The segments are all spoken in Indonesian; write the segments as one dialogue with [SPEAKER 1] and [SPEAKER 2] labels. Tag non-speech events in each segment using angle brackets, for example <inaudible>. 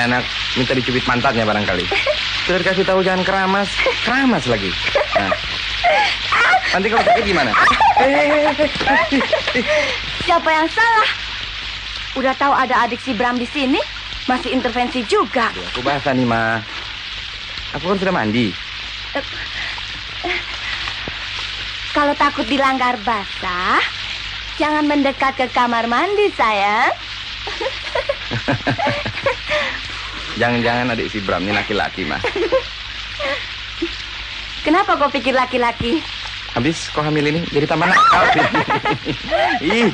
[SPEAKER 1] Ini anak minta dicubit pantatnya barangkali. <laughs> Sudah dikasih tahu jangan keramas, keramas lagi. Nah. Nanti kalau sakit gimana? <laughs>
[SPEAKER 2] Siapa yang salah? Udah tahu ada adik si Bram di sini, masih intervensi juga.
[SPEAKER 1] Aduh, aku basah nih, Ma. Aku kan sudah mandi. <laughs>
[SPEAKER 2] Kalau takut dilanggar basah, jangan mendekat ke kamar mandi, sayang.
[SPEAKER 1] Jangan-jangan adik si Bram ini laki-laki, Ma. <laughs>
[SPEAKER 2] Kenapa kau pikir laki-laki?
[SPEAKER 1] Habis kau hamil ini jadi tambah nakal. <laughs> Ih.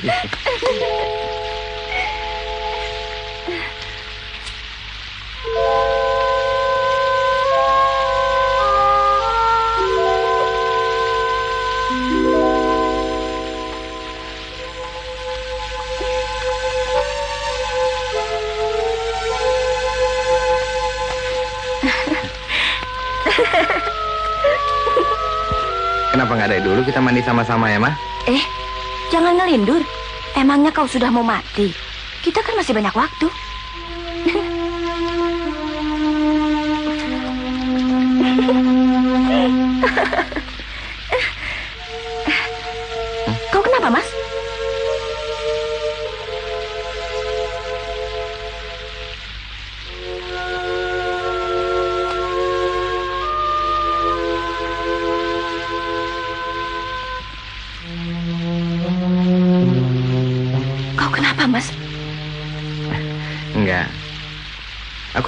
[SPEAKER 1] Kita mandi sama-sama ya, Ma?
[SPEAKER 2] Eh, jangan ngelindur. Emangnya kau sudah mau mati? Kita kan masih banyak waktu.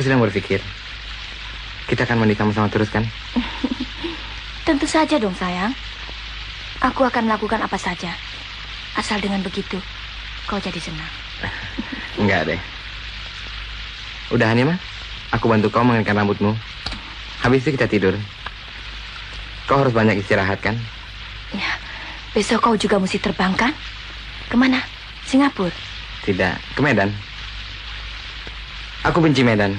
[SPEAKER 1] Sedang berpikir. Kita akan mandi sama-sama terus kan? <laughs>
[SPEAKER 2] Tentu saja dong, sayang. Aku akan melakukan apa saja. Asal dengan begitu, kau jadi senang. <laughs>
[SPEAKER 1] Enggak deh. Udah nih, Ma. Aku bantu kau mengenakan rambutmu. Habis itu kita tidur. Kau harus banyak istirahat kan?
[SPEAKER 2] Ya, besok kau juga mesti terbang kan? Ke mana? Singapura?
[SPEAKER 1] Tidak, ke Medan. Aku benci Medan.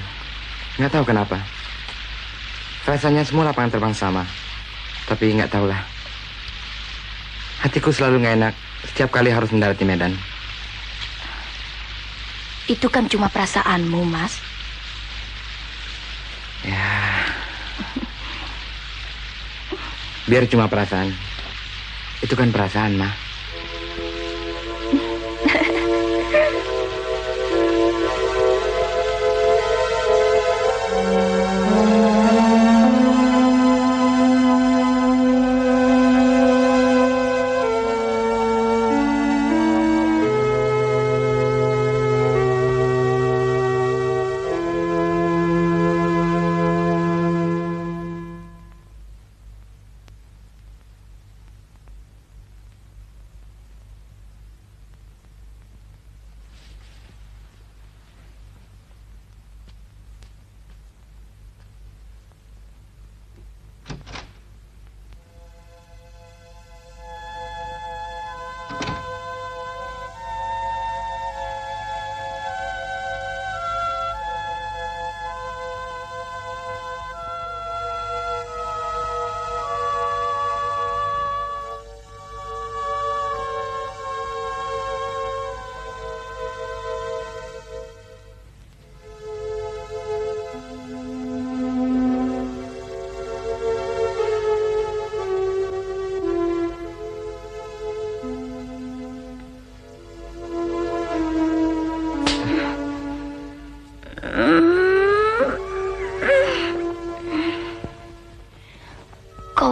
[SPEAKER 1] Nggak tahu kenapa. Rasanya semua lapangan terbang sama. Tapi nggak tahulah. Hatiku selalu nggak enak setiap kali harus mendarat di Medan.
[SPEAKER 2] Itu kan cuma perasaanmu, Mas.
[SPEAKER 1] Ya. Biar cuma perasaan. Itu kan perasaan, mah.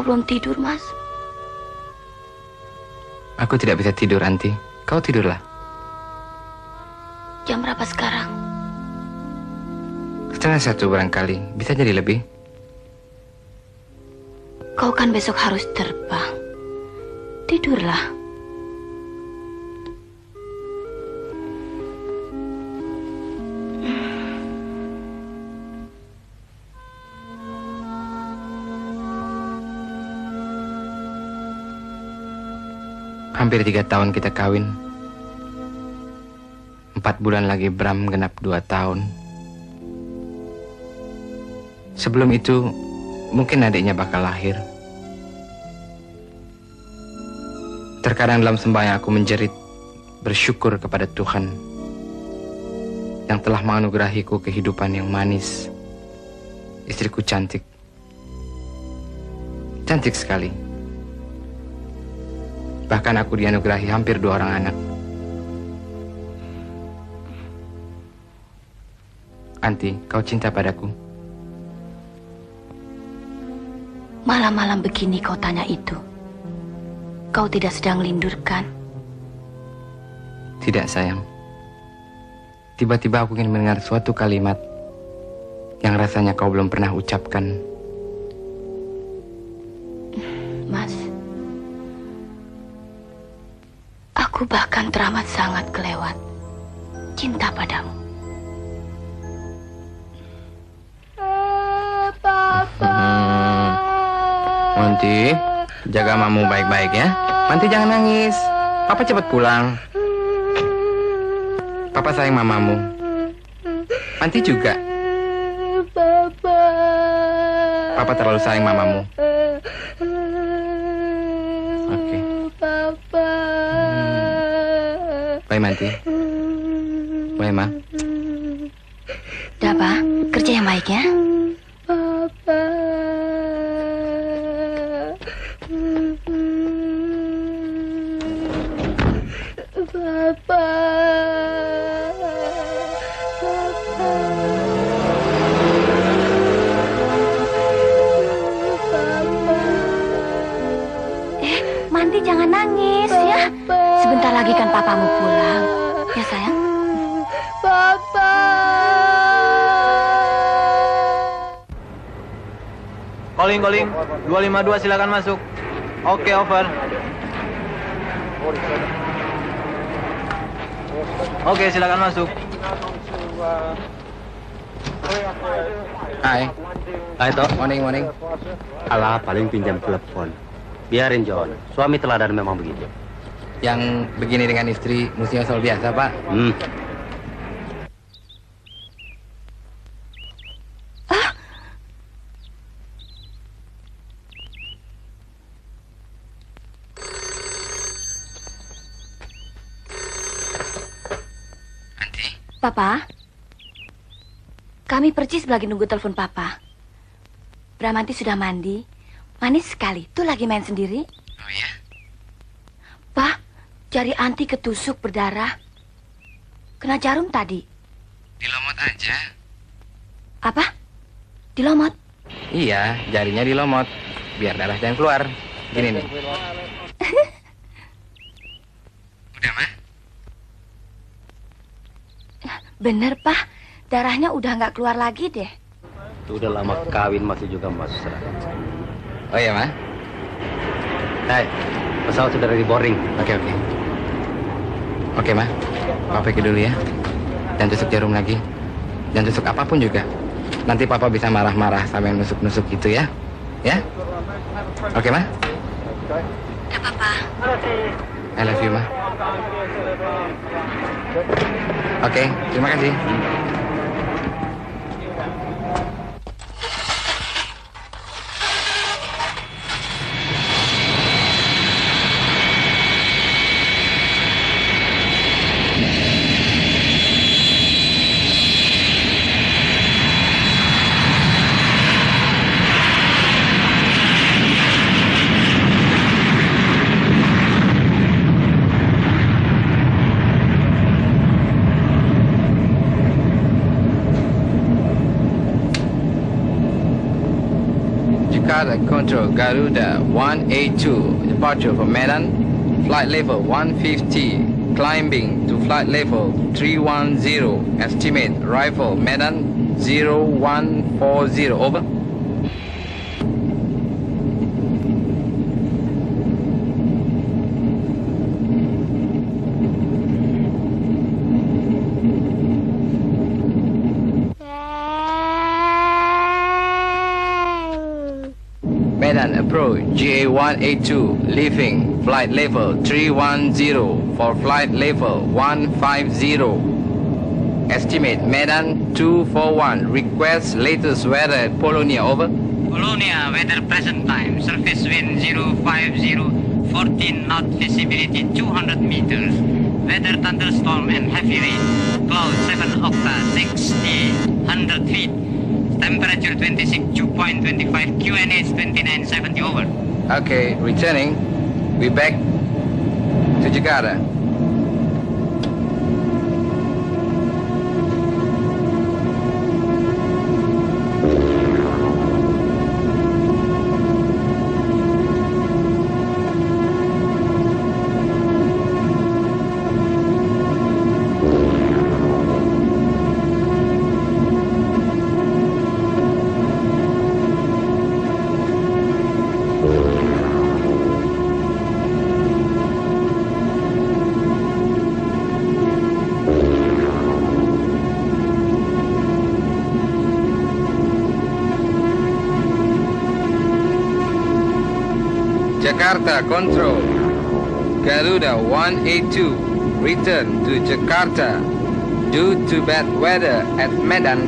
[SPEAKER 2] Belum tidur, Mas?
[SPEAKER 1] Aku tidak bisa tidur, Anti. Kau tidurlah.
[SPEAKER 2] Jam berapa sekarang?
[SPEAKER 1] Setengah satu barangkali. Bisa jadi lebih.
[SPEAKER 2] Kau kan besok harus terbang. Tidurlah.
[SPEAKER 1] Hampir tiga tahun kita kawin. Empat bulan lagi Bram genap dua tahun. Sebelum itu, mungkin adiknya bakal lahir. Terkadang dalam sembahyang aku menjerit, bersyukur kepada Tuhan. yang telah menganugerahiku kehidupan yang manis. Istriku cantik. Cantik sekali. Bahkan aku dianugerahi hampir dua orang anak. Anti, kau cinta padaku?
[SPEAKER 2] Malam-malam begini kau tanya itu. Kau tidak sedang lindurkan?
[SPEAKER 1] Tidak, sayang. Tiba-tiba aku ingin mendengar suatu kalimat yang rasanya kau belum pernah ucapkan.
[SPEAKER 2] Aku bahkan teramat sangat kelewat cinta padamu.
[SPEAKER 1] Hmm. Monty, jaga mamu baik-baik ya. Monty jangan nangis. Papa cepat pulang. Papa sayang mamamu. Monty juga.
[SPEAKER 3] Papa.
[SPEAKER 1] Papa terlalu sayang mamamu. Monty. Bye, Ma.
[SPEAKER 2] Udah, Pak. Kerja yang baik ya.
[SPEAKER 4] 252 silakan masuk. Oke, over. Oke, silakan masuk.
[SPEAKER 1] Hai.
[SPEAKER 5] Hai Toh,
[SPEAKER 1] Morning, morning.
[SPEAKER 5] alah paling pinjam telepon. Biarin John, suami teladan memang begitu.
[SPEAKER 1] Yang begini dengan istri mestinya soal biasa, Pak.
[SPEAKER 5] Hmm.
[SPEAKER 1] Anti,
[SPEAKER 2] Papa, kami percis lagi nunggu telepon Papa. Bramanti sudah mandi, manis sekali. Tuh lagi main sendiri.
[SPEAKER 1] oh ya.
[SPEAKER 2] Pak, jari Anti ketusuk berdarah. Kena jarum tadi.
[SPEAKER 1] Dilomot aja.
[SPEAKER 2] Apa? Dilomot.
[SPEAKER 1] Iya, jarinya dilomot. Biar darah jangan keluar. Gini nih. Udah, Ma?
[SPEAKER 2] Bener, Pak. Darahnya udah nggak keluar lagi deh.
[SPEAKER 5] Itu udah lama kawin masih juga mesra.
[SPEAKER 1] Oh iya, Ma?
[SPEAKER 5] Hai, pesawat sudah di boarding.
[SPEAKER 1] Oke, oke. Oke, Ma. Papa pergi dulu ya. Dan tusuk jarum lagi. Dan tusuk apa pun juga. Nanti Papa bisa marah-marah sampai nusuk-nusuk gitu ya. Ya? Oke, Ma?
[SPEAKER 2] Udah, Papa.
[SPEAKER 1] I love you, Ma. Oke, terima kasih. Control Garuda 182 departure for Medan. Flight level 150 climbing to flight level 310 estimate rifle Medan 0140 over Approach GA182 leaving flight level 310 for flight level 150 estimate Medan 241 request latest weather at Polonia over
[SPEAKER 6] Polonia, weather present time, surface wind 050, 14 knot, visibility 200 meters. Weather thunderstorm and heavy rain. Cloud 7 octa 60 100 feet. Temperature 26 dew point 25 QNH 2970 over.
[SPEAKER 7] Okay, returning. We back to Jakarta. Jakarta Control. Garuda 182. Return to Jakarta due to bad weather at Medan.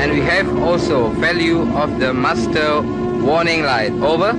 [SPEAKER 7] And we have also value of the master warning light. Over.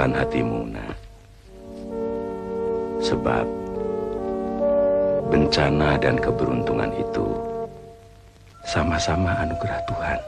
[SPEAKER 8] Kuatkan hatimu, nak. Sebab bencana dan keberuntungan itu sama-sama anugerah Tuhan.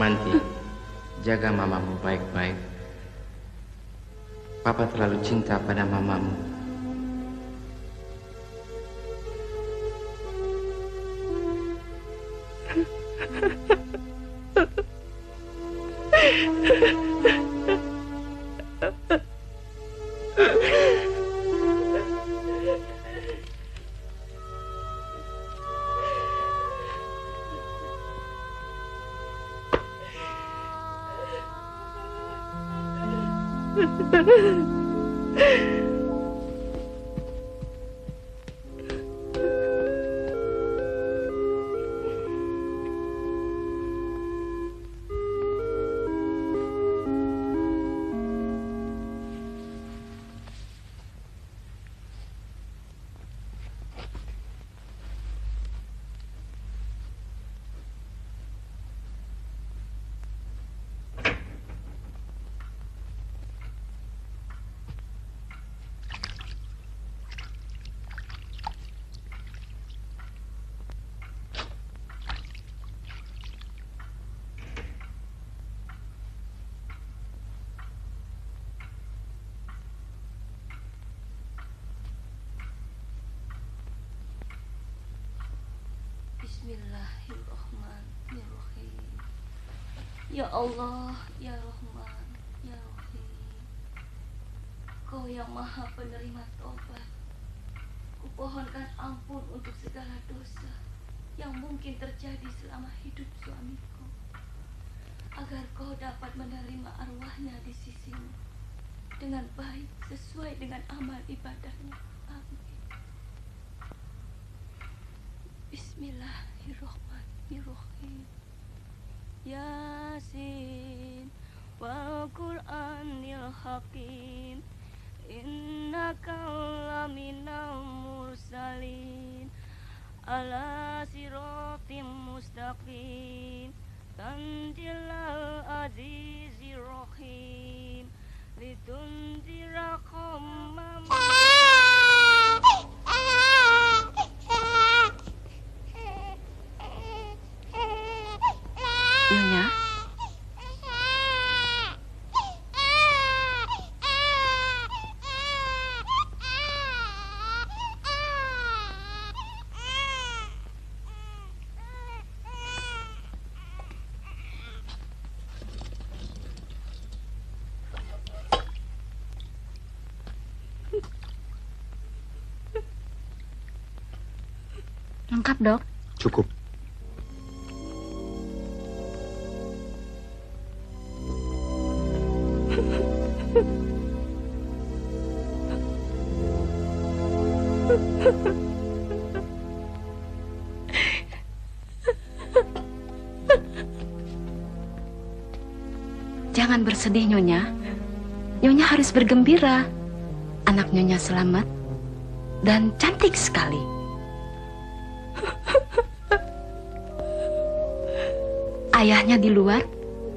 [SPEAKER 1] Manti, jaga mamamu baik-baik. Papa terlalu cinta pada mamamu. Yeah. <laughs>
[SPEAKER 9] Bismillahirrahmanirrahim. Ya Allah, ya Rahman, ya Rahim. Kau yang maha penerima tobat. Kupohonkan ampun untuk segala dosa yang mungkin terjadi selama hidup suamiku. Agar kau dapat menerima arwahnya di sisimu dengan baik sesuai dengan amal ibadahnya. Amin. Bismillahirrahmanirrahim. Yasin wal Qur'anil Hakim. Innaka laminal mursalin ala siratim mustaqim. Tanzilal azizir rahim. Litunzira lengkap dok.
[SPEAKER 4] Cukup.
[SPEAKER 9] Jangan bersedih Nyonya. Nyonya harus bergembira. Anak Nyonya selamat dan cantik sekali. Ayahnya di luar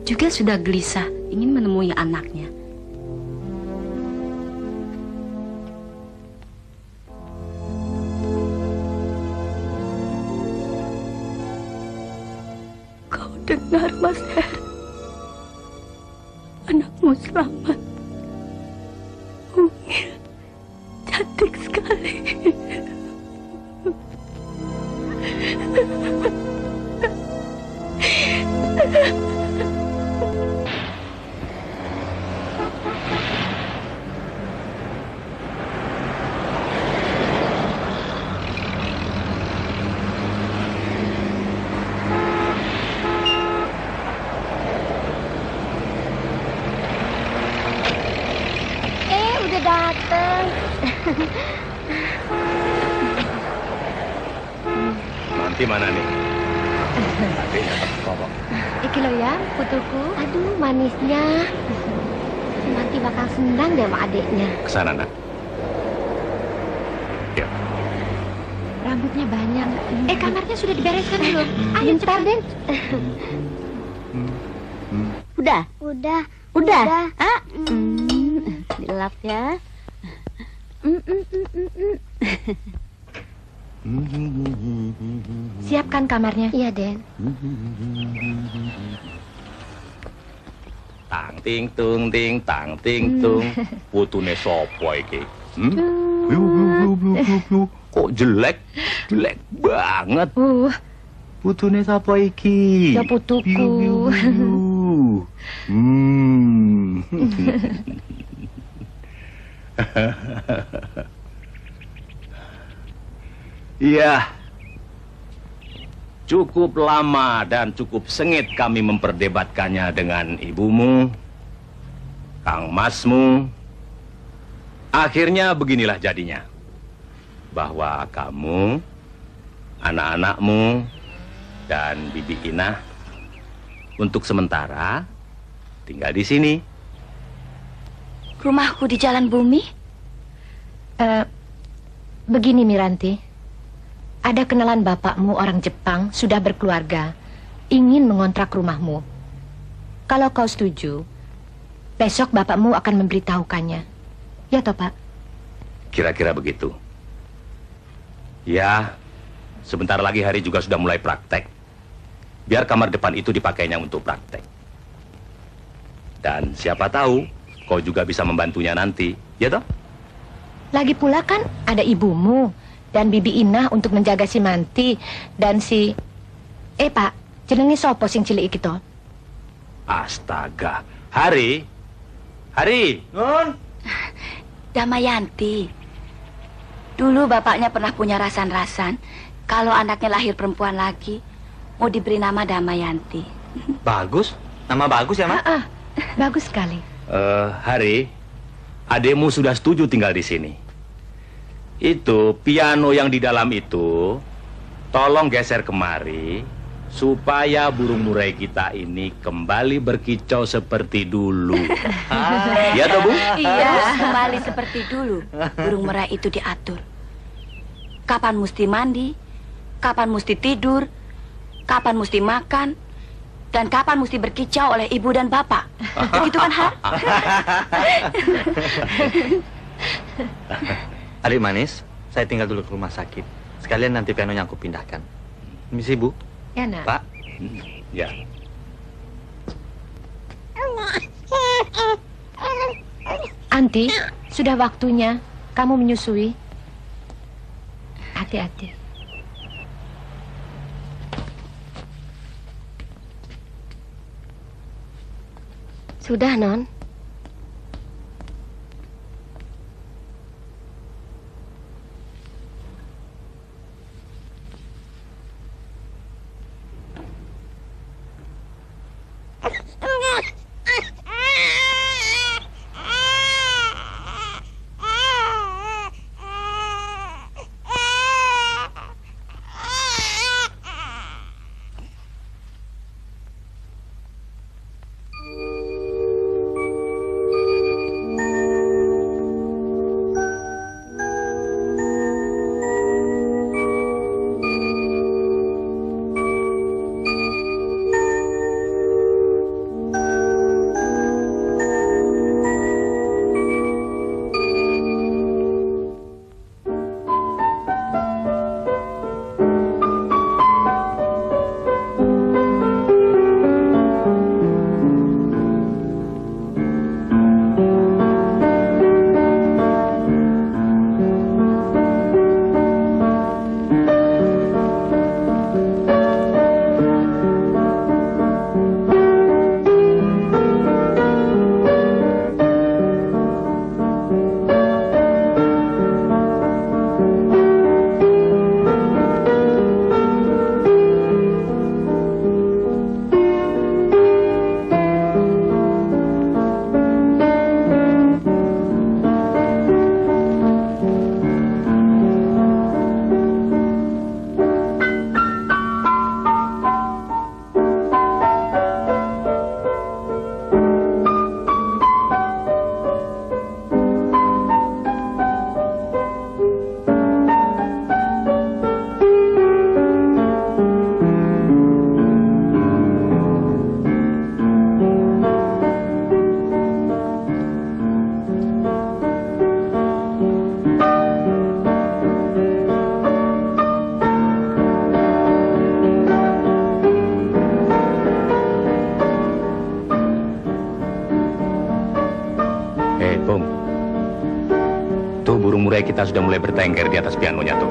[SPEAKER 9] juga sudah gelisah ingin menemui anaknya. Kau dengar Mas Her? Anakmu selamat.
[SPEAKER 3] Ke
[SPEAKER 10] sana nak. Ya.
[SPEAKER 3] Rambutnya banyak. Eh, kamarnya sudah dibereskan belum? Ayo cepat, Den.
[SPEAKER 11] Udah,
[SPEAKER 3] Udah.
[SPEAKER 11] udah. Ah, mm, dilap ya. Mm, mm.
[SPEAKER 3] Siapkan kamarnya. Iya, Den.
[SPEAKER 10] Tang ting tung ting tang ting tung. Putune sopo iki? Hmm? Kok jelek? Jelek banget.
[SPEAKER 3] Uh,
[SPEAKER 10] Putune sapa iki?
[SPEAKER 3] Ya, putuku.
[SPEAKER 10] Hmm. <laughs> Iya. Cukup lama dan cukup sengit kami memperdebatkannya dengan ibumu, Kang Masmu. Akhirnya beginilah jadinya. Bahwa kamu, anak-anakmu, dan Bibi Inah untuk sementara tinggal di sini.
[SPEAKER 2] Rumahku di Jalan Bumi?
[SPEAKER 3] eh, begini Miranti. Ada kenalan bapakmu orang Jepang, sudah berkeluarga, ingin mengontrak rumahmu. Kalau kau setuju, besok bapakmu akan memberitahukannya. Ya toh, Pak?
[SPEAKER 10] Kira-kira begitu. Ya, sebentar lagi hari juga sudah mulai praktek. Biar kamar depan itu dipakainya untuk praktek. Dan siapa tahu, kau juga bisa membantunya nanti, ya toh?
[SPEAKER 3] Lagi pula kan ada ibumu dan Bibi Inah untuk menjaga si Manti dan si... Eh, Pak, jenenge sopo sing cilik iki to?
[SPEAKER 10] Astaga. Hari? Hari?
[SPEAKER 4] Nun,
[SPEAKER 2] Damayanti. Dulu bapaknya pernah punya rasan-rasan kalau anaknya lahir perempuan lagi mau diberi nama Damayanti.
[SPEAKER 4] bagus. Nama bagus ya, Mak?
[SPEAKER 3] Ah, ah, bagus sekali.
[SPEAKER 10] Eh, Hari, ademu sudah setuju tinggal di sini. Itu piano yang di dalam itu, tolong geser kemari supaya burung murai kita ini kembali berkicau seperti dulu. <laughs> ya toh, Bu?
[SPEAKER 2] Iya, kembali seperti dulu. Burung merah itu diatur. Kapan mesti mandi, kapan mesti tidur, kapan mesti makan, dan kapan mesti berkicau oleh ibu dan bapak. Begitu kan, Har?
[SPEAKER 4] Adik manis, saya tinggal dulu ke rumah sakit. Sekalian nanti pianonya aku pindahkan. Misi, Bu.
[SPEAKER 3] Ya, nak.
[SPEAKER 4] Pak.
[SPEAKER 10] Ya.
[SPEAKER 3] Anti, sudah waktunya kamu menyusui. Hati-hati. Sudah, Non.
[SPEAKER 10] あっああ! Kita sudah mulai bertengger di atas pianonya tuh.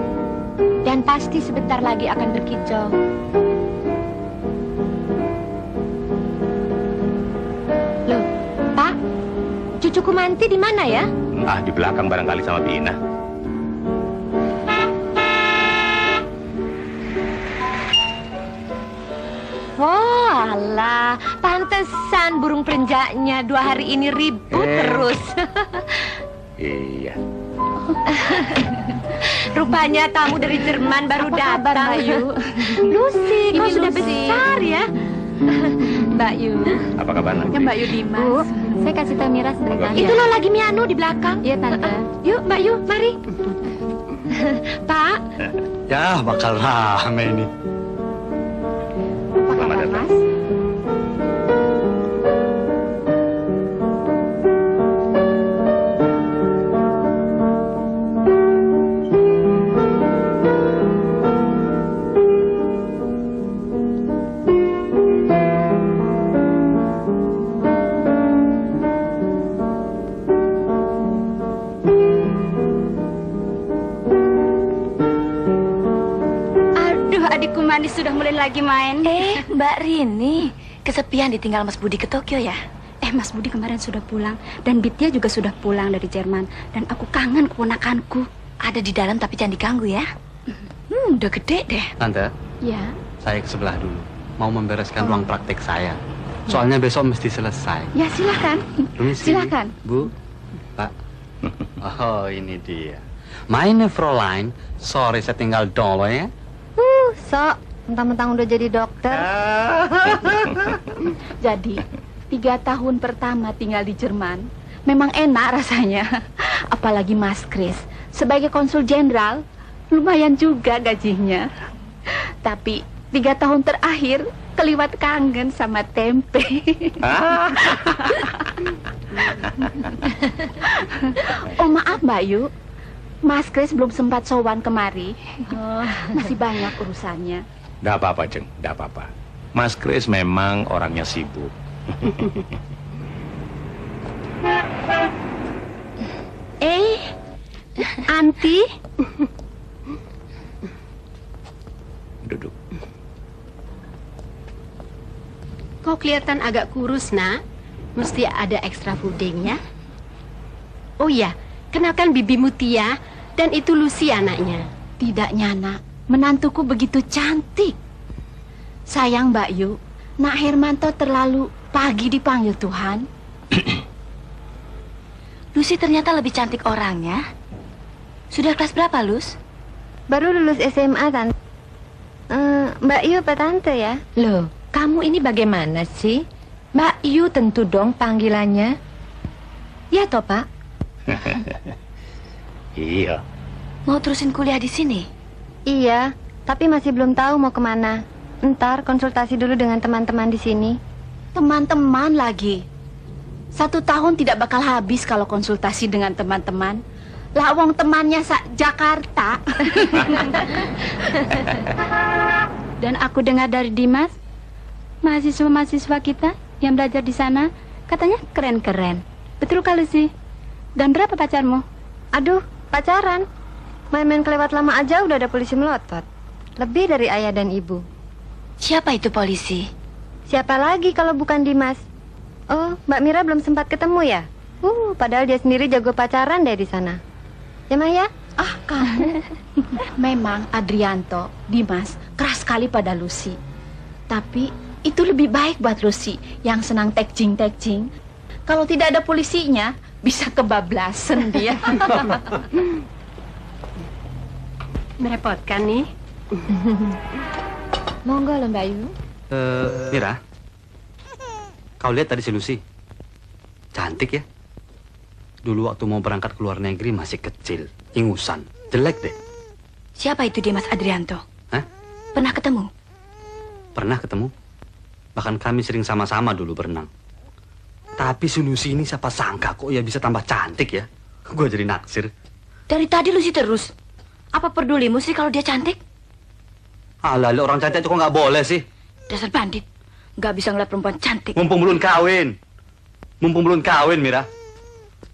[SPEAKER 3] Dan pasti sebentar lagi akan berkicau. Loh, Pak, cucuku Manti di mana ya?
[SPEAKER 10] Ah, di belakang barangkali sama Bina.
[SPEAKER 3] Oh, alah, pantesan burung perenjaknya dua hari ini ribut
[SPEAKER 10] Eh.
[SPEAKER 3] terus. <laughs> Rupanya tamu dari Jerman baru
[SPEAKER 11] Apa kabar,
[SPEAKER 3] datang.
[SPEAKER 11] Mbak Yu? <laughs>
[SPEAKER 3] Lucy, kau
[SPEAKER 11] Ini
[SPEAKER 3] sudah
[SPEAKER 11] Lucy.
[SPEAKER 3] besar ya. <laughs>
[SPEAKER 11] Mbak Yu.
[SPEAKER 10] Apa kabar nanti?
[SPEAKER 11] Ya Mbak Yu Dimas.
[SPEAKER 3] Bu,
[SPEAKER 11] saya kasih tahu Mira sebentar.
[SPEAKER 3] Itu loh lagi Miano di belakang.
[SPEAKER 11] Iya, Tante. <laughs>
[SPEAKER 3] Yuk, Mbak Yu, mari. Pak,
[SPEAKER 4] Ya, bakal rame ini.
[SPEAKER 11] Sudah mulai lagi main.
[SPEAKER 2] Eh, Mbak Rini, kesepian ditinggal Mas Budi ke Tokyo ya?
[SPEAKER 11] Eh, Mas Budi kemarin sudah pulang dan Bitya juga sudah pulang dari Jerman dan aku kangen keponakanku.
[SPEAKER 2] Ada di dalam tapi jangan diganggu ya. Hmm, udah gede deh.
[SPEAKER 4] Tante,
[SPEAKER 11] Ya.
[SPEAKER 4] saya ke sebelah dulu. Mau membereskan ruang praktek saya. Soalnya besok mesti selesai.
[SPEAKER 11] Ya, silakan.
[SPEAKER 4] Permisi.
[SPEAKER 11] Silakan.
[SPEAKER 4] Bu, Pak. Oh, ini dia. Meine Fräulein, sorry saya tinggal dulu ya.
[SPEAKER 11] Uh, sok. Mentang-mentang udah jadi dokter. <laughs> Jadi, tiga tahun pertama tinggal di Jerman, memang enak rasanya. Apalagi Mas Kris, sebagai konsul jenderal, lumayan juga gajinya. Tapi, tiga tahun terakhir, keliwat kangen sama tempe. <laughs> oh, maaf Mbak Yu. Mas Kris belum sempat sowan kemari. Masih banyak urusannya.
[SPEAKER 10] Tidak apa-apa, Ceng. Tidak apa-apa. Mas Kris memang orangnya sibuk. <laughs>
[SPEAKER 11] Eh, Anti,
[SPEAKER 10] Duduk.
[SPEAKER 12] Kau kelihatan agak kurus, nak. Mesti ada ekstra pudingnya. Oh iya, kenalkan Bibi Mutia dan itu Lucy anaknya.
[SPEAKER 11] tidak nyana. Menantuku begitu cantik. Sayang Mbak Yu, Nak Hermanto terlalu pagi dipanggil Tuhan. <clears throat>
[SPEAKER 2] Lucy ternyata lebih cantik orangnya. Sudah kelas berapa, Lus?
[SPEAKER 13] Baru lulus SMA, Tante. Eh, Mbak Yu apa Tante ya?
[SPEAKER 3] Loh, kamu ini bagaimana sih? Mbak Yu tentu dong panggilannya. Ya toh, Pak? <laughs>
[SPEAKER 10] Iya.
[SPEAKER 2] Mau terusin kuliah di sini?
[SPEAKER 13] Iya, tapi masih belum tahu mau ke mana. Ntar konsultasi dulu dengan teman-teman di sini.
[SPEAKER 11] Teman-teman lagi. Satu tahun tidak bakal habis kalau konsultasi dengan teman-teman. Lah wong temannya sa Jakarta. <laughs> Dan aku dengar dari Dimas, mahasiswa-mahasiswa kita yang belajar di sana katanya keren-keren. Betul kali sih. Dan berapa pacarmu?
[SPEAKER 13] Aduh, pacaran. Main-main kelewat lama aja udah ada polisi melotot. Lebih dari ayah dan ibu.
[SPEAKER 2] Siapa itu polisi?
[SPEAKER 13] Siapa lagi kalau bukan Dimas? Oh, Mbak Mira belum sempat ketemu ya? Uh, padahal dia sendiri jago pacaran deh di sana. Ya, Maya?
[SPEAKER 11] Ah, kamu. <laughs> Memang Adrianto, Dimas, keras sekali pada Lucy. Tapi itu lebih baik buat Lucy yang senang tekjing-tekjing. Kalau tidak ada polisinya, bisa kebablasan dia. <laughs>
[SPEAKER 12] Merepotkan nih. <laughs>
[SPEAKER 3] Monggo loh Mbak Yu.
[SPEAKER 4] Eh, Mira. Kau lihat tadi si Lucy. Cantik ya. Dulu waktu mau berangkat ke luar negeri masih kecil, ingusan, jelek deh.
[SPEAKER 2] Siapa itu dia Mas Adrianto?
[SPEAKER 4] Hah?
[SPEAKER 2] Pernah ketemu?
[SPEAKER 4] Pernah ketemu? Bahkan kami sering sama-sama dulu berenang. Tapi si Lucy ini siapa sangka kok ya bisa tambah cantik ya? Gue jadi naksir.
[SPEAKER 2] Dari tadi Lucy terus. Apa pedulimu sih kalau dia cantik?
[SPEAKER 4] Alah, orang cantik itu kok nggak boleh sih?
[SPEAKER 2] Dasar bandit. Nggak bisa ngeliat perempuan cantik.
[SPEAKER 4] Mumpung belum kawin. Mumpung belum kawin, Mira.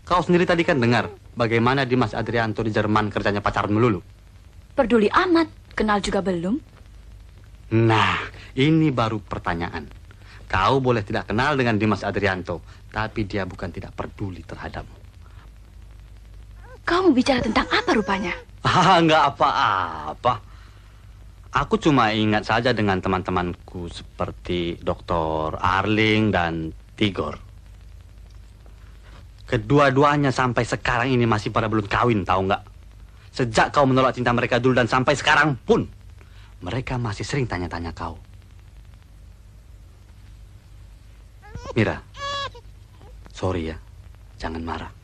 [SPEAKER 4] Kau sendiri tadi kan dengar bagaimana Dimas Adrianto di Jerman kerjanya pacaran melulu.
[SPEAKER 9] Peduli amat, kenal juga belum?
[SPEAKER 4] Nah, ini baru pertanyaan. Kau boleh tidak kenal dengan Dimas Adrianto, tapi dia bukan tidak peduli terhadapmu.
[SPEAKER 9] Kamu bicara tentang apa rupanya?
[SPEAKER 4] Ah, nggak apa-apa. Aku cuma ingat saja dengan teman-temanku seperti Dr. Arling dan Tigor. Kedua-duanya sampai sekarang ini masih pada belum kawin, tahu nggak? Sejak kau menolak cinta mereka dulu dan sampai sekarang pun, mereka masih sering tanya-tanya kau. Mira, sorry ya, jangan marah.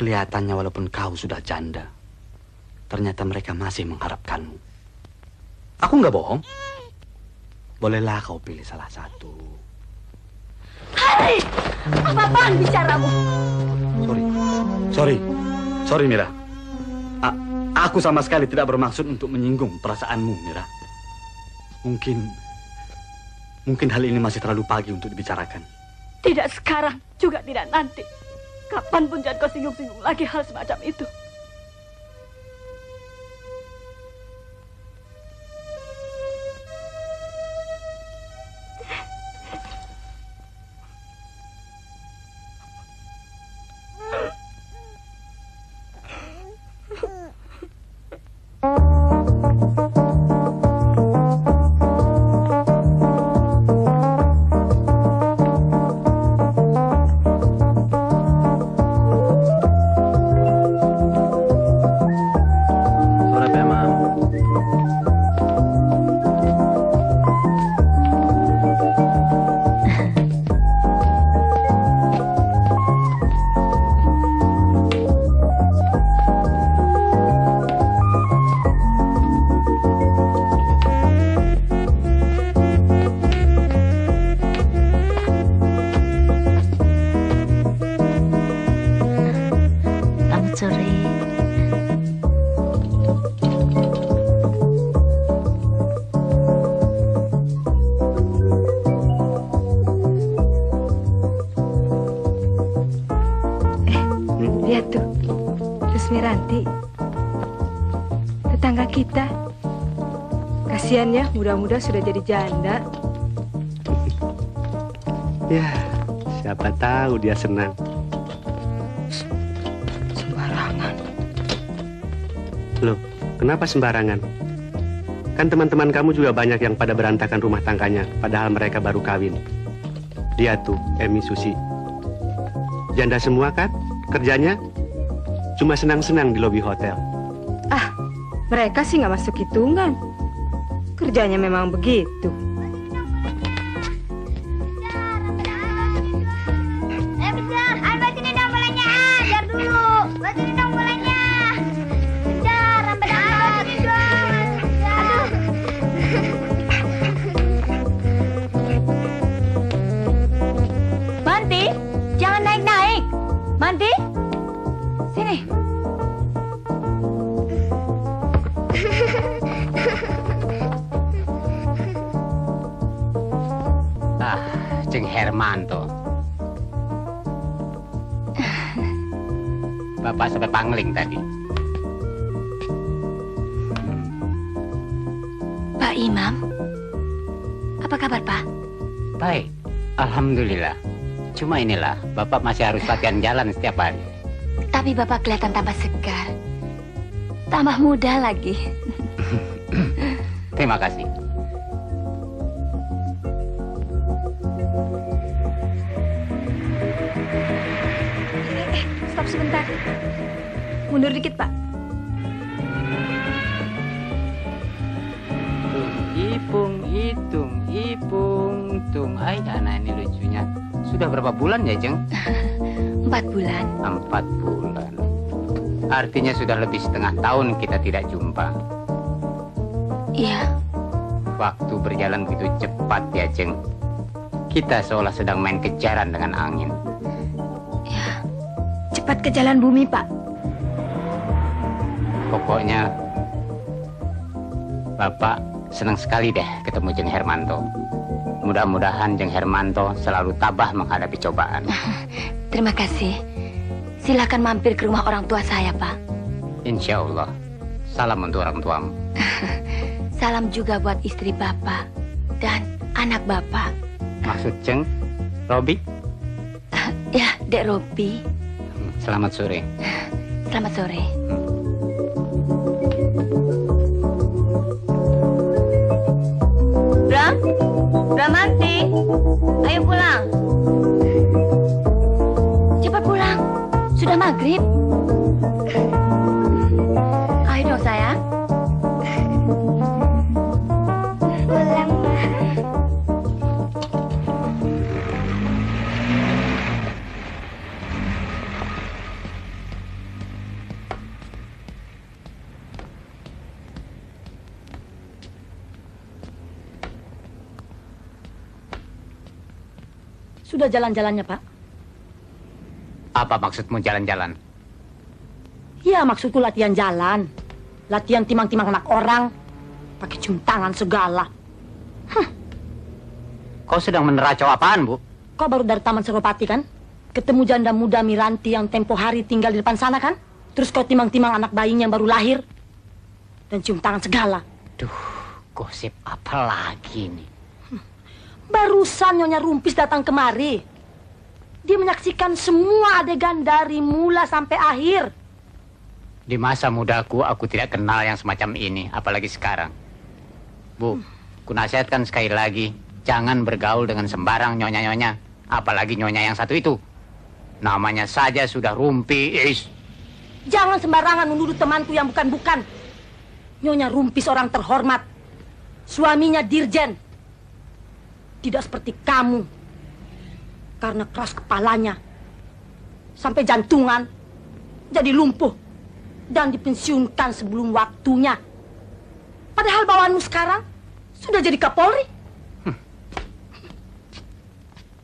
[SPEAKER 4] Kelihatannya walaupun kau sudah janda, ternyata mereka masih mengharapkanmu. Aku nggak bohong. Bolehlah kau pilih salah satu.
[SPEAKER 9] Hari! Apa-apaan bicaramu?
[SPEAKER 4] Sorry, sorry, sorry Mira. A- aku sama sekali tidak bermaksud untuk menyinggung perasaanmu, Mira. Mungkin, mungkin hal ini masih terlalu pagi untuk dibicarakan.
[SPEAKER 9] Tidak sekarang, juga tidak nanti. Kapan pun jangan kau singgung-singgung lagi hal semacam itu.
[SPEAKER 5] Sore <laughs>
[SPEAKER 14] Muda-muda sudah jadi janda.
[SPEAKER 5] Ya, siapa tahu dia senang.
[SPEAKER 14] Sembarangan.
[SPEAKER 5] Loh, kenapa sembarangan? Kan teman-teman kamu juga banyak yang pada berantakan rumah tangganya, padahal mereka baru kawin. Dia tuh, Emi Susi. Janda semua kan? Kerjanya cuma senang-senang di lobi hotel.
[SPEAKER 14] Ah, mereka sih nggak masuk hitungan. Kerjanya memang begitu.
[SPEAKER 2] Pak Imam, apa kabar Pak?
[SPEAKER 15] Baik, Alhamdulillah. Cuma inilah, Bapak masih harus latihan jalan setiap hari.
[SPEAKER 2] Tapi Bapak kelihatan tambah segar. Tambah muda lagi. <laughs>
[SPEAKER 15] Terima kasih.
[SPEAKER 14] Eh, stop sebentar. Mundur dikit, Pak.
[SPEAKER 15] Ipung, tung. Ay, anak ini lucunya. Sudah berapa bulan ya, Jeng? <laughs>
[SPEAKER 2] Empat bulan.
[SPEAKER 15] Empat bulan. Artinya sudah lebih setengah tahun kita tidak jumpa.
[SPEAKER 2] Iya,
[SPEAKER 15] Waktu berjalan begitu cepat ya, Jeng. Kita seolah sedang main kejaran dengan angin.
[SPEAKER 14] Cepat ke jalan bumi, Pak.
[SPEAKER 15] Pokoknya Bapak senang sekali deh ketemu Jeng Hermanto. Mudah-mudahan Jeng Hermanto selalu tabah menghadapi cobaan. <laughs>
[SPEAKER 2] terima kasih. Silakan mampir ke rumah orang tua saya, Pak.
[SPEAKER 15] Insya Allah. Salam untuk orang tuamu. <laughs>
[SPEAKER 2] Salam juga buat istri Bapak dan anak Bapak.
[SPEAKER 15] Maksud Ceng, Robi, <laughs>
[SPEAKER 2] Ya, Dek Robi.
[SPEAKER 15] selamat sore.
[SPEAKER 2] Selamat sore. Bram, Ayo pulang. Cepat pulang, sudah maghrib.
[SPEAKER 16] Jalan-jalannya, Pak?
[SPEAKER 15] Apa maksudmu jalan-jalan?
[SPEAKER 16] Ya, maksudku latihan jalan. Latihan timang-timang anak orang. Pakai cium tangan segala.
[SPEAKER 15] Kau sedang meneracau apaan, Bu?
[SPEAKER 16] Kau baru dari Taman Seropati, kan? Ketemu janda muda Miranti yang tempo hari tinggal di depan sana, kan? Terus kau timang-timang anak bayinya yang baru lahir. Dan cium tangan segala.
[SPEAKER 15] Gosip apa lagi nih?
[SPEAKER 16] Barusan Nyonya Rumpis datang kemari. Dia menyaksikan semua adegan dari mula sampai akhir.
[SPEAKER 15] Di masa mudaku aku tidak kenal yang semacam ini, apalagi sekarang. Bu, kunasihatkan sekali lagi, jangan bergaul dengan sembarang nyonya-nyonya, apalagi nyonya yang satu itu. Namanya saja sudah rumpi. Is.
[SPEAKER 16] Jangan sembarangan menuduh temanku yang bukan-bukan. Nyonya Rumpis orang terhormat. Suaminya dirjen. Tidak seperti kamu. Karena keras kepalanya. Sampai jantungan. Jadi lumpuh. Dan dipensiunkan sebelum waktunya. Padahal bawaanmu sekarang sudah jadi Kapolri.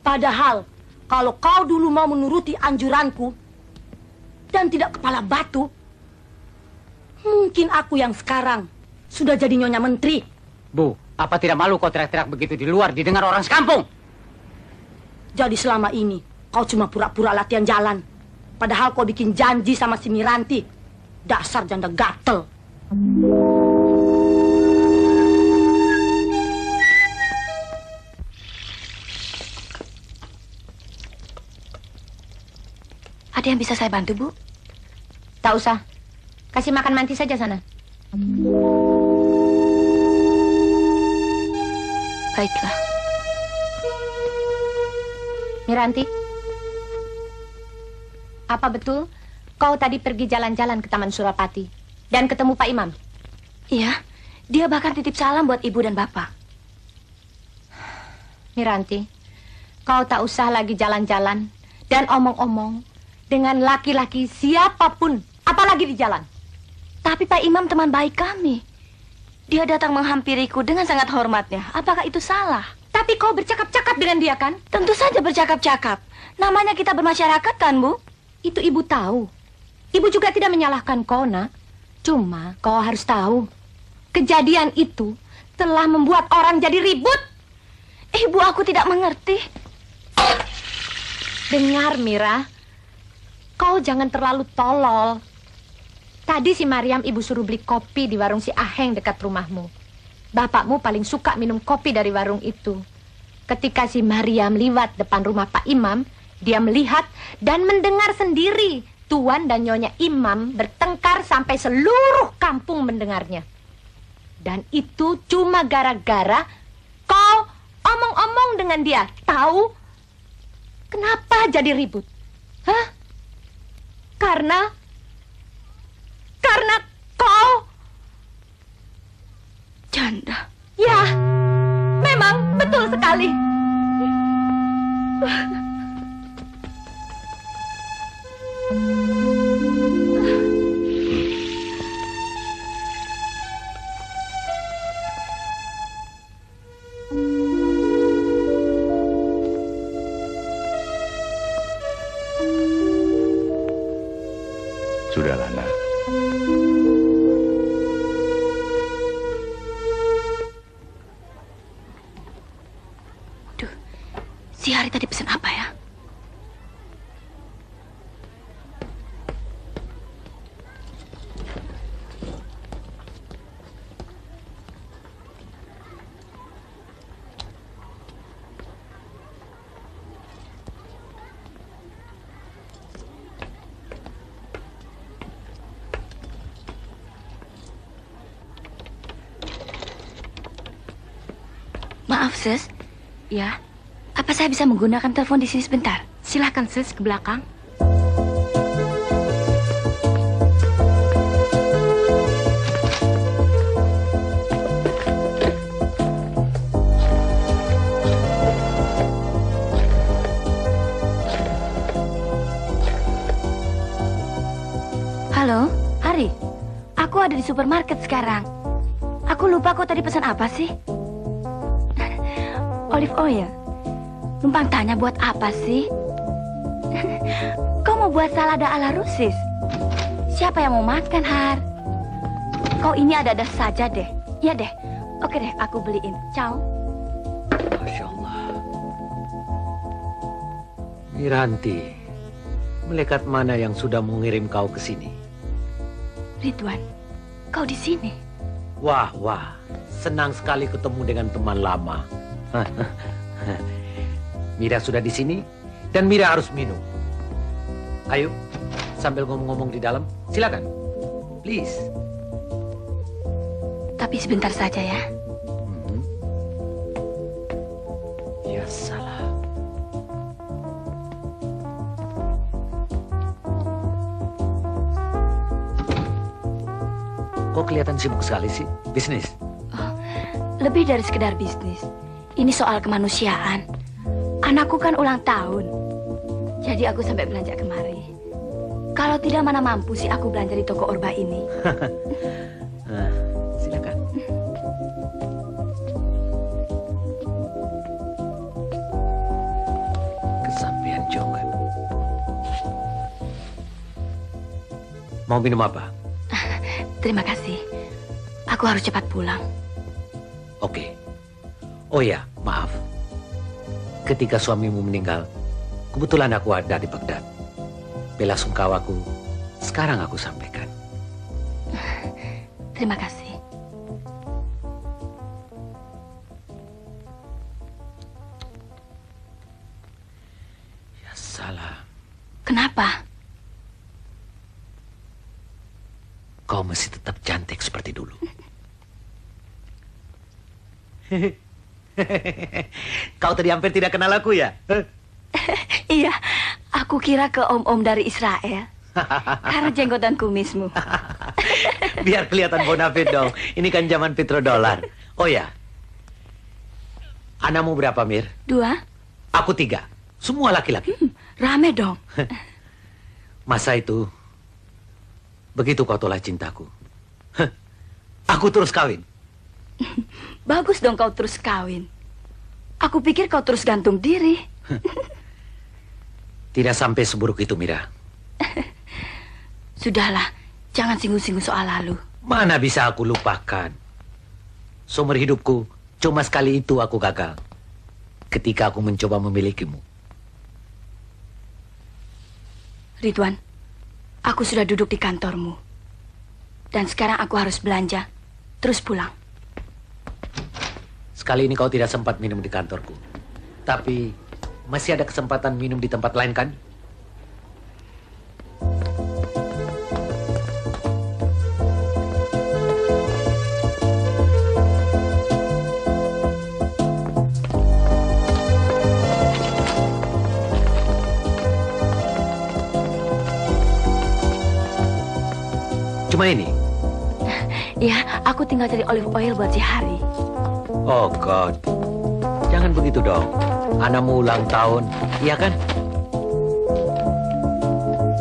[SPEAKER 16] Padahal kalau kau dulu mau menuruti anjuranku dan tidak kepala batu, mungkin aku yang sekarang sudah jadi nyonya menteri.
[SPEAKER 15] Bu, apa tidak malu kau teriak-teriak begitu di luar didengar orang sekampung?
[SPEAKER 16] Jadi selama ini kau cuma pura-pura latihan jalan. Padahal kau bikin janji sama si Miranti. Dasar janda gatel.
[SPEAKER 3] Ada yang bisa saya bantu, Bu? Tak usah. Kasih makan manti saja sana.
[SPEAKER 2] Baiklah.
[SPEAKER 3] Miranti. Apa betul kau tadi pergi jalan-jalan ke Taman Surapati dan ketemu Pak Imam?
[SPEAKER 2] Iya, dia bahkan titip salam buat ibu dan bapak.
[SPEAKER 3] Miranti, kau tak usah lagi jalan-jalan dan omong-omong dengan laki-laki siapa pun, apalagi di jalan.
[SPEAKER 2] Tapi Pak Imam teman baik kami. Dia datang menghampiriku dengan sangat hormatnya. Apakah itu salah?
[SPEAKER 3] Tapi kau bercakap-cakap dengan dia kan?
[SPEAKER 2] Tentu saja bercakap-cakap. Namanya kita bermasyarakat kan, Bu?
[SPEAKER 3] Itu ibu tahu. Ibu juga tidak menyalahkan kau, nak. Cuma kau harus tahu, kejadian itu telah membuat orang jadi ribut.
[SPEAKER 2] Ibu, aku tidak mengerti.
[SPEAKER 3] Dengar, Mira. Kau jangan terlalu tolol. Tadi si Mariam ibu suruh beli kopi di warung si Aheng dekat rumahmu. Bapakmu paling suka minum kopi dari warung itu. Ketika si Mariam liwat depan rumah Pak Imam, dia melihat dan mendengar sendiri Tuan dan Nyonya Imam bertengkar sampai seluruh kampung mendengarnya. Dan itu cuma gara-gara kau omong-omong dengan dia. Tahu kenapa jadi ribut? Hah? Karena karena kau
[SPEAKER 2] janda.
[SPEAKER 3] Ya, memang betul sekali.
[SPEAKER 8] Sudahlah,
[SPEAKER 2] Sis. Ya. Apa saya bisa menggunakan telepon di sini sebentar?
[SPEAKER 3] Silahkan, Sis, ke belakang.
[SPEAKER 2] Halo, Hari. Aku ada di supermarket sekarang. Aku lupa kok tadi pesan apa sih? Olive oil. Numpang tanya buat apa sih? Kau mau buat salada ala Rusis? Siapa yang mau makan, Har? Kau ini ada-ada saja deh. Ya deh. Oke deh, aku beliin. Ciao.
[SPEAKER 17] Masya Allah. Miranti, melekat mana yang sudah mengirim kau ke sini?
[SPEAKER 2] Ridwan, kau di sini?
[SPEAKER 17] Wah, wah, senang sekali ketemu dengan teman lama. <laughs> Mira sudah di sini dan Mira harus minum. Ayo, sambil ngomong-ngomong di dalam, silakan. Please.
[SPEAKER 2] Tapi sebentar saja ya.
[SPEAKER 17] Ya salah. Kok kelihatan sibuk sekali sih? Bisnis?
[SPEAKER 2] Lebih dari sekedar bisnis. Ini soal kemanusiaan. Anakku kan ulang tahun. Jadi aku sampai belanja kemari. Kalau tidak mana mampu sih aku belanja di toko Orba ini.
[SPEAKER 17] Nah, <laughs> silakan. Kesampean juga. Mau minum apa? <laughs>
[SPEAKER 2] Terima kasih. Aku harus cepat pulang.
[SPEAKER 17] Oke. Oh ya, maaf. Ketika suamimu meninggal, kebetulan aku ada di Baghdad. Bela sungkawaku, sekarang aku sampaikan.
[SPEAKER 2] Terima kasih.
[SPEAKER 17] Kau tadi hampir tidak kenal aku ya? <laughs>
[SPEAKER 2] Iya, aku kira ke om-om dari Israel. <laughs> Karena jenggot dan kumismu. <laughs>
[SPEAKER 17] Biar kelihatan bonafit dong. Ini kan zaman petrodolar. Oh ya. Anakmu berapa, Mir?
[SPEAKER 2] Dua,
[SPEAKER 17] Aku tiga. Semua laki-laki.
[SPEAKER 2] rame dong.
[SPEAKER 17] Masa itu, begitu kau tolak cintaku. Aku terus kawin.
[SPEAKER 2] Bagus dong kau terus kawin. Aku pikir kau terus gantung diri. <laughs>
[SPEAKER 17] Tidak sampai seburuk itu, Mira. <laughs>
[SPEAKER 2] Sudahlah, jangan singgung-singgung soal lalu.
[SPEAKER 17] Mana bisa aku lupakan? Seumur hidupku, cuma sekali itu aku gagal. Ketika aku mencoba memilikimu.
[SPEAKER 2] Ridwan, aku sudah duduk di kantormu. Dan sekarang aku harus belanja, terus pulang.
[SPEAKER 17] Sekali ini kau tidak sempat minum di kantorku. Tapi masih ada kesempatan minum di tempat lain kan? Cuma ini? <laughs>
[SPEAKER 2] Ya, aku tinggal cari olive oil buat si Hari.
[SPEAKER 17] Oh God. Jangan begitu dong. Anakmu ulang tahun, iya kan?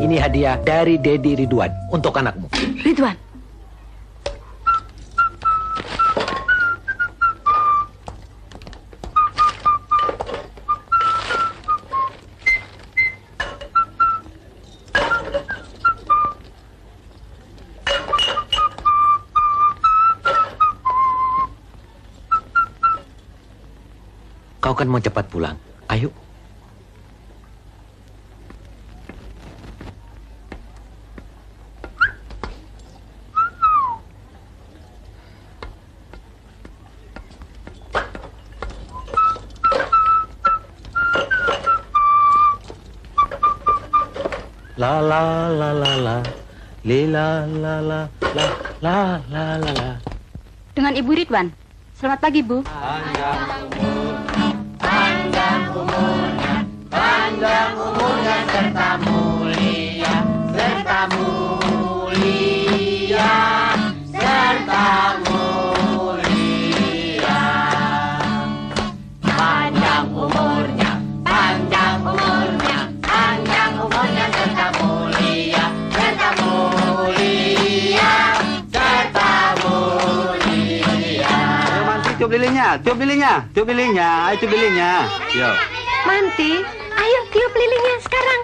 [SPEAKER 17] Ini hadiah dari Dedi Ridwan untuk anakmu.
[SPEAKER 2] Ridwan,
[SPEAKER 17] Kau kan mau cepat pulang. Ayo. La la la la la. Lila la la la la la la la.
[SPEAKER 11] Dengan Ibu Ridwan. Selamat pagi, Bu.
[SPEAKER 17] Panjang
[SPEAKER 14] panjang umurnya serta mulia, serta mulia, serta mulia. Panjang umurnya, panjang umurnya, panjang umurnya serta mulia, serta mulia, serta mulia.
[SPEAKER 4] Ayo Manti tiup lilinnya, tiup lilinnya, tiup lilinnya, ayo tiup lilinnya. Yo.
[SPEAKER 3] Manti, tiup lilinnya sekarang.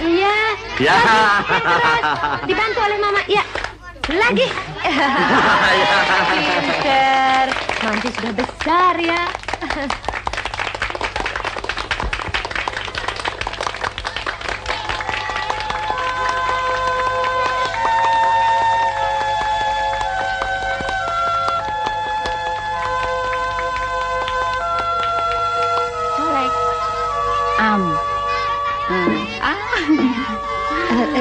[SPEAKER 3] Iya.
[SPEAKER 4] Ya.
[SPEAKER 3] Dibantu oleh Mama. Ya. Lagi. Pinter. Manti sudah besar ya.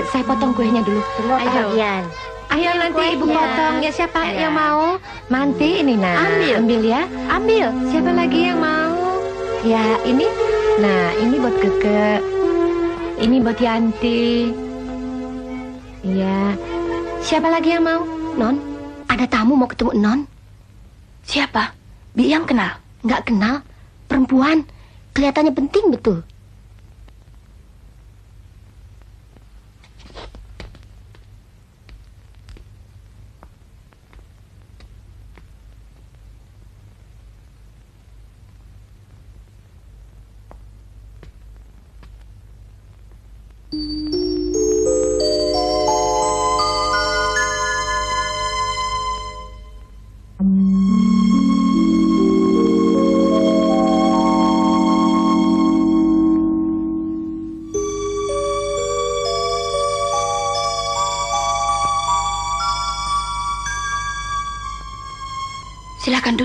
[SPEAKER 3] Saya potong kuenya dulu.
[SPEAKER 13] Semua
[SPEAKER 3] Ayo.
[SPEAKER 13] kebagian.
[SPEAKER 3] Ayo nanti ibu potong ya siapa
[SPEAKER 13] Ya.
[SPEAKER 3] yang mau? Manti ini nah.
[SPEAKER 13] Ambil.
[SPEAKER 3] Ambil ya. Ambil. Siapa lagi yang mau? Ya ini. Nah ini buat Keke. Ini buat Yanti. Iya. Siapa lagi yang mau?
[SPEAKER 2] Non, ada tamu mau ketemu Non. Siapa? Biang kenal? Nggak kenal. Perempuan. Kelihatannya penting betul.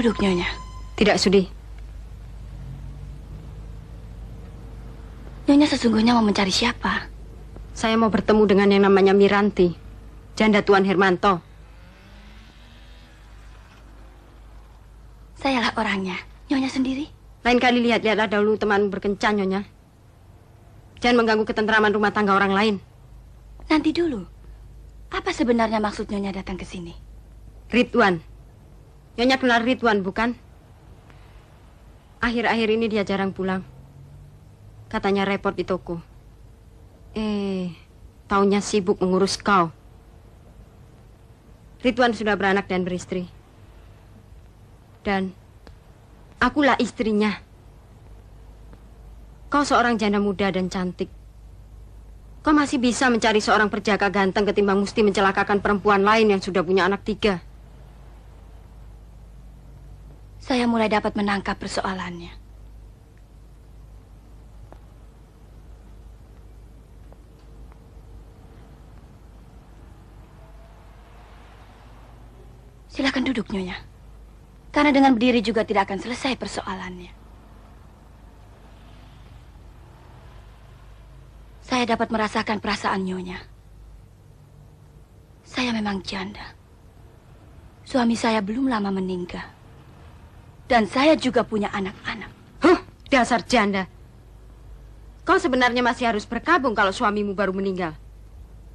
[SPEAKER 2] Duduk, Nyonya.
[SPEAKER 18] Tidak sudi.
[SPEAKER 2] Nyonya sesungguhnya mau mencari siapa?
[SPEAKER 18] Saya mau bertemu dengan yang namanya Miranti, janda Tuan Hermanto.
[SPEAKER 2] Sayalah orangnya. Nyonya sendiri?
[SPEAKER 18] Lain kali lihat-lihatlah dahulu teman berkencan, Nyonya. Jangan mengganggu ketentraman rumah tangga orang lain.
[SPEAKER 2] Nanti dulu. Apa sebenarnya maksud Nyonya datang ke sini?
[SPEAKER 18] Ridwan. Nyonya kenal Ridwan, bukan? Akhir-akhir ini dia jarang pulang. Katanya repot di toko. Eh, taunya sibuk mengurus kau. Ridwan sudah beranak dan beristri. Dan akulah istrinya. Kau seorang janda muda dan cantik. Kau masih bisa mencari seorang perjaka ganteng ketimbang mesti mencelakakan perempuan lain yang sudah punya anak tiga.
[SPEAKER 2] Saya mulai dapat menangkap persoalannya. Silakan duduk, Nyonya. Karena dengan berdiri juga tidak akan selesai persoalannya. Saya dapat merasakan perasaan Nyonya. Saya memang janda. Suami saya belum lama meninggal. Dan saya juga punya anak-anak.
[SPEAKER 18] Huh, dasar janda. Kau sebenarnya masih harus berkabung kalau suamimu baru meninggal.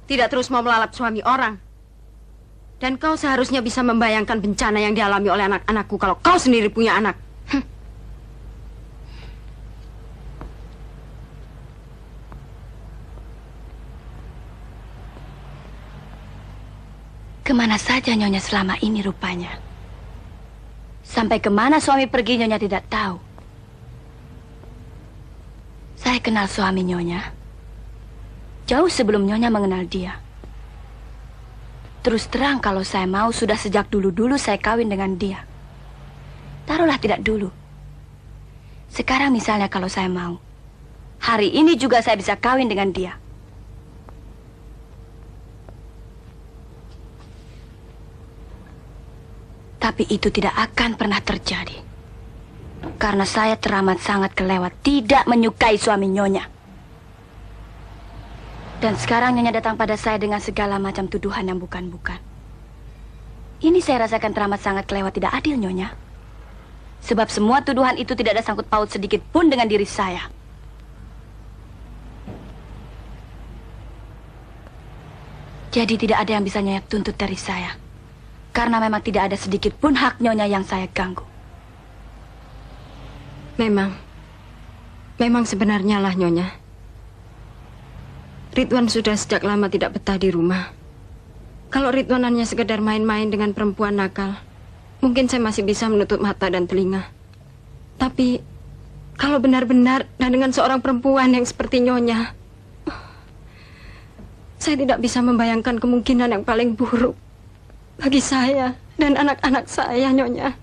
[SPEAKER 18] Tidak terus mau melalap suami orang. Dan kau seharusnya bisa membayangkan bencana yang dialami oleh anak-anakku kalau kau sendiri punya anak. Ke
[SPEAKER 2] mana saja Nyonya selama ini rupanya? Sampai ke mana suami pergi Nyonya tidak tahu. Saya kenal suami Nyonya. Jauh sebelum Nyonya mengenal dia. Terus terang kalau saya mau sudah sejak dulu-dulu saya kawin dengan dia. Taruhlah tidak dulu. Sekarang misalnya kalau saya mau. Hari ini juga saya bisa kawin dengan dia. Tapi itu tidak akan pernah terjadi. Karena saya teramat sangat kelewat tidak menyukai suami Nyonya. Dan sekarang Nyonya datang pada saya dengan segala macam tuduhan yang bukan-bukan. Ini saya rasakan teramat sangat kelewat tidak adil, Nyonya. Sebab semua tuduhan itu tidak ada sangkut paut sedikit pun dengan diri saya. Jadi tidak ada yang bisa Nyonya tuntut dari saya. Karena memang tidak ada sedikit pun hak Nyonya yang saya ganggu.
[SPEAKER 19] Memang. Memang sebenarnya lah Nyonya. Ridwan sudah sejak lama tidak betah di rumah. Kalau Ridwan hanya sekedar main-main dengan perempuan nakal, mungkin saya masih bisa menutup mata dan telinga. Tapi kalau benar-benar dan dengan seorang perempuan yang seperti Nyonya, saya tidak bisa membayangkan kemungkinan yang paling buruk bagi saya dan anak-anak saya, Nyonya.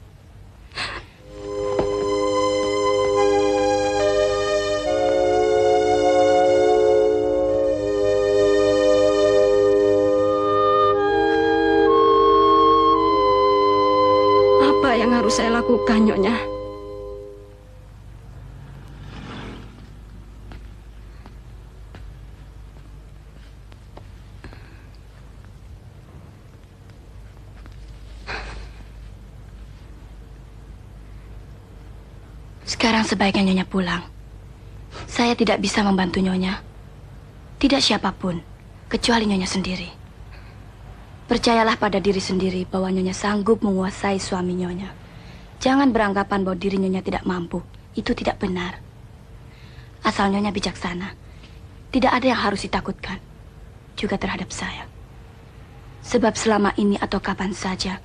[SPEAKER 19] Apa yang harus saya lakukan, Nyonya?
[SPEAKER 2] Sekarang sebaiknya Nyonya pulang. Saya tidak bisa membantu Nyonya. Tidak siapa pun, kecuali Nyonya sendiri. Percayalah pada diri sendiri bahwa Nyonya sanggup menguasai suami Nyonya. Jangan beranggapan bahwa diri Nyonya tidak mampu. Itu tidak benar. Asal Nyonya bijaksana, tidak ada yang harus ditakutkan. Juga terhadap saya. Sebab selama ini atau kapan saja,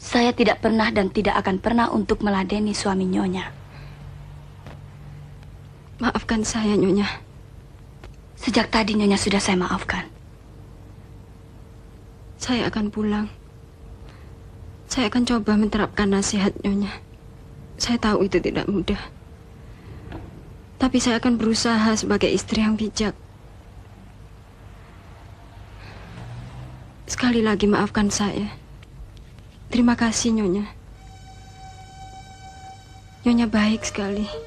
[SPEAKER 2] saya tidak pernah dan tidak akan pernah untuk meladeni suami Nyonya.
[SPEAKER 19] Maafkan saya, Nyonya.
[SPEAKER 2] Sejak tadi Nyonya sudah saya maafkan.
[SPEAKER 19] Saya akan pulang. Saya akan coba menerapkan nasihat Nyonya. Saya tahu itu tidak mudah. Tapi saya akan berusaha sebagai istri yang bijak. Sekali lagi maafkan saya. Terima kasih Nyonya. Nyonya baik sekali.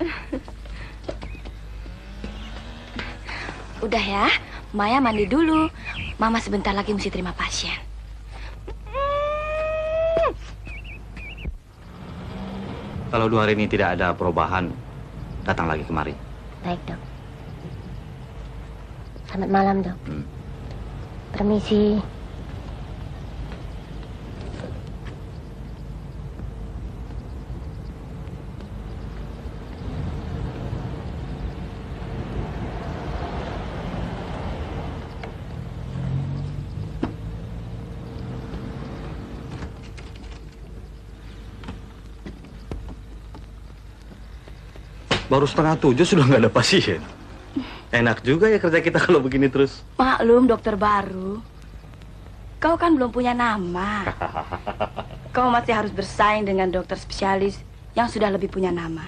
[SPEAKER 19] <laughs>
[SPEAKER 2] Udah ya, Maya mandi dulu. Mama sebentar lagi mesti terima pasien.
[SPEAKER 4] Kalau dua hari ini tidak ada perubahan, datang lagi kemari.
[SPEAKER 14] Baik, dok. Selamat malam, dok.
[SPEAKER 4] Hmm.
[SPEAKER 14] Permisi.
[SPEAKER 4] Baru setengah tujuh sudah nggak ada pasien. Enak juga ya kerja kita kalau begini terus.
[SPEAKER 2] Maklum dokter baru. Kau kan belum punya nama. <laughs> Kau masih harus bersaing dengan dokter spesialis yang sudah lebih punya nama.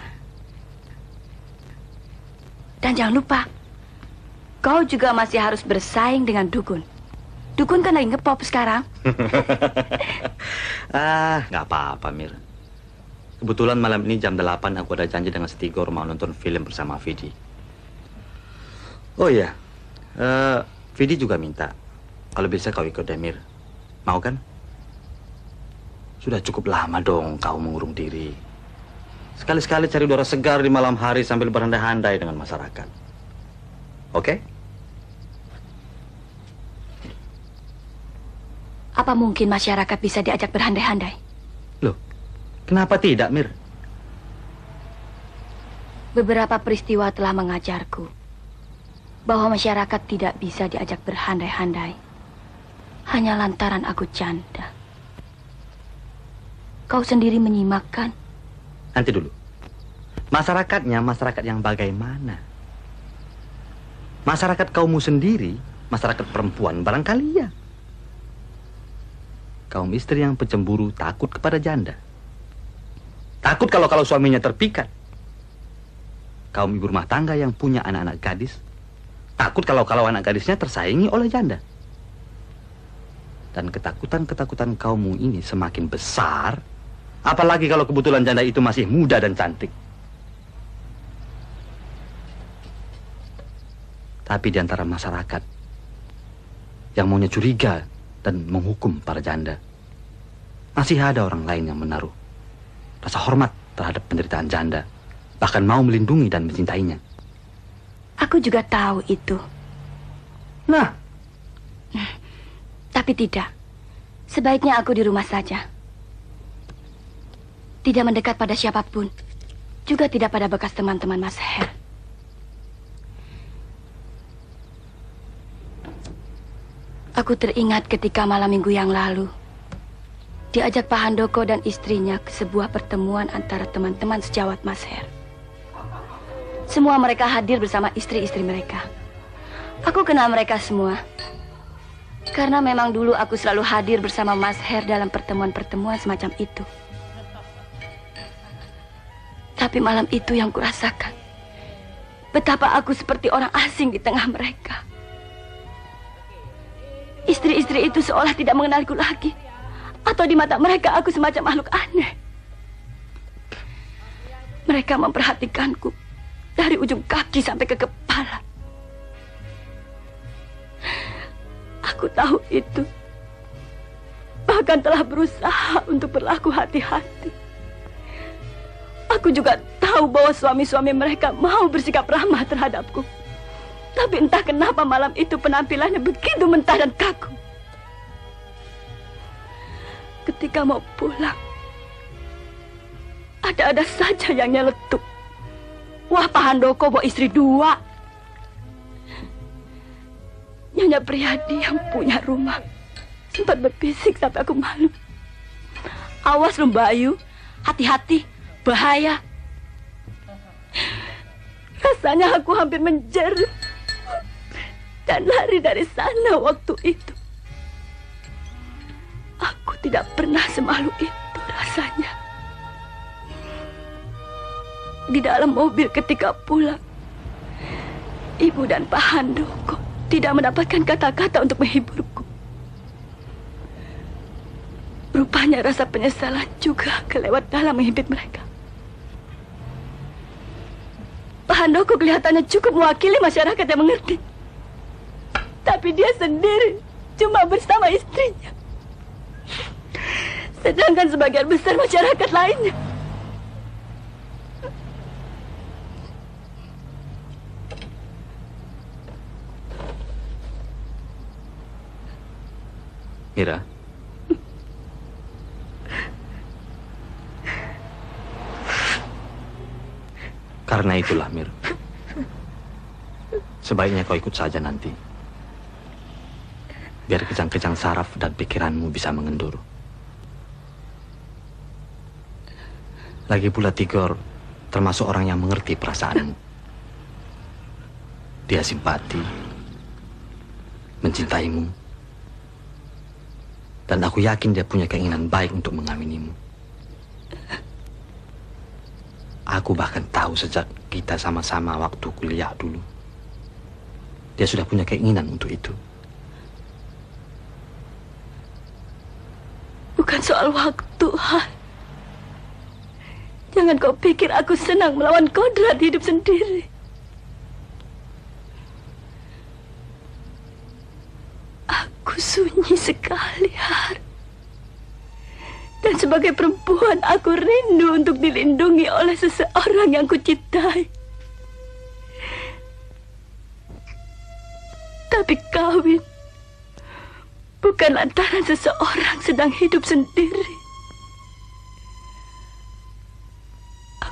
[SPEAKER 2] Dan jangan lupa, kau juga masih harus bersaing dengan dukun. Dukun kan lagi ngepop sekarang. <laughs>
[SPEAKER 4] ah, nggak apa-apa, Mir. Kebetulan malam ini jam 8 aku ada janji dengan Setigor mau nonton film bersama Vidi. Oh iya, eh, Vidi juga minta kalau bisa kau ikut Demir. Mau kan? Sudah cukup lama dong kau mengurung diri. Sekali-sekali cari udara segar di malam hari sambil berandai-andai dengan masyarakat. Oke?
[SPEAKER 2] Apa mungkin masyarakat bisa diajak berandai-andai?
[SPEAKER 4] Kenapa tidak, Mir?
[SPEAKER 2] Beberapa peristiwa telah mengajarku bahwa masyarakat tidak bisa diajak berandai-andai hanya lantaran aku janda. Kau sendiri menyimakkan
[SPEAKER 4] Nanti dulu. Masyarakatnya masyarakat yang bagaimana? Masyarakat kaummu sendiri, masyarakat perempuan barangkali ya. Kaum istri yang pencemburu takut kepada janda. Takut kalau kalau suaminya terpikat. Kaum ibu rumah tangga yang punya anak-anak gadis takut kalau kalau anak gadisnya tersaingi oleh janda. Dan ketakutan-ketakutan kaummu ini semakin besar, apalagi kalau kebetulan janda itu masih muda dan cantik. Tapi di antara masyarakat yang maunya curiga dan menghukum para janda, masih ada orang lain yang menaruh rasa hormat terhadap penderitaan janda, bahkan mau melindungi dan mencintainya.
[SPEAKER 2] Aku juga tahu itu.
[SPEAKER 4] Nah.
[SPEAKER 2] Tapi tidak. Sebaiknya aku di rumah saja. Tidak mendekat pada siapa pun. Juga tidak pada bekas teman-teman Mas Her. Aku teringat ketika malam minggu yang lalu. Diajak Pak Handoko dan istrinya ke sebuah pertemuan antara teman-teman sejawat Mas Her. Semua mereka hadir bersama istri-istri mereka. Aku kenal mereka semua. Karena memang dulu aku selalu hadir bersama Mas Her dalam pertemuan-pertemuan semacam itu. Tapi malam itu yang kurasakan. Betapa aku seperti orang asing di tengah mereka. Istri-istri itu seolah tidak mengenalku lagi. Atau di mata mereka aku semacam makhluk aneh. Mereka memperhatikanku dari ujung kaki sampai ke kepala. Aku tahu itu. Bahkan telah berusaha untuk berlaku hati-hati. Aku juga tahu bahwa suami-suami mereka mau bersikap ramah terhadapku. Tapi entah kenapa malam itu penampilannya begitu mentah dan kaku. Ketika mau pulang, ada-ada saja yang nyeletuk. Wah, Pak Handoko bawa istri dua. Nyonya Priyadi yang punya rumah sempat berbisik sampai aku malu. Awas lu Bayu, hati-hati, bahaya. Rasanya aku hampir menjerit dan lari dari sana waktu itu. Tidak pernah semalu itu rasanya. Di dalam mobil ketika pulang, Ibu dan Pak Handoko tidak mendapatkan kata-kata untuk menghiburku. Rupanya rasa penyesalan juga kelewat dalam menghimpit mereka. Pak Handoko kelihatannya cukup mewakili masyarakat yang mengerti. Tapi dia sendiri cuma bersama istrinya. Sedangkan sebagian besar masyarakat lainnya
[SPEAKER 4] Mira. Karena itulah, Mir. Sebaiknya kau ikut saja nanti. Biar kejang-kejang saraf dan pikiranmu bisa mengendur. Lagi pula Tigor termasuk orang yang mengerti perasaanmu. Dia simpati, mencintaimu, dan aku yakin dia punya keinginan baik untuk mengawinimu. Aku bahkan tahu sejak kita sama-sama waktu kuliah dulu. Dia sudah punya keinginan untuk itu.
[SPEAKER 2] bukan soal waktu, Han. Jangan kau pikir aku senang melawan kodrat hidup sendiri. Aku sunyi. sekali, Har. Dan sebagai perempuan, aku rindu untuk dilindungi oleh seseorang yang kucintai. Tapi kawin bukan lantaran seseorang sedang hidup sendiri.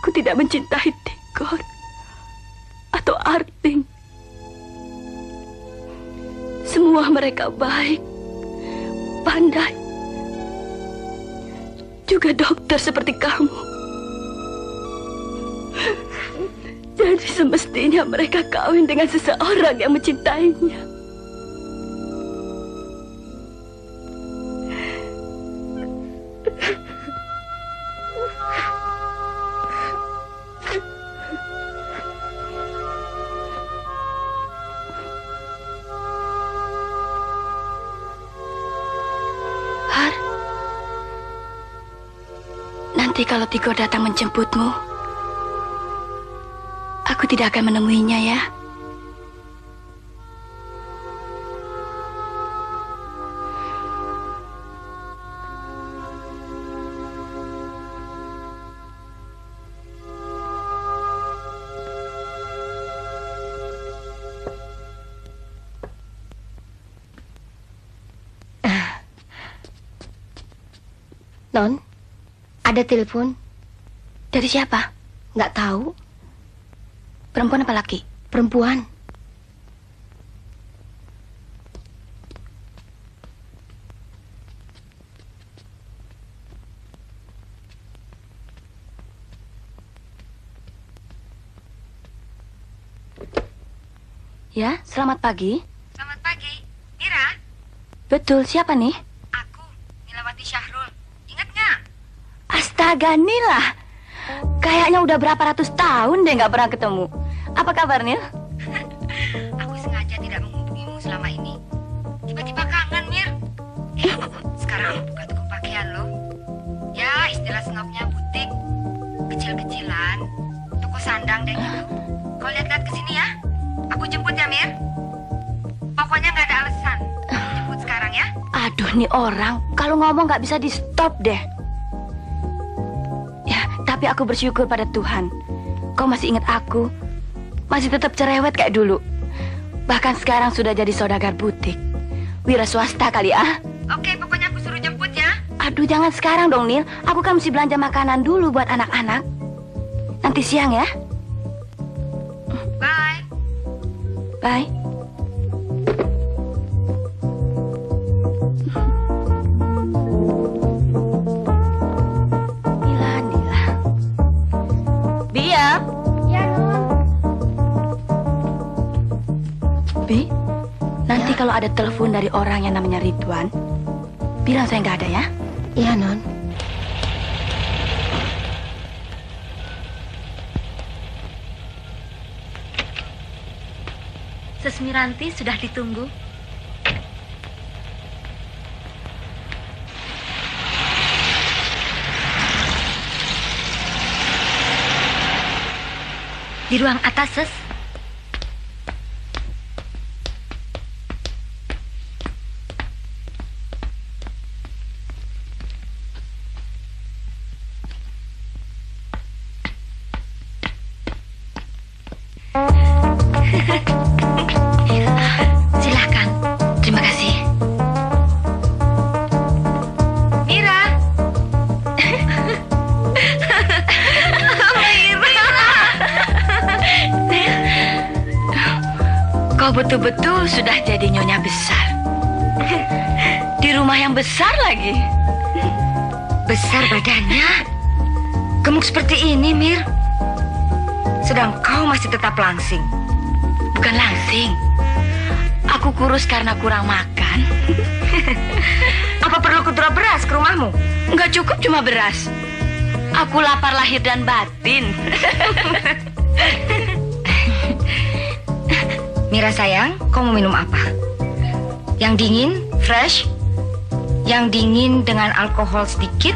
[SPEAKER 2] Aku tidak mencintai Tigor atau Arting. Semua mereka baik, pandai, juga dokter seperti kamu. Jadi semestinya mereka kawin dengan seseorang yang mencintainya. Kalau Tiko datang menjemputmu, aku tidak akan menemuinya ya.
[SPEAKER 20] Non, ada telepon.
[SPEAKER 2] Dari siapa?
[SPEAKER 20] Nggak tahu.
[SPEAKER 2] Perempuan apa laki?
[SPEAKER 20] Perempuan.
[SPEAKER 2] Ya, selamat pagi.
[SPEAKER 13] Selamat pagi. Mira,
[SPEAKER 2] Betul, siapa nih?
[SPEAKER 13] Milawati Syahrul.
[SPEAKER 2] Astaga, Nila. Kayaknya udah berapa ratus tahun deh nggak pernah ketemu. Apa kabar, Nil? <laughs>
[SPEAKER 13] Aku sengaja tidak menghubungimu selama ini. Tiba-tiba kangen, Mir. Eh, sekarang aku buka toko pakaian loh. Ya, istilah senopnya butik. Kecil-kecilan. Toko sandang deh gitu. Kau lihat-lihat ke sini ya. Aku jemput ya, Mir. Pokoknya nggak ada alasan. Jemput sekarang ya.
[SPEAKER 2] Aduh, nih orang kalau ngomong nggak bisa di stop deh. Tapi aku bersyukur pada Tuhan. Kau masih ingat aku, masih tetap cerewet kayak dulu. Bahkan sekarang sudah jadi saudagar butik. Wira swasta kali ah.
[SPEAKER 13] Oke, pokoknya aku suruh jemput ya.
[SPEAKER 2] Aduh, jangan sekarang dong, Nil. Aku kan mesti belanja makanan dulu buat anak-anak. Nanti siang ya.
[SPEAKER 13] Bye.
[SPEAKER 2] Bye. Bia.
[SPEAKER 20] Ya,
[SPEAKER 2] Bi, nanti kalau ada telepon dari orang yang namanya Ridwan, bilang saya nggak ada ya.
[SPEAKER 20] Iya, Non.
[SPEAKER 2] Sesmiranti sudah ditunggu. Di ruang atas, Ses.
[SPEAKER 13] Langsing.
[SPEAKER 2] Bukan langsing. Aku kurus karena kurang makan. <laughs>
[SPEAKER 13] Apa perlu kudra beras ke rumahmu?
[SPEAKER 2] Nggak cukup cuma beras. Aku lapar lahir dan batin. <laughs>
[SPEAKER 13] Mira sayang, kau mau minum apa? Yang dingin, fresh? Yang dingin dengan alkohol sedikit?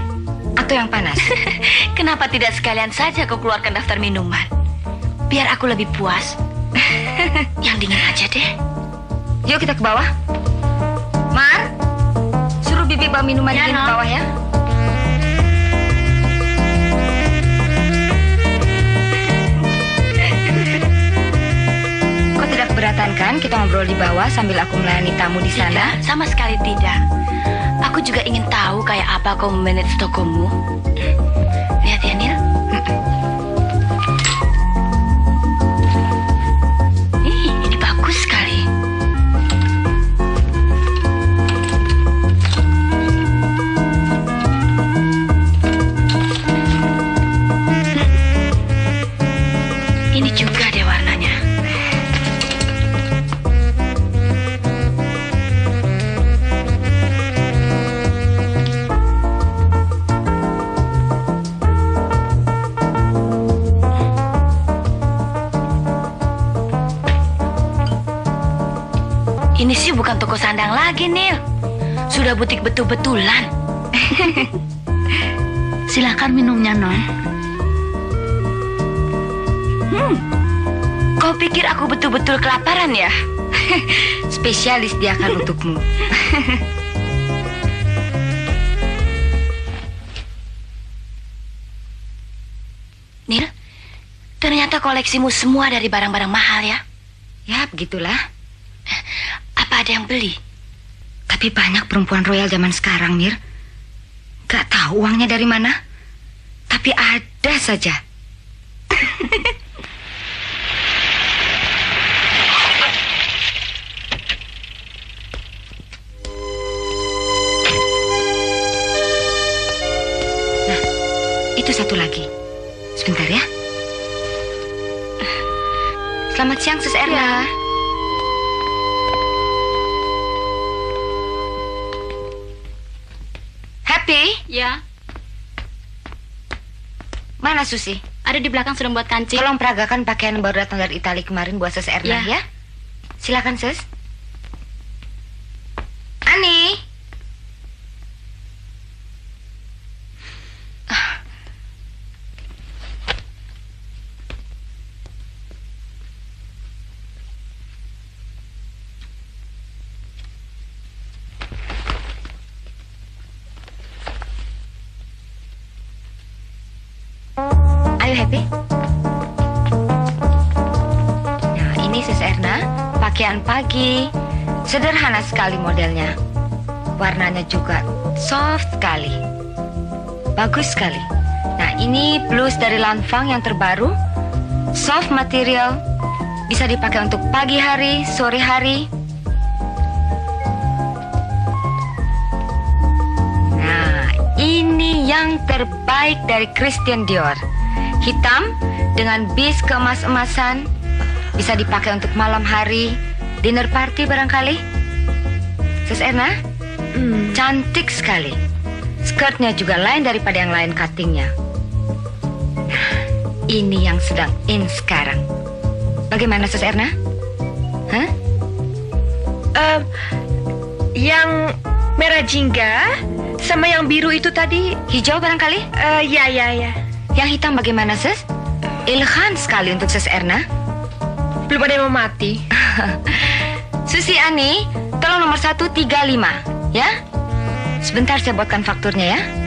[SPEAKER 13] Atau yang panas? <laughs>
[SPEAKER 2] Kenapa tidak sekalian saja kau keluarkan daftar minuman? Biar aku lebih puas. <laughs> Yang dingin aja deh.
[SPEAKER 13] Yuk kita ke bawah. Mar, Bibi bawa minuman
[SPEAKER 3] Ya,
[SPEAKER 13] dingin ke
[SPEAKER 3] Non.
[SPEAKER 13] bawah ya. <laughs> Kau tidak keberatan kan kita ngobrol di bawah sambil aku melayani tamu di sana?
[SPEAKER 2] Tidak, sama sekali tidak. Aku juga ingin tahu kayak apa kau memanage tokomu. Sudah butik betul-betulan. <laughs> Silakan minumnya, Non. Hmm. Kau pikir aku betul-betul kelaparan ya? <laughs>
[SPEAKER 13] Spesialis dia akan <laughs> untukmu.
[SPEAKER 2] Nil, ternyata koleksimu semua dari barang-barang mahal ya?
[SPEAKER 13] Ya, begitulah.
[SPEAKER 2] Apa ada yang beli?
[SPEAKER 13] Tapi banyak perempuan royal zaman sekarang, Mir. Gak tahu uangnya dari mana. Tapi ada saja. Susi?
[SPEAKER 2] Ada di belakang sedang buat kancing.
[SPEAKER 13] Tolong peragakan pakaian baru datang dari Itali kemarin buat Sus Erna
[SPEAKER 2] Ya.
[SPEAKER 13] ya. Silakan Sus. Sekali modelnya. Warnanya juga soft sekali. Bagus sekali. Nah, ini blus dari Lanfang yang terbaru. Soft material. Bisa dipakai untuk pagi hari, sore hari. Nah, ini yang terbaik dari Christian Dior. Hitam dengan bis kemas-emasan. Bisa dipakai untuk malam hari, dinner party barangkali. Sus Erna, cantik sekali. Skirtnya juga lain daripada yang lain cuttingnya. Ini yang sedang in sekarang. Bagaimana Sus Erna? Hah?
[SPEAKER 21] Eh, yang merah jingga sama yang biru itu tadi
[SPEAKER 13] hijau barangkali?
[SPEAKER 21] Eh, ya ya ya.
[SPEAKER 13] Yang hitam bagaimana, Sus? Elegan sekali untuk Sus Erna.
[SPEAKER 21] Belum ada yang mau mati. <laughs>
[SPEAKER 13] Susi Ani, tolong nomor 135, ya? Sebentar saya buatkan fakturnya ya.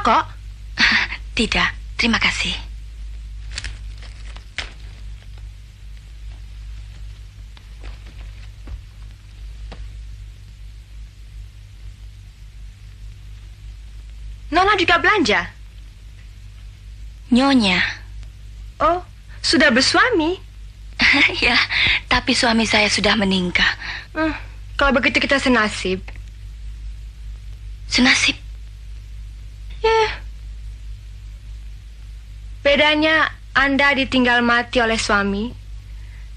[SPEAKER 21] Merokok?
[SPEAKER 2] Tidak, terima kasih.
[SPEAKER 21] Nona juga belanja?
[SPEAKER 2] Nyonya.
[SPEAKER 21] Oh, sudah bersuami? <laughs>
[SPEAKER 2] ya, tapi suami saya sudah meninggal.
[SPEAKER 21] Hmm, kalau begitu kita senasib.
[SPEAKER 2] Senasib?
[SPEAKER 21] Ya. Bedanya Anda ditinggal mati oleh suami.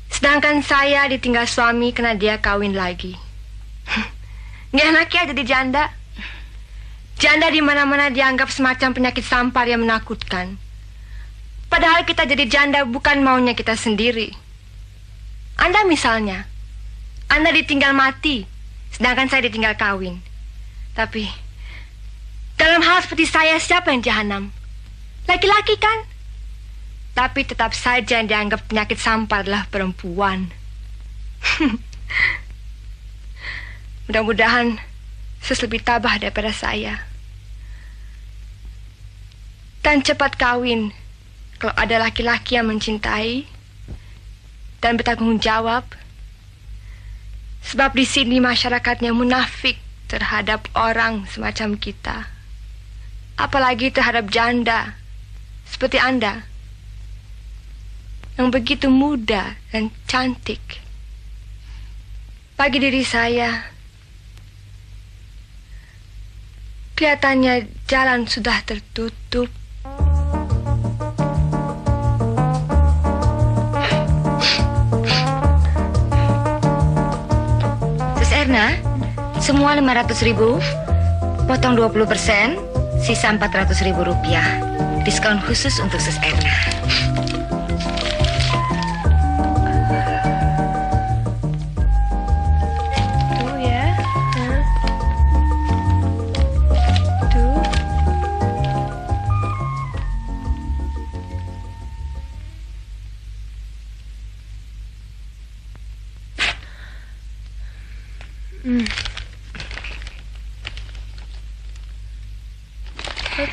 [SPEAKER 21] Sedangkan saya ditinggal suami karena dia kawin lagi. <laughs> Nggak enaknya jadi janda. Janda di mana-mana dianggap semacam penyakit sampar yang menakutkan. Padahal kita jadi janda bukan maunya kita sendiri. Anda misalnya, Anda ditinggal mati, sedangkan saya ditinggal kawin. Tapi, dalam hal seperti saya, siapa yang jahanam? Laki-laki kan? Tapi tetap saja yang dianggap penyakit sampar adalah perempuan. <laughs> Mudah-mudahan Sus lebih tabah daripada saya. Dan cepat kawin kalau ada laki-laki yang mencintai dan bertanggung jawab. Sebab di sini masyarakatnya munafik terhadap orang semacam kita. Apalagi terhadap janda seperti Anda yang begitu muda dan cantik. Bagi diri saya, kelihatannya jalan sudah tertutup.
[SPEAKER 13] Sus Erna, semua 500 ribu, potong 20 persen, sisa 400 ribu rupiah. Diskon khusus untuk Sus Erna.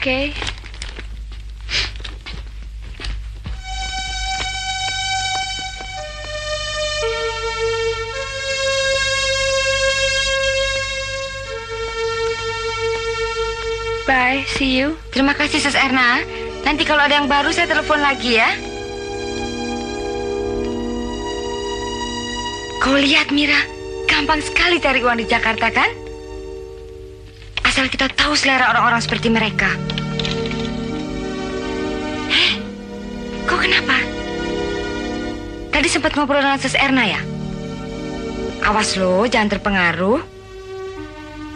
[SPEAKER 21] Oke. Bye, see you.
[SPEAKER 13] Terima kasih Sus Erna. Nanti kalau ada yang baru saya telepon lagi ya. Kau lihat Mira, gampang sekali cari uang di Jakarta kan? Asal kita tahu selera orang-orang seperti mereka. Heh, kau kenapa? Tadi sempat ngobrol dengan Sus Erna ya? Awas lo, jangan terpengaruh.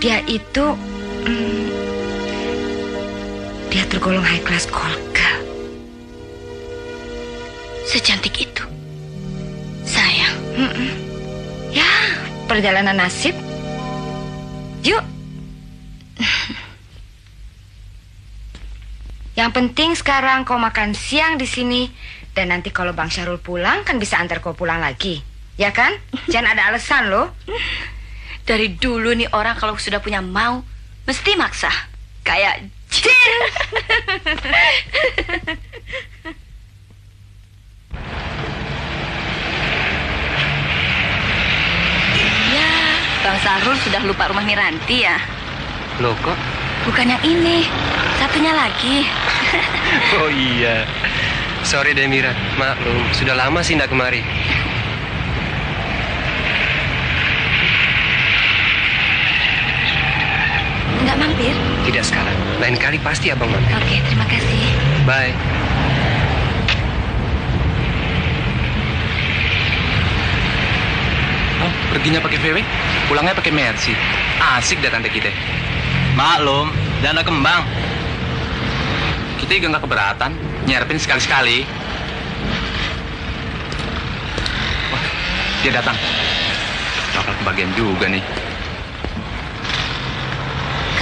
[SPEAKER 13] Dia itu... hmm, dia tergolong high class call.
[SPEAKER 2] Secantik itu. Sayang.
[SPEAKER 13] Mm-mm. Ya, perjalanan nasib. Yuk. <laughs> Yang penting sekarang kau makan siang di sini dan nanti kalau Bang Syarul pulang kan bisa antar kau pulang lagi. Ya kan? <laughs> Jangan ada alasan loh.
[SPEAKER 2] Dari dulu nih orang kalau sudah punya mau, mesti maksa. Kayak jin. <laughs> ya, Bang Sarul sudah lupa rumah Miranti ya?
[SPEAKER 5] Loh kok?
[SPEAKER 2] Bukan yang ini, satunya lagi. <laughs>
[SPEAKER 5] Oh iya. Sorry deh Mira, maklum. Sudah lama sih ndak kemari.
[SPEAKER 2] Nggak mampir?
[SPEAKER 5] Tidak sekarang. Lain kali pasti abang mampir.
[SPEAKER 2] Oke, terima kasih.
[SPEAKER 5] Bye.
[SPEAKER 22] Oh, perginya pakai VW, pulangnya pakai Mercy. Asik dah tante kita. Maklum, dana kembang. Kita juga nggak keberatan, nyerpin sekali-sekali. Wah, dia datang. Bakal kebagian juga nih.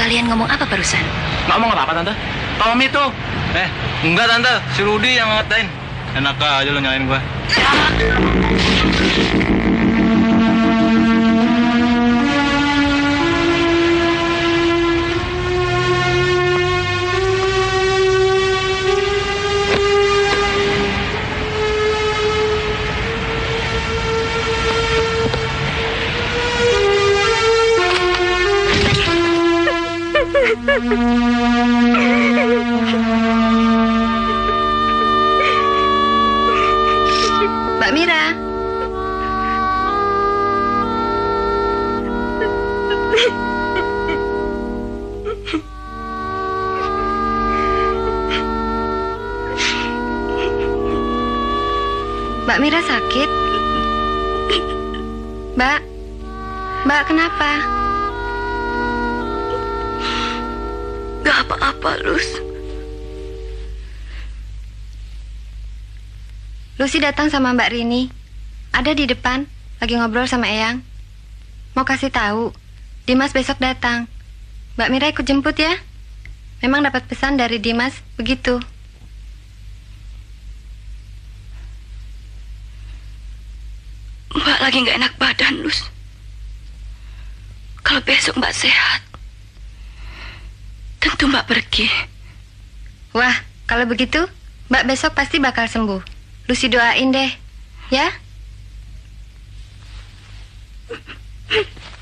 [SPEAKER 2] Kalian ngomong apa barusan?
[SPEAKER 22] Nggak ngomong apa-apa tante. Tommy tuh. Eh, enggak tante, si Rudy yang ngatain. Enak aja lo nyalain gua.
[SPEAKER 2] Mbak Mira.
[SPEAKER 13] Mbak Mira sakit?
[SPEAKER 23] Mbak, Mbak kenapa?
[SPEAKER 2] Apa-apa, Lus.
[SPEAKER 23] Lucy datang sama Mbak Rini. Ada di depan, lagi ngobrol sama Eyang. Mau kasih tahu, Dimas besok datang. Mbak Mira ikut jemput ya. Memang dapat pesan dari Dimas, begitu.
[SPEAKER 2] Mbak lagi gak enak badan, Lus. Kalau besok Mbak sehat, tentu Mbak pergi.
[SPEAKER 23] Wah, kalau begitu, Mbak besok pasti bakal sembuh. Lucy doain deh, ya? <laughs>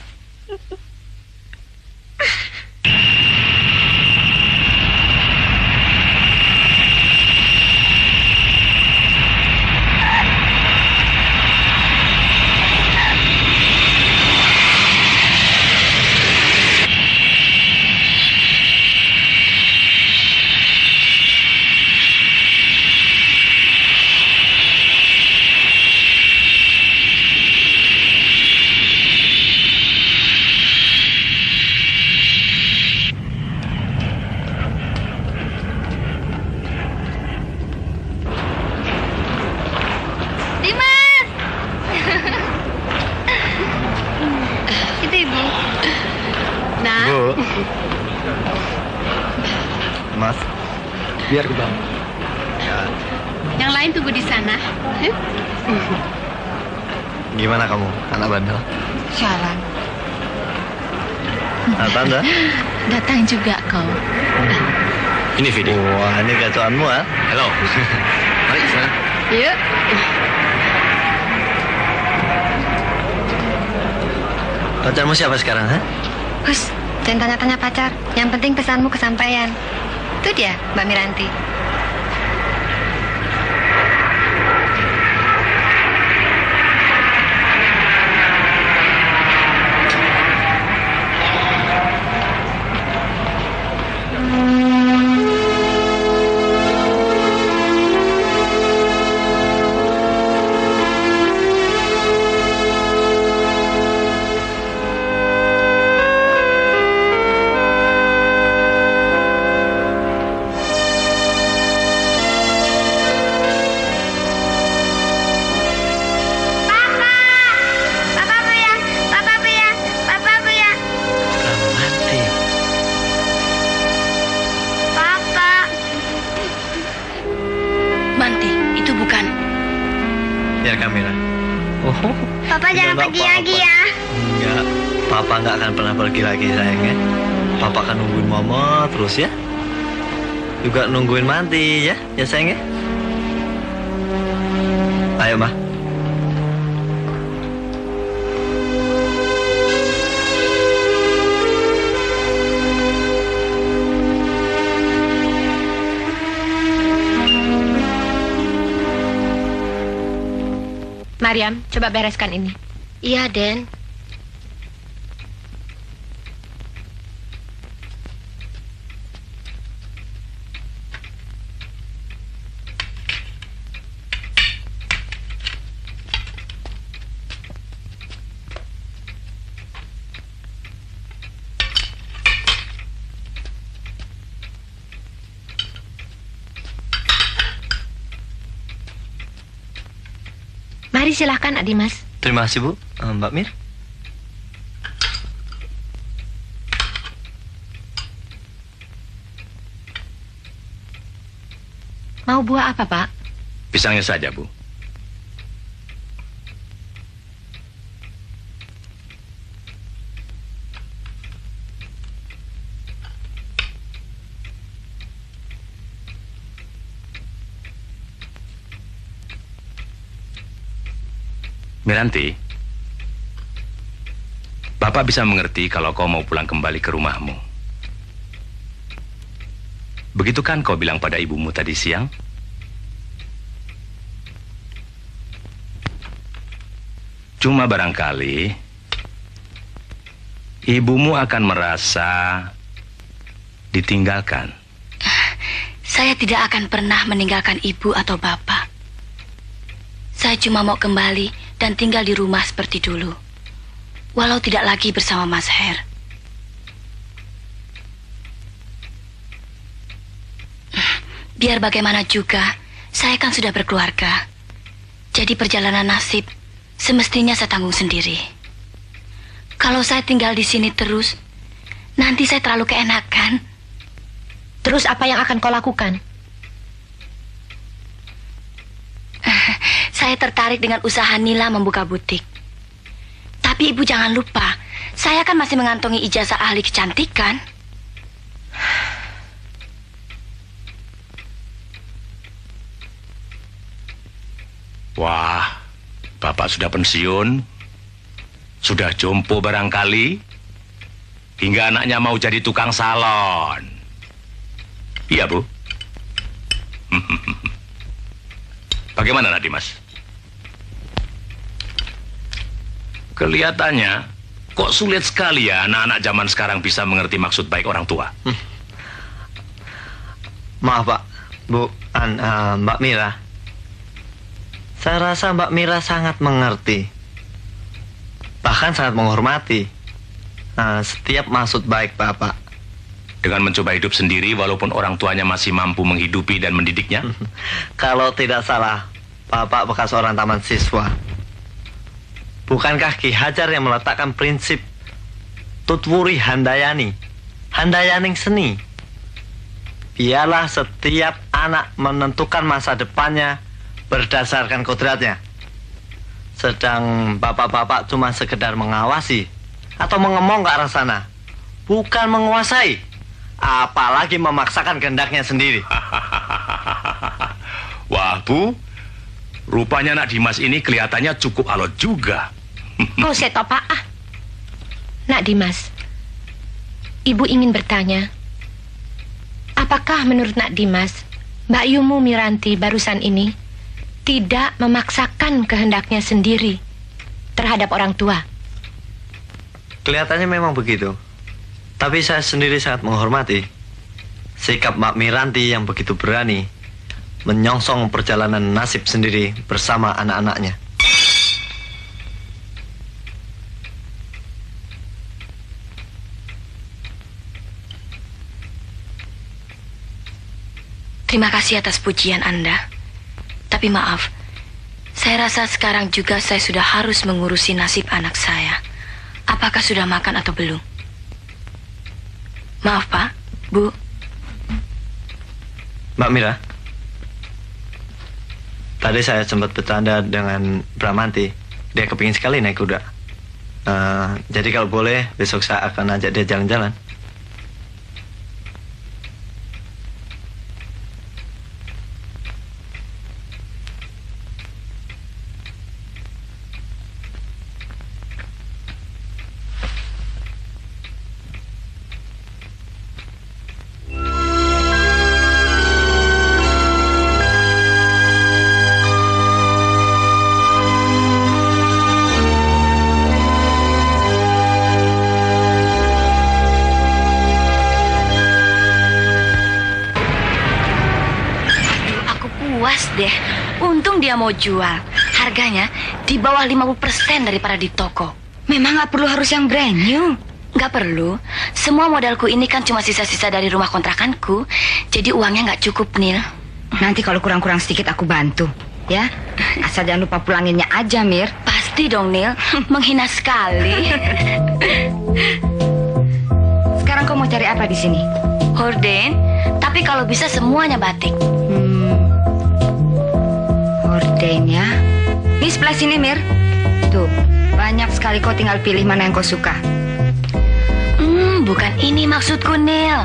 [SPEAKER 2] Dimas!
[SPEAKER 23] Itu ibu.
[SPEAKER 12] Nah,
[SPEAKER 24] Bu. Mas, biar ke bawah. Ya,
[SPEAKER 12] yang lain tunggu di sana.
[SPEAKER 24] Gimana kamu, anak bandel?
[SPEAKER 12] Jalan.
[SPEAKER 24] Nah, tanda? <laughs>
[SPEAKER 12] Datang juga kau.
[SPEAKER 24] Ini video. Wah, ini gacoanmu, ah. Halo. <laughs> Mari, sana.
[SPEAKER 12] Yuk.
[SPEAKER 24] Pacarmu siapa sekarang, ha?
[SPEAKER 23] Hus, jangan tanya-tanya pacar. Yang penting pesanmu kesampaian. Itu dia, Mbak Miranti.
[SPEAKER 24] Juga nungguin Manti, ya. Ya, sayang, ya. Ayo, Mah.
[SPEAKER 3] Mariam, coba bereskan ini.
[SPEAKER 23] Iya, Den.
[SPEAKER 3] Mari silahkan, Adi Mas.
[SPEAKER 24] Terima kasih, Bu. Eh, Mbak Mir.
[SPEAKER 3] Mau buah apa, Pak?
[SPEAKER 10] Pisangnya saja, Bu. Miranti, Bapak bisa mengerti kalau kau mau pulang kembali ke rumahmu. Begitu kan kau bilang pada ibumu tadi siang? Cuma barangkali ibumu akan merasa ditinggalkan.
[SPEAKER 2] Saya tidak akan pernah meninggalkan ibu atau bapak. Saya cuma mau kembali dan tinggal di rumah seperti dulu. Walau tidak lagi bersama Mas Her. Biar bagaimana juga, saya kan sudah berkeluarga. Jadi perjalanan nasib semestinya saya tanggung sendiri. Kalau saya tinggal di sini terus, nanti saya terlalu keenakan.
[SPEAKER 3] Terus apa yang akan kau lakukan?
[SPEAKER 2] Saya tertarik dengan usaha Nila membuka butik. Tapi ibu jangan lupa, saya kan masih mengantongi ijazah ahli kecantikan.
[SPEAKER 10] Wah, Bapak sudah pensiun, sudah jompo barangkali, hingga anaknya mau jadi tukang salon. Iya, Bu. <laughs> Bagaimana, Nak Dimas? Kelihatannya, kok sulit sekali ya anak-anak zaman sekarang bisa mengerti maksud baik orang tua.
[SPEAKER 24] Maaf Pak, Bu, An, eh, Mbak Mira. Saya rasa Mbak Mira sangat mengerti, bahkan sangat menghormati eh, setiap maksud baik Bapak.
[SPEAKER 10] Dengan mencoba hidup sendiri walaupun orang tuanya masih mampu menghidupi dan mendidiknya? <laughs>
[SPEAKER 24] Kalau tidak salah, Bapak bekas orang taman siswa. Bukankah Ki Hajar yang meletakkan prinsip Tutwuri Handayani, Handayaning seni? Biarlah setiap anak menentukan masa depannya berdasarkan kodratnya. Sedang bapak-bapak cuma sekedar mengawasi atau mengemong ke arah sana. Bukan menguasai, apalagi memaksakan kehendaknya sendiri. <laughs>
[SPEAKER 10] Wah, Bu, rupanya Nak Dimas ini kelihatannya cukup alot juga.
[SPEAKER 3] Kau seto apa? Ah. Nak Dimas, Ibu ingin bertanya, apakah menurut Nak Dimas, Mbak Yumu Miranti barusan ini tidak memaksakan kehendaknya sendiri terhadap orang tua?
[SPEAKER 24] Kelihatannya memang begitu. Tapi saya sendiri sangat menghormati sikap Mbak Miranti yang begitu berani menyongsong perjalanan nasib sendiri bersama anak-anaknya.
[SPEAKER 2] Terima kasih atas pujian Anda. Tapi maaf, saya rasa sekarang juga saya sudah harus mengurusi nasib anak saya. Apakah sudah makan atau belum? Maaf, Pak. Bu.
[SPEAKER 24] Mbak Mira, tadi saya sempat bercanda dengan Bramanti. Dia kepingin sekali naik kuda. Eh, jadi kalau boleh, besok saya akan ajak dia jalan-jalan.
[SPEAKER 2] Mau jual. Harganya di bawah 50% daripada di toko. Memang nggak perlu harus yang brand new. Nggak perlu. Semua modalku ini kan cuma sisa-sisa dari rumah kontrakanku. Jadi uangnya nggak cukup, Nil.
[SPEAKER 13] Nanti kalau kurang-kurang sedikit aku bantu, ya. Asal jangan lupa pulanginnya aja, Mir.
[SPEAKER 2] Pasti dong, Nil. Menghina sekali.
[SPEAKER 13] Sekarang kau mau cari apa di sini?
[SPEAKER 2] Horden, tapi kalau bisa semuanya batik.
[SPEAKER 13] Horden ya. Ini sebelah sini, Mir. Tuh, banyak sekali kau tinggal pilih mana yang kau suka.
[SPEAKER 2] Hmm, bukan ini maksudku, Nil.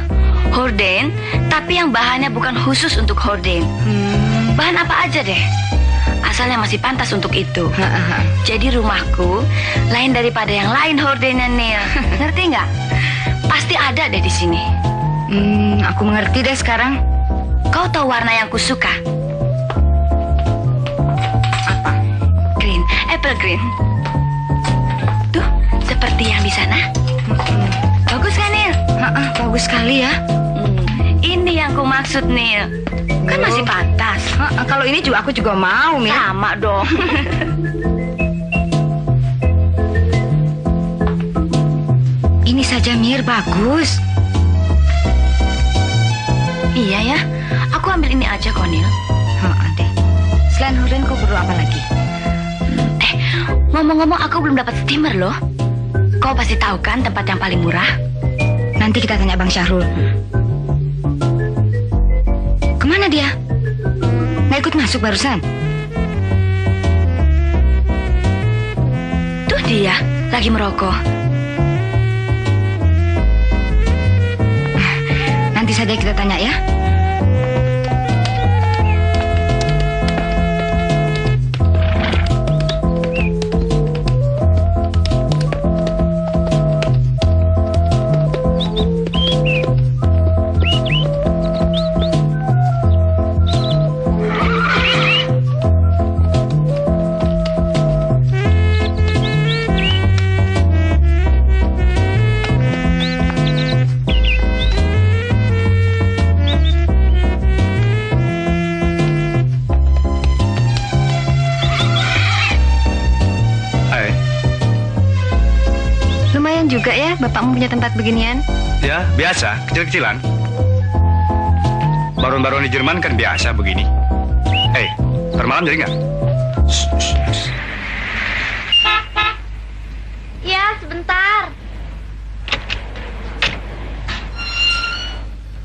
[SPEAKER 2] Horden, tapi yang bahannya bukan khusus untuk horden. Bahan apa aja deh. Asalnya masih pantas untuk itu. Jadi rumahku lain daripada yang lain hordennya, Nil. <laughs> Ngerti nggak? Pasti ada deh di sini.
[SPEAKER 13] Hmm, aku mengerti deh sekarang.
[SPEAKER 2] Kau tahu warna yang kusuka? Green. Tuh, seperti yang di sana. Bagus kan, Nil?
[SPEAKER 13] bagus sekali ya.
[SPEAKER 2] Ini yang ku maksud, Nil. Kan masih pantas.
[SPEAKER 13] Kalau ini juga aku juga mau, Mir.
[SPEAKER 2] Sama dong. <laughs>
[SPEAKER 23] saja, Mir. Bagus.
[SPEAKER 2] Iya ya, aku ambil ini aja, Konil.
[SPEAKER 23] Oh, deh. Selain hurin, kau perlu apa lagi?
[SPEAKER 2] Ngomong-ngomong aku belum dapat steamer loh. Kau pasti tahu kan tempat yang paling murah?
[SPEAKER 23] Nanti kita tanya Bang Syahrul. Ke mana dia? Nggak ikut masuk barusan?
[SPEAKER 2] Tuh dia, lagi merokok.
[SPEAKER 23] Nanti saja kita tanya ya. Ya bapakmu punya tempat beginian.
[SPEAKER 25] Ya, biasa, kecil-kecilan. Baron-baron di Jerman kan biasa begini. Hei, termalam jadi nggak?
[SPEAKER 2] Ya, sebentar.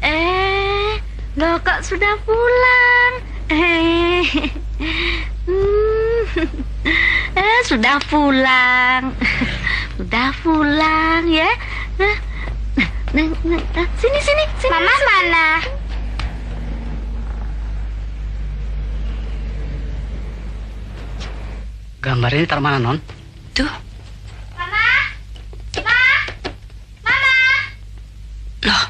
[SPEAKER 2] Eh, loh kok sudah pulang? Eh, <laughs> hmm, <laughs> eh sudah pulang. <laughs> Sudah pulang ya. Nah, nah, nah, nah, sini sini sini. Mama mana?
[SPEAKER 26] Gambar ini taruh mana, Non?
[SPEAKER 2] Tuh. Loh,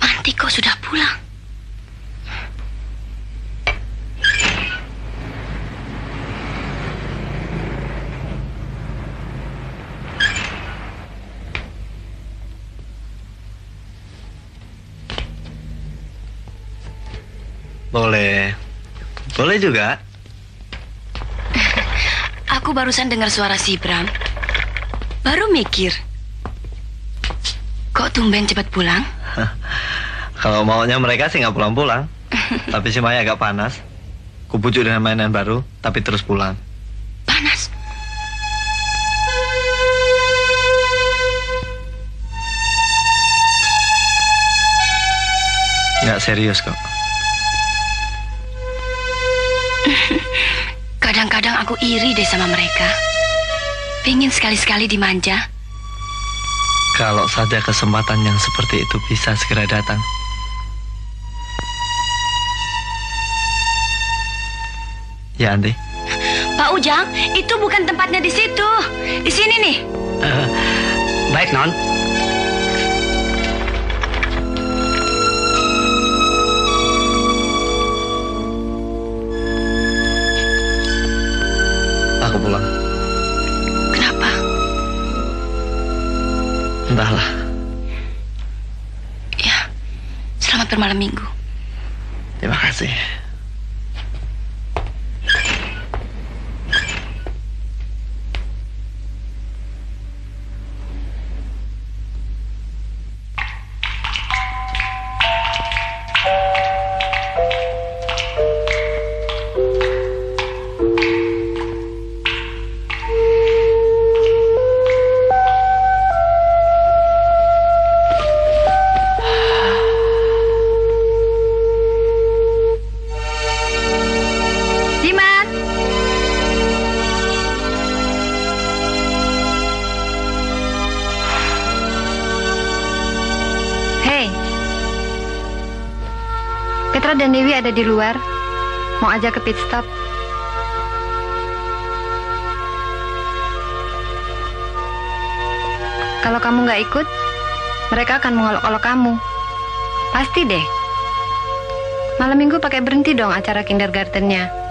[SPEAKER 2] Manti kok sudah pulang?
[SPEAKER 24] Boleh. Boleh juga. <laughs>
[SPEAKER 2] Aku barusan dengar suara si Bram. Baru mikir. Kok tumben cepat pulang?
[SPEAKER 24] Kalau maunya mereka sih nggak pulang-pulang. <laughs> tapi si Maya agak panas. Kupujuk dengan mainan baru, tapi terus pulang.
[SPEAKER 2] Panas.
[SPEAKER 24] Nggak serius kok.
[SPEAKER 2] Aku iri deh sama mereka. Pengen sekali-sekali dimanja.
[SPEAKER 24] Kalau saja kesempatan yang seperti itu bisa segera datang. Ya, Andi.
[SPEAKER 2] Pak Ujang, itu bukan tempatnya di situ. Di sini nih.
[SPEAKER 26] Eh, baik, Non.
[SPEAKER 24] Entahlah.
[SPEAKER 2] Ya, selamat bermalam minggu.
[SPEAKER 23] Dewi ada di luar. Mau ajak ke pit stop. Kalau kamu nggak ikut, mereka akan mengolok-olok kamu. Pasti deh. Malam minggu pakai berhenti dong acara kindergartennya.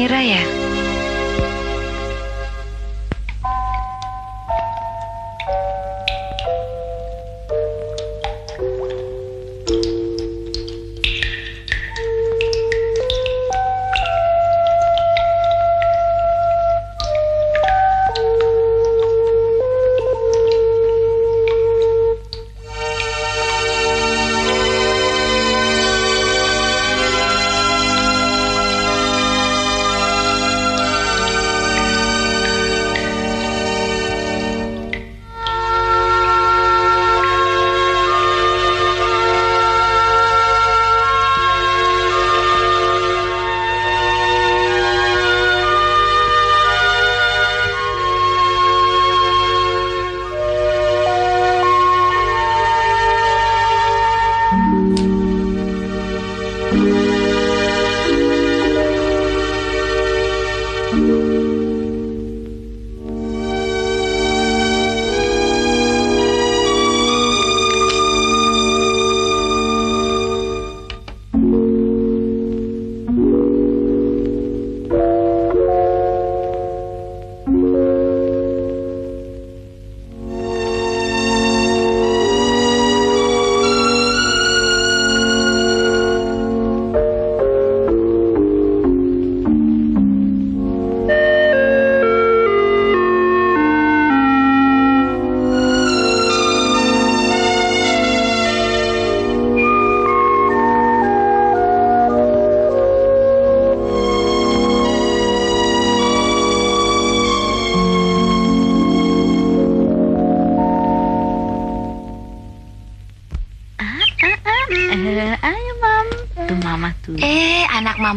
[SPEAKER 23] Kangen Mbak Mira ya?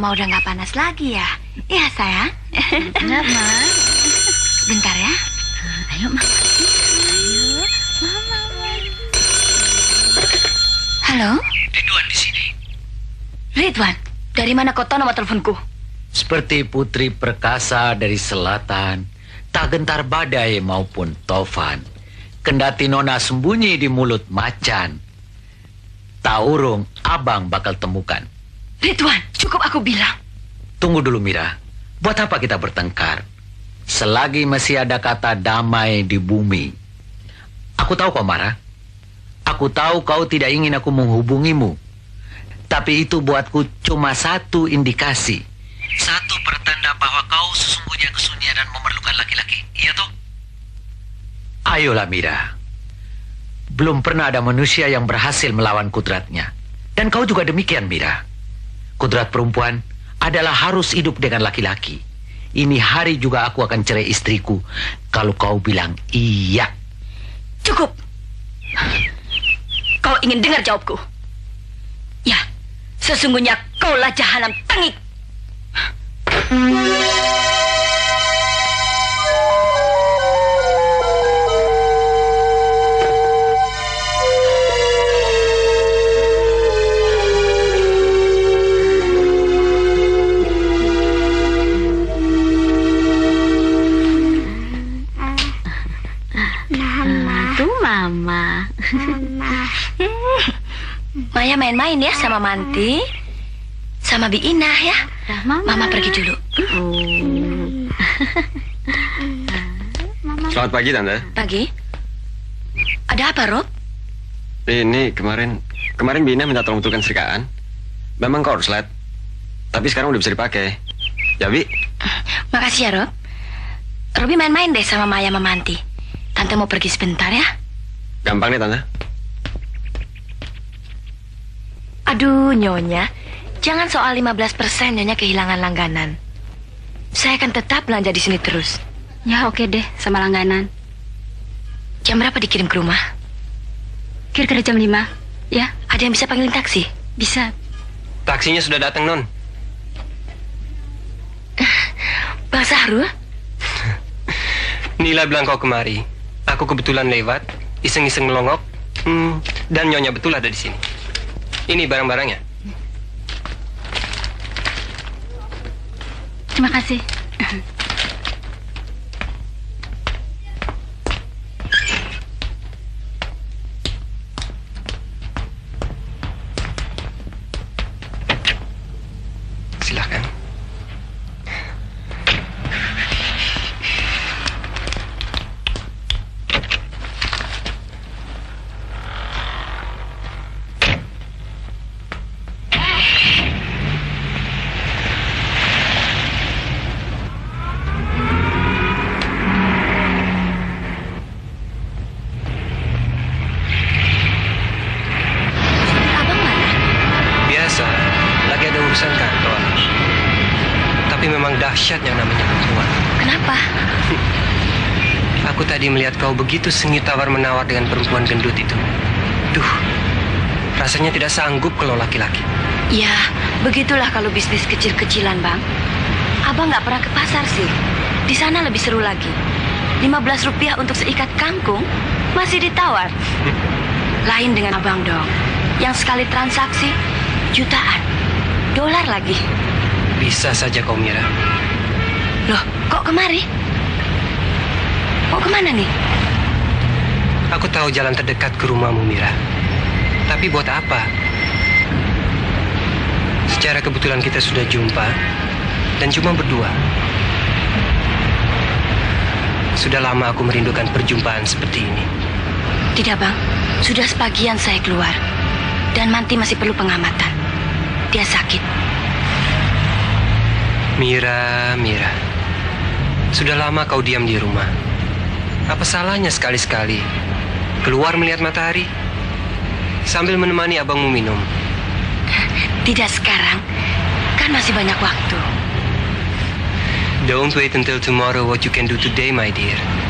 [SPEAKER 27] Mama
[SPEAKER 2] udah nggak panas lagi ya? Iya, sayang.
[SPEAKER 27] Enggak, Ma.
[SPEAKER 2] Sebentar ya.
[SPEAKER 27] Ayo, Ma. Ayo, Mama.
[SPEAKER 2] Halo?
[SPEAKER 17] Ridwan di sini.
[SPEAKER 2] Ridwan, dari mana kau tahu nomor teleponku?
[SPEAKER 17] Seperti putri perkasa dari selatan, tak gentar badai maupun tofan. Kendati nona sembunyi di mulut macan, tak urung abang bakal temukan.
[SPEAKER 2] Ridwan, aku bilang.
[SPEAKER 17] Tunggu dulu Mira, buat apa kita bertengkar? Selagi masih ada kata damai di bumi. Aku tahu kau marah. Aku tahu kau tidak ingin aku menghubungimu. Tapi itu buatku cuma satu indikasi. Satu pertanda bahwa kau sesungguhnya kesunyian dan memerlukan laki-laki. Iya toh? Ayolah Mira. Belum pernah ada manusia yang berhasil melawan kudratnya. Dan kau juga demikian Mira. Kudrat perempuan adalah harus hidup dengan laki-laki. Ini hari juga aku akan cerai istriku kalau kau bilang iya.
[SPEAKER 2] Cukup. Kau ingin dengar jawabku? Ya, sesungguhnya kaulah jahanam tengik.
[SPEAKER 28] Mama.
[SPEAKER 27] Mama. <laughs>
[SPEAKER 2] Maya main-main ya sama Manti. Sama Bi Inah ya.
[SPEAKER 27] Mama.
[SPEAKER 2] Mama pergi dulu.
[SPEAKER 29] Selamat pagi, Tante.
[SPEAKER 2] Pagi. Ada apa, Rob?
[SPEAKER 29] Ini kemarin kemarin Bina minta tolong betulkan serikaan. Memang korslet. Tapi sekarang udah bisa dipakai. Ya, Bi.
[SPEAKER 2] Makasih ya, Rob. Robi main-main deh sama Maya sama Manti. Tante mau pergi sebentar ya.
[SPEAKER 29] Gampang nih, Tante.
[SPEAKER 2] Aduh, Nyonya. Jangan soal 15% Nyonya kehilangan langganan. Saya akan tetap belanja di sini terus.
[SPEAKER 30] Ya oke deh, sama langganan.
[SPEAKER 2] Jam berapa dikirim ke rumah?
[SPEAKER 30] Kira-kira jam 5, ya?
[SPEAKER 2] Ada yang bisa panggilin taksi?
[SPEAKER 30] Bisa.
[SPEAKER 29] Taksinya sudah datang, Non. <laughs>
[SPEAKER 2] Bang Sahrul? <laughs>
[SPEAKER 31] Nila bilang kau kemari. Aku kebetulan lewat, iseng-iseng melongok, hmm, dan nyonya betul ada di sini. Ini barang-barangnya.
[SPEAKER 30] Terima kasih.
[SPEAKER 31] Begitu sengit tawar-menawar dengan perempuan gendut itu. Duh, rasanya tidak sanggup kalau laki-laki.
[SPEAKER 2] Ya, begitulah kalau bisnis kecil-kecilan, Bang. Abang nggak pernah ke pasar sih. Di sana lebih seru lagi. 15 rupiah untuk seikat kangkung masih ditawar. <laughs> Lain dengan abang dong. Yang sekali transaksi jutaan. dolar lagi.
[SPEAKER 31] Bisa saja kau Mira.
[SPEAKER 2] Loh, kok kemari? Mau ke mana nih?
[SPEAKER 31] Aku tahu jalan terdekat ke rumahmu Mira. Tapi buat apa? Secara kebetulan kita sudah jumpa dan cuma berdua. Sudah lama aku merindukan perjumpaan seperti ini.
[SPEAKER 2] Tidak, Bang. Sudah sebagian saya keluar. Dan Manti masih perlu pengamatan. Dia sakit.
[SPEAKER 31] Mira, Mira. Sudah lama kau diam di rumah. Apa salahnya sekali-sekali keluar melihat matahari sambil menemani abangmu minum?
[SPEAKER 2] Tidak sekarang. Kan masih banyak waktu.
[SPEAKER 31] Don't wait until tomorrow what you can do today, my dear.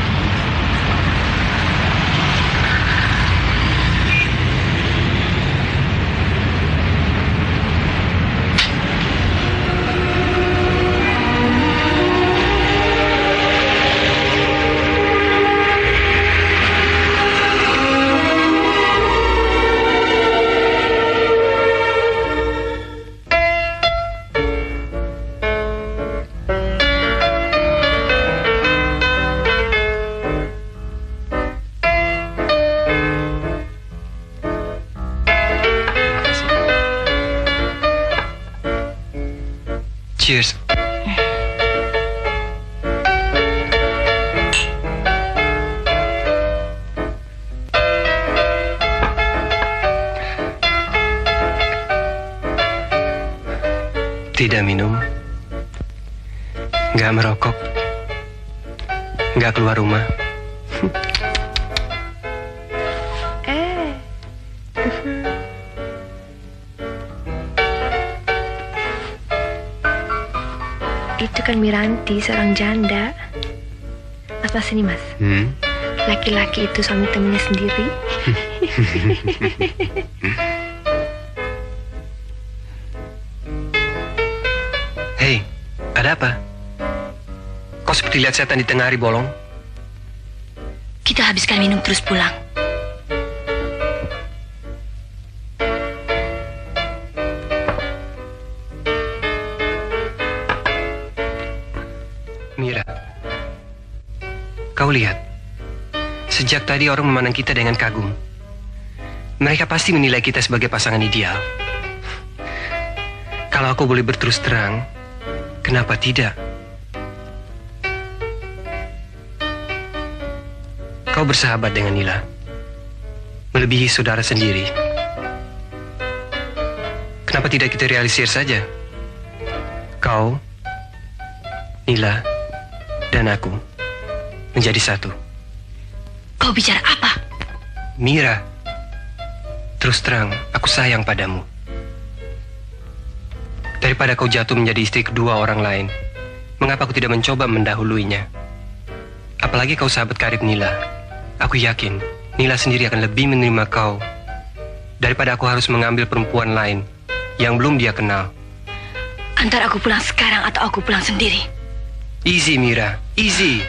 [SPEAKER 31] Keluar rumah.
[SPEAKER 21] Eh. Itu kan Miranti, seorang janda. Mas, mas ini mas.
[SPEAKER 32] Hmm?
[SPEAKER 21] Laki-laki itu suami temennya sendiri. <laughs>
[SPEAKER 31] Hei, ada apa? Kau seperti lihat setan di tengah hari bolong?
[SPEAKER 2] Habiskan minum terus pulang.
[SPEAKER 31] Mira, kau lihat. Sejak tadi orang memandang kita dengan kagum. Mereka pasti menilai kita sebagai pasangan ideal. Kalau aku boleh berterus terang, kenapa tidak? Kau bersahabat dengan Nila. Melebihi saudara sendiri. Kenapa tidak kita realisir saja? Kau, Nila, dan aku menjadi satu.
[SPEAKER 2] Kau bicara apa?
[SPEAKER 31] Mira, terus terang, aku sayang padamu. Daripada kau jatuh menjadi istri kedua orang lain, mengapa aku tidak mencoba mendahuluinya? Apalagi kau sahabat karib Nila. Aku yakin Nila sendiri akan lebih menerima kau daripada aku harus mengambil perempuan lain yang belum dia kenal.
[SPEAKER 2] Antara aku pulang sekarang atau aku pulang sendiri.
[SPEAKER 31] Easy, Mira. Easy.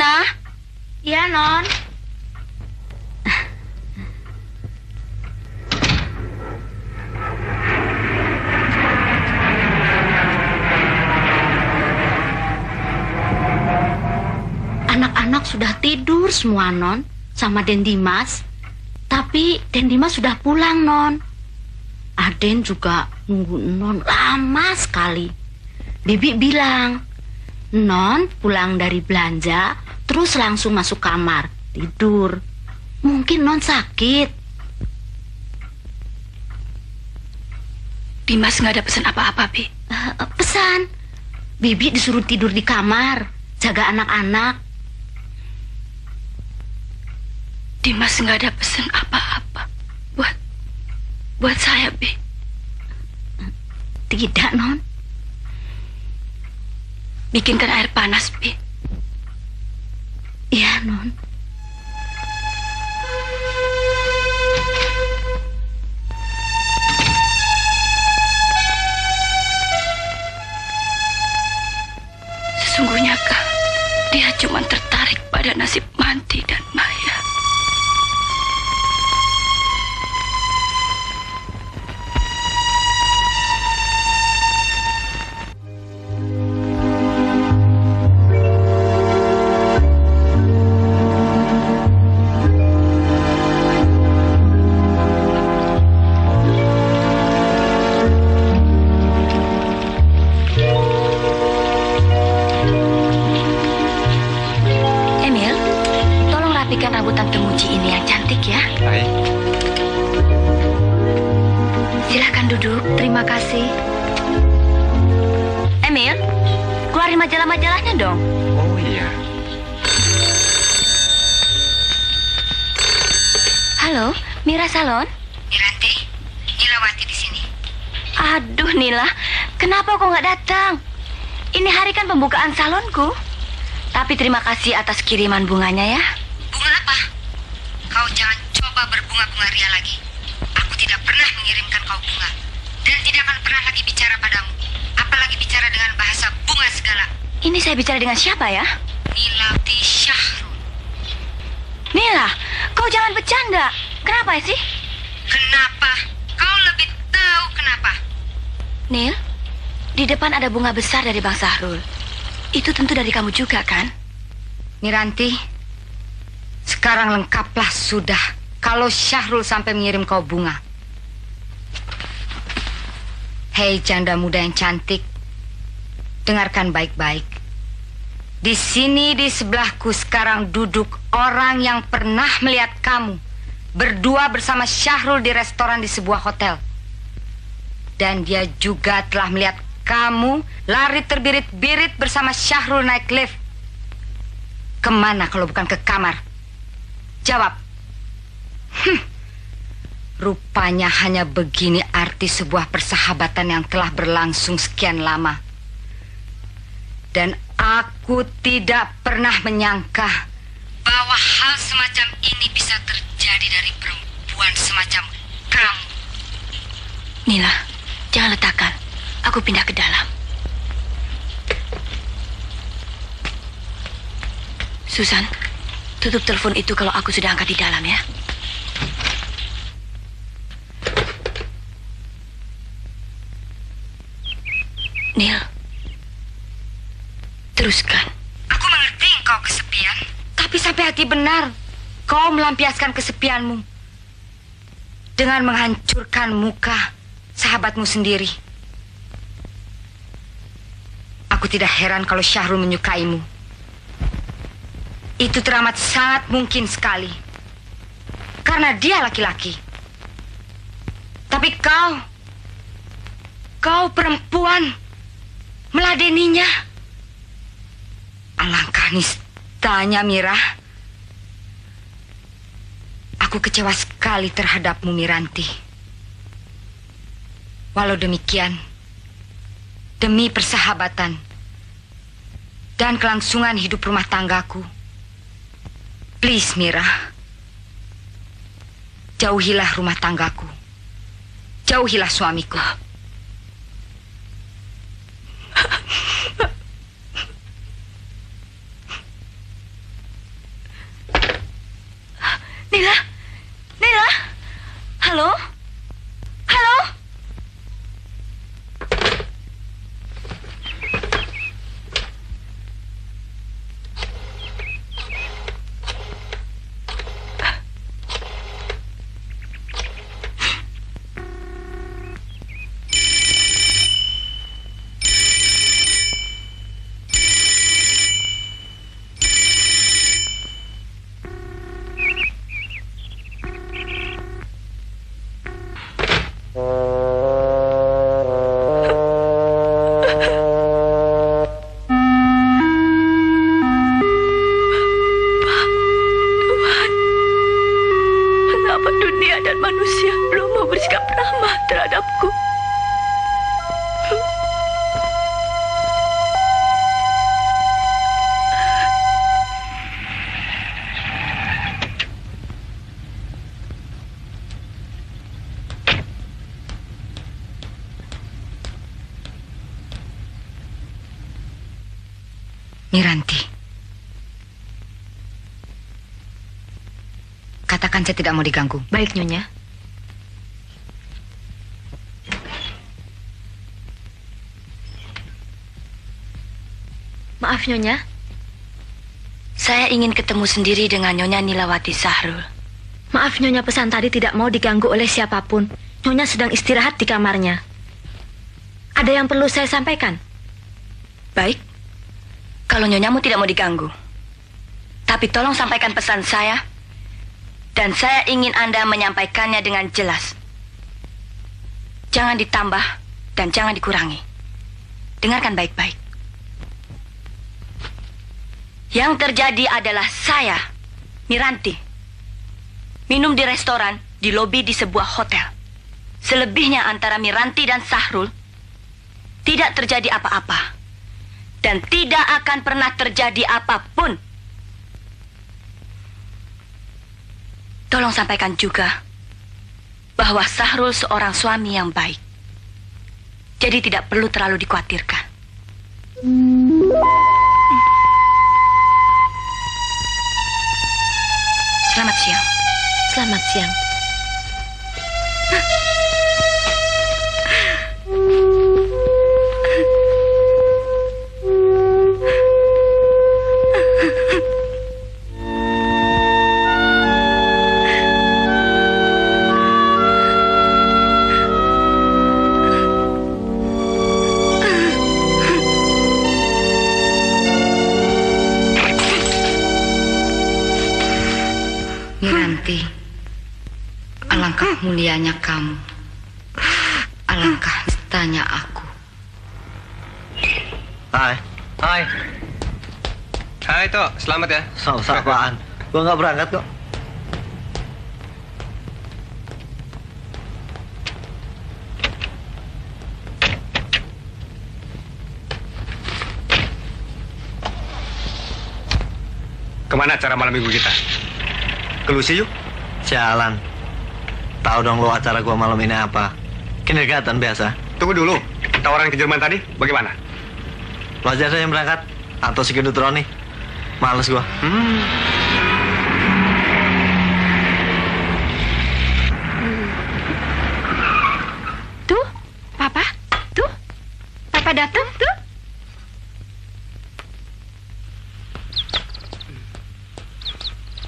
[SPEAKER 2] Bi Ina?
[SPEAKER 14] Iya, Non.
[SPEAKER 30] Anak-anak sudah tidur semua, Non. Sama Den Dimas. Tapi Den Dimas sudah pulang, Non. Aden juga nunggu Non lama sekali. Bibi bilang, Non pulang dari belanja, Terus langsung masuk kamar, tidur. Mungkin non sakit.
[SPEAKER 2] Dimas nggak ada pesan apa-apa, Bi.
[SPEAKER 13] Uh, pesan. Bibi disuruh tidur di kamar, jaga anak-anak.
[SPEAKER 2] Dimas nggak ada pesan apa-apa buat buat saya, Bi.
[SPEAKER 13] Tidak, Non.
[SPEAKER 2] Bikinkan air panas, Bi.
[SPEAKER 13] Iya, Non.
[SPEAKER 2] Sesungguhnya kah dia cuma tertarik pada nasib Manti dan Maya?
[SPEAKER 33] Pembukaan salonku. Tapi terima kasih atas kiriman bunganya ya.
[SPEAKER 13] Bunga apa? Kau jangan coba berbunga-bunga ria lagi. Aku tidak pernah mengirimkan kau bunga. Dan tidak akan pernah lagi bicara padamu. Apalagi bicara dengan bahasa bunga segala.
[SPEAKER 33] Ini saya bicara dengan siapa ya?
[SPEAKER 13] Nilawati Syahrul.
[SPEAKER 33] Nila, kau jangan bercanda. Kenapa sih?
[SPEAKER 13] Kenapa? Kau lebih tahu kenapa.
[SPEAKER 33] Nil, di depan ada bunga besar dari Bang Sahrul. Itu tentu dari kamu juga kan?
[SPEAKER 13] Miranti, sekarang lengkaplah sudah kalau Syahrul sampai mengirim kau bunga. Hei janda muda yang cantik, dengarkan baik-baik. Di sini di sebelahku sekarang duduk orang yang pernah melihat kamu berdua bersama Syahrul di restoran di sebuah hotel. Dan dia juga telah melihat kamu lari terbirit-birit bersama Syahrul naik lift. Ke mana kalau bukan ke kamar? Jawab. Hmm. Rupanya hanya begini arti sebuah persahabatan yang telah berlangsung sekian lama. Dan aku tidak pernah menyangka bahwa hal semacam ini bisa terjadi dari perempuan semacam kamu.
[SPEAKER 2] Nila, jangan letakkan. Aku pindah ke dalam. Susan, tutup telepon itu kalau aku sudah angkat di dalam ya. Nil, teruskan.
[SPEAKER 13] Aku mengerti engkau kesepian, tapi sampai hati benar kau melampiaskan kesepianmu dengan menghancurkan muka sahabatmu sendiri. Aku tidak heran kalau Syahrul menyukaimu. Itu teramat sangat mungkin sekali. Karena dia laki-laki. Tapi kau, kau perempuan, meladeninya. Alangkah nistanya, Mira. Aku kecewa sekali terhadapmu, Miranti. Walau demikian, demi persahabatan dan kelangsungan hidup rumah tanggaku, please, Mira, jauhilah rumah tanggaku. Jauhilah suamiku.
[SPEAKER 33] Nila, Nila, halo, halo.
[SPEAKER 13] Saya tidak mau diganggu.
[SPEAKER 2] Baik, Nyonya. Maaf, Nyonya. Saya ingin ketemu sendiri dengan Nyonya Nilawati Sahrul. Maaf, Nyonya pesan tadi tidak mau diganggu oleh siapa pun. Nyonya sedang istirahat di kamarnya. Ada yang perlu saya sampaikan? Baik. Kalau Nyonyamu tidak mau diganggu. Tapi tolong sampaikan pesan saya. Dan saya ingin Anda menyampaikannya dengan jelas. Jangan ditambah dan jangan dikurangi. Dengarkan baik-baik. Yang terjadi adalah saya, Miranti, minum di restoran di lobi di sebuah hotel. Selebihnya antara Miranti dan Sahrul tidak terjadi apa-apa. Dan tidak akan pernah terjadi apa pun. Tolong sampaikan juga bahwa Sahrul seorang suami yang baik. Jadi tidak perlu terlalu dikhawatirkan. Selamat siang. Selamat siang.
[SPEAKER 13] Mulianya kamu. Alangkah nistanya aku.
[SPEAKER 24] Hai.
[SPEAKER 22] Hai. Hai, Tok. Selamat ya.
[SPEAKER 24] Sama apaan? Gua nggak berangkat kok.
[SPEAKER 34] Ke mana acara malam minggu kita? Ke Lucy yuk.
[SPEAKER 24] Jalan. Tahu dong lo acara gua malam ini apa? Kindergarten biasa.
[SPEAKER 34] Tunggu dulu. Tawaran ke Jerman tadi bagaimana?
[SPEAKER 24] Lo aja saya yang berangkat. Atau si gendut Roni. Males gua.
[SPEAKER 34] Hmm.
[SPEAKER 12] Tuh, Papa. Tuh. Papa datang, tuh.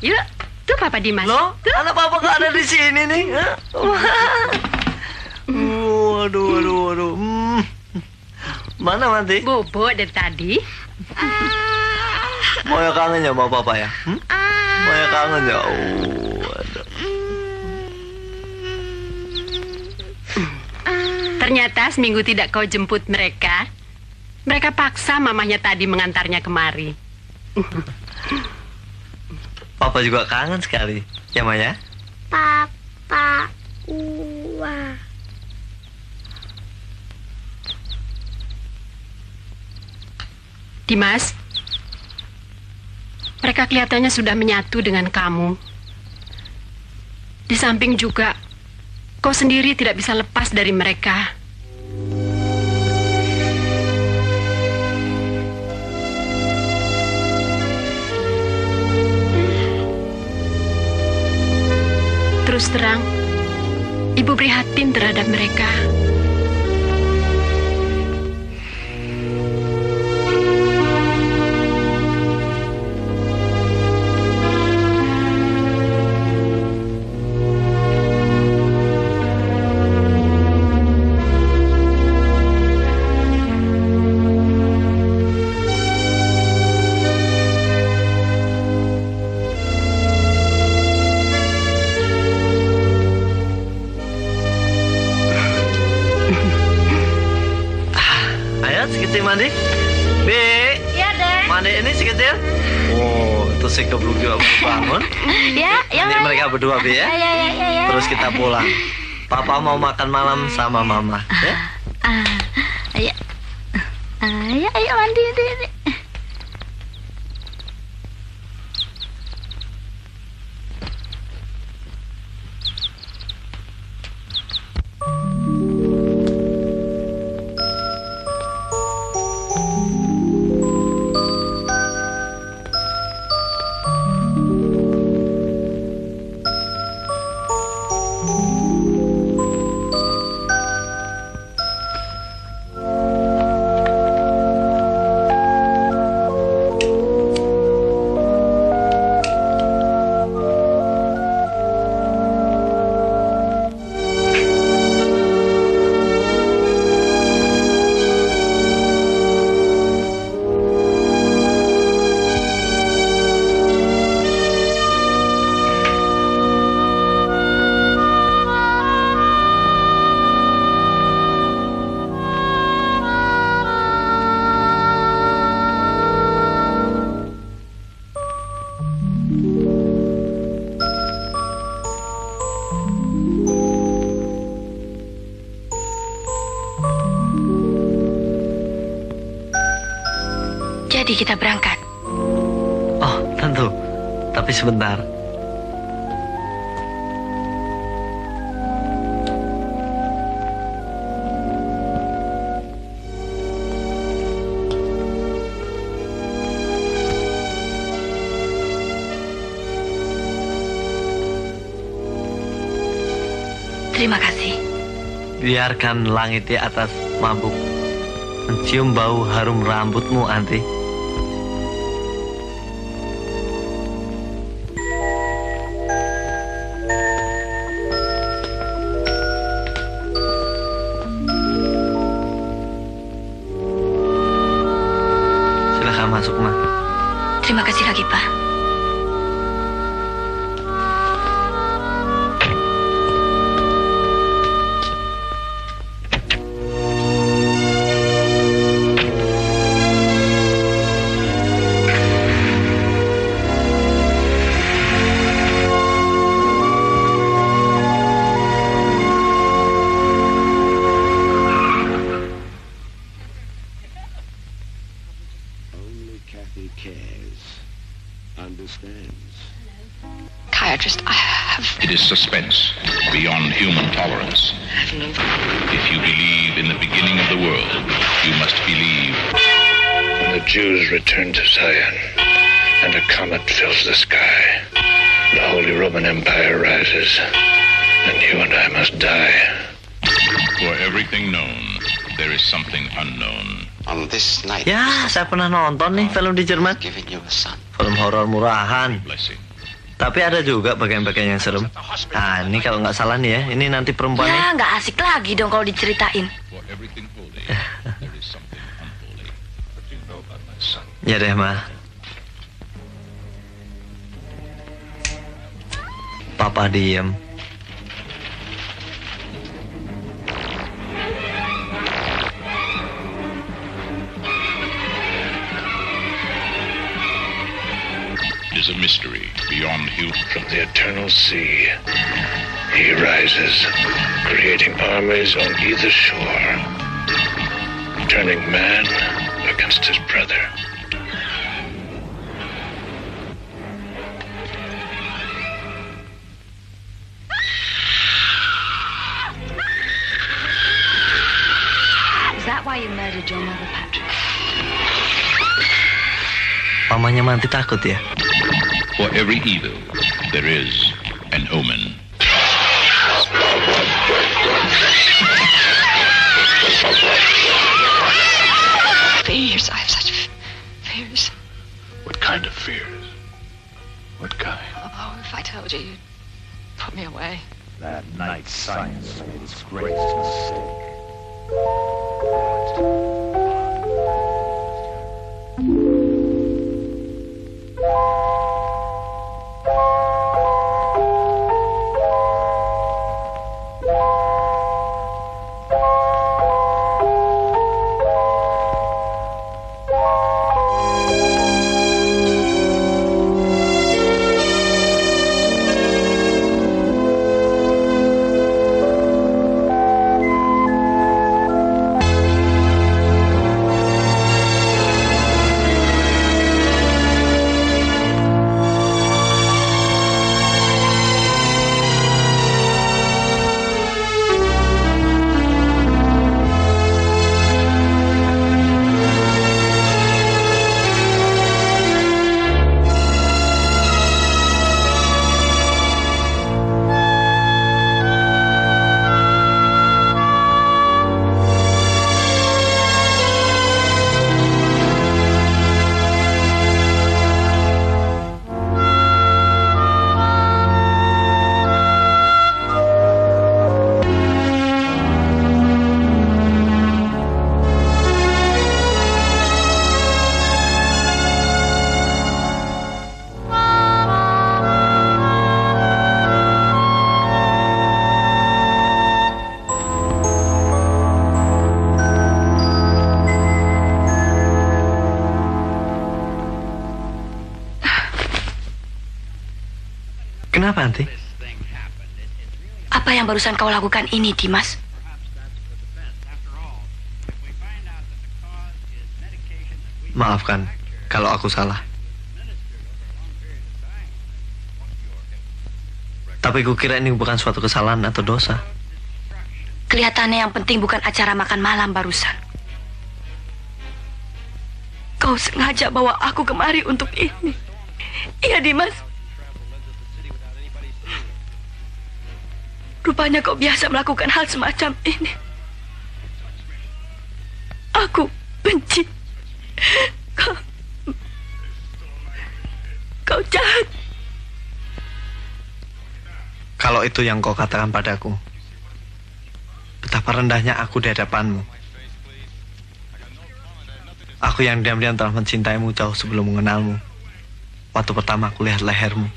[SPEAKER 12] Yuk, tuh Papa Dimas.
[SPEAKER 24] Lo, anak Papa kok ada di sini nih? Waduh, waduh, waduh. Hmm. Mana Manti?
[SPEAKER 12] Bobo dari tadi.
[SPEAKER 24] Mau ya kangen ya sama Papa ya? Hmm? Mau ya kangen ya? Oh, aduh.
[SPEAKER 12] Ternyata seminggu tidak kau jemput mereka. Mereka paksa mamahnya tadi mengantarnya kemari.
[SPEAKER 24] Papa juga kangen sekali. Ya, Maya?
[SPEAKER 14] Papa Ua.
[SPEAKER 12] Dimas, mereka kelihatannya sudah menyatu dengan kamu. Di samping juga, kau sendiri tidak bisa lepas dari mereka. Terus terang, ibu prihatin terhadap mereka.
[SPEAKER 24] Bi
[SPEAKER 9] ya. Ya,
[SPEAKER 24] ya,
[SPEAKER 9] ya, ya.
[SPEAKER 24] Terus kita pulang. Papa mau makan malam sama Mama ya.
[SPEAKER 9] Ah, ayo. Ayo, ayo mandi, Jadi kita berangkat.
[SPEAKER 24] Oh, tentu. Tapi sebentar.
[SPEAKER 9] Terima kasih.
[SPEAKER 24] Biarkan langit di atas mabuk mencium bau harum rambutmu, Anti. Saya pernah nonton nih film di Jerman. Film horor murahan. Tapi ada juga bagian-bagian yang serem. Nah, ini kalau nggak salah nih ya, ini nanti perempuan.
[SPEAKER 9] Ya, nggak asik lagi dong kalau diceritain.
[SPEAKER 24] Ya deh, Ma. Papa diem.
[SPEAKER 35] A mystery beyond human.
[SPEAKER 36] From the eternal sea, he rises, creating armies on either shore, turning man against his brother.
[SPEAKER 37] Is that why you murdered your mother, Patrick?
[SPEAKER 24] Mamanya Manti takut ya?
[SPEAKER 35] For every evil, there is an omen.
[SPEAKER 38] Fears. I have such fears.
[SPEAKER 36] What kind of fears? What kind?
[SPEAKER 38] Oh, if I told you, you'd put me away.
[SPEAKER 39] That night science made its greatest mistake.
[SPEAKER 24] Kenapa,
[SPEAKER 9] barusan kau lakukan ini, Dimas?
[SPEAKER 24] Maafkan kalau aku salah. Tapi kukira ini bukan suatu kesalahan atau dosa.
[SPEAKER 9] Kelihatannya yang penting bukan acara makan malam barusan. Kau sengaja bawa aku kemari untuk ini. Iya, Dimas. Rupanya kau biasa melakukan hal semacam ini. Aku benci. Kau... Kau jahat.
[SPEAKER 24] Kalau itu yang kau katakan padaku, betapa rendahnya aku di hadapanmu. Aku yang diam-diam telah mencintaimu jauh sebelum mengenalmu. Waktu pertama aku lihat lehermu.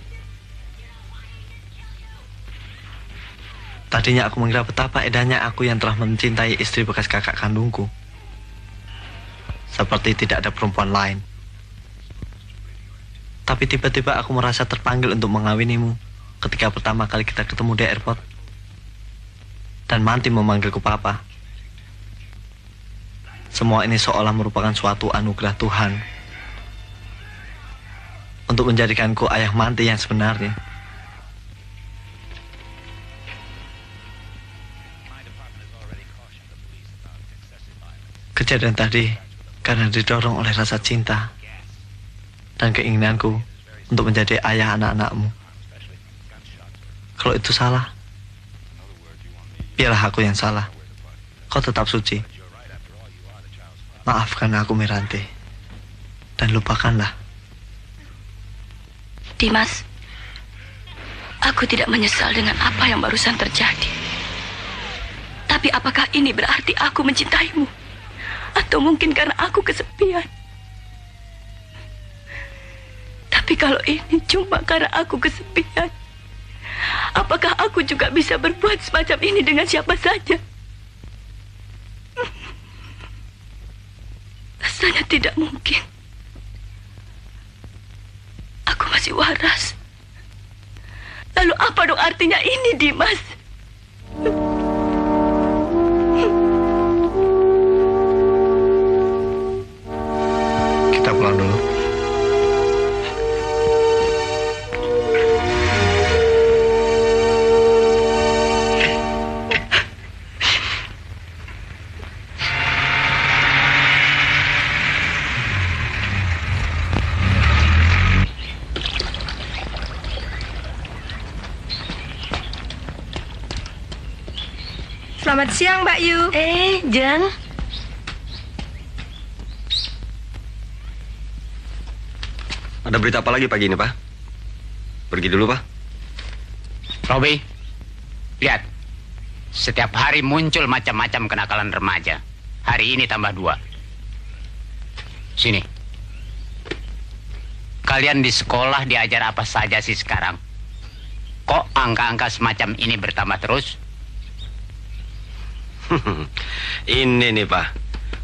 [SPEAKER 24] Tadinya aku mengira betapa edanya aku yang telah mencintai istri bekas kakak kandungku. Seperti tidak ada perempuan lain. Tapi tiba-tiba aku merasa terpanggil untuk mengawinimu ketika pertama kali kita ketemu di airport. Dan Manti memanggilku papa. Semua ini seolah merupakan suatu anugerah Tuhan untuk menjadikanku ayah Manti yang sebenarnya. Kejadian tadi karena didorong oleh rasa cinta dan keinginanku untuk menjadi ayah anak-anakmu. Kalau itu salah, biarlah aku yang salah. Kau tetap suci. Maafkan aku Miranti. Dan lupakanlah.
[SPEAKER 9] Dimas, aku tidak menyesal dengan apa yang barusan terjadi. Tapi apakah ini berarti aku mencintaimu? Atau mungkin karena aku kesepian? Tapi kalau ini cuma karena aku kesepian, apakah aku juga bisa berbuat semacam ini dengan siapa saja? Rasanya tidak mungkin. Aku masih waras. Lalu apa dong artinya ini, Dimas?
[SPEAKER 24] Kita
[SPEAKER 38] siang, Mbak Yu.
[SPEAKER 16] Eh, Jan.
[SPEAKER 29] Ada berita apa lagi pagi ini, Pak? Pergi dulu, Pak.
[SPEAKER 15] Robi, lihat. Setiap hari muncul macam-macam kenakalan remaja. Hari ini tambah dua. Sini. Kalian di sekolah diajar apa saja sih sekarang? Kok angka-angka semacam ini bertambah terus? <laughs>
[SPEAKER 29] ini nih, Pak.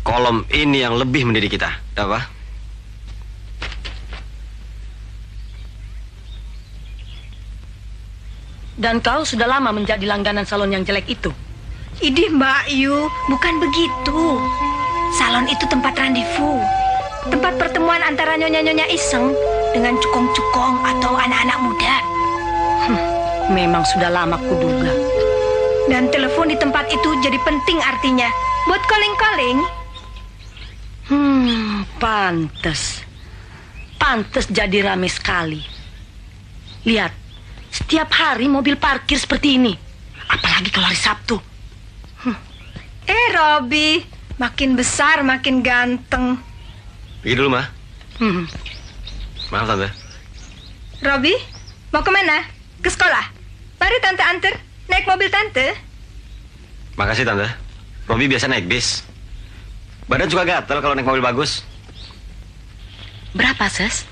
[SPEAKER 29] Kolom ini yang lebih mendidik kita. Apa?
[SPEAKER 16] Dan kau sudah lama menjadi langganan salon yang jelek itu.
[SPEAKER 38] Idih Mbak Yu, bukan begitu. Salon itu tempat randevu. Tempat pertemuan antara nyonya-nyonya iseng dengan cukong-cukong atau anak-anak muda.
[SPEAKER 16] Memang sudah lama kuduga.
[SPEAKER 38] Dan telepon di tempat itu jadi penting artinya. Buat calling-calling.
[SPEAKER 16] Hmm, pantes. Pantes jadi rame sekali. Lihat, setiap hari mobil parkir seperti ini. Apalagi kalau hari Sabtu.
[SPEAKER 38] Eh, Robi, makin besar makin ganteng.
[SPEAKER 29] Pergi dulu, Ma.
[SPEAKER 16] Hmm.
[SPEAKER 29] Maaf, Tante.
[SPEAKER 38] Robi, mau ke mana? Ke sekolah? Mari Tante antar. Naik mobil Tante.
[SPEAKER 29] Makasih, Tante. Robi biasa naik bis. Badan suka gatel kalau naik mobil bagus.
[SPEAKER 9] Berapa, Ses?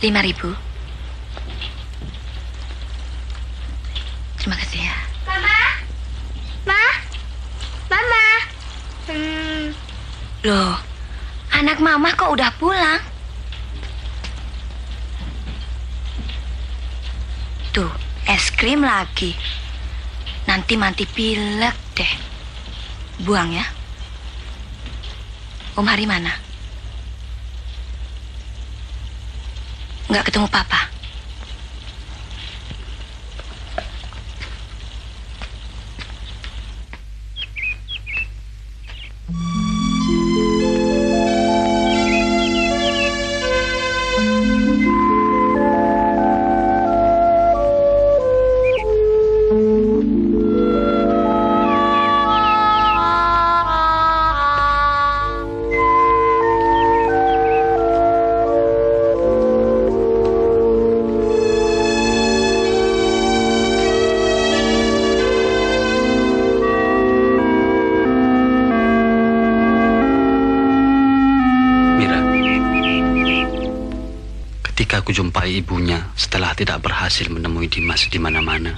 [SPEAKER 9] Lima ribu. Terima kasih ya.
[SPEAKER 14] Mama? Ma? Mama? Hmm,
[SPEAKER 9] Loh, anak mama kok udah pulang? Tuh, es krim lagi. Nanti manti pilek deh. Buang ya. Om Hari mana? Nggak ketemu Papa.
[SPEAKER 4] Dimas di mana-mana,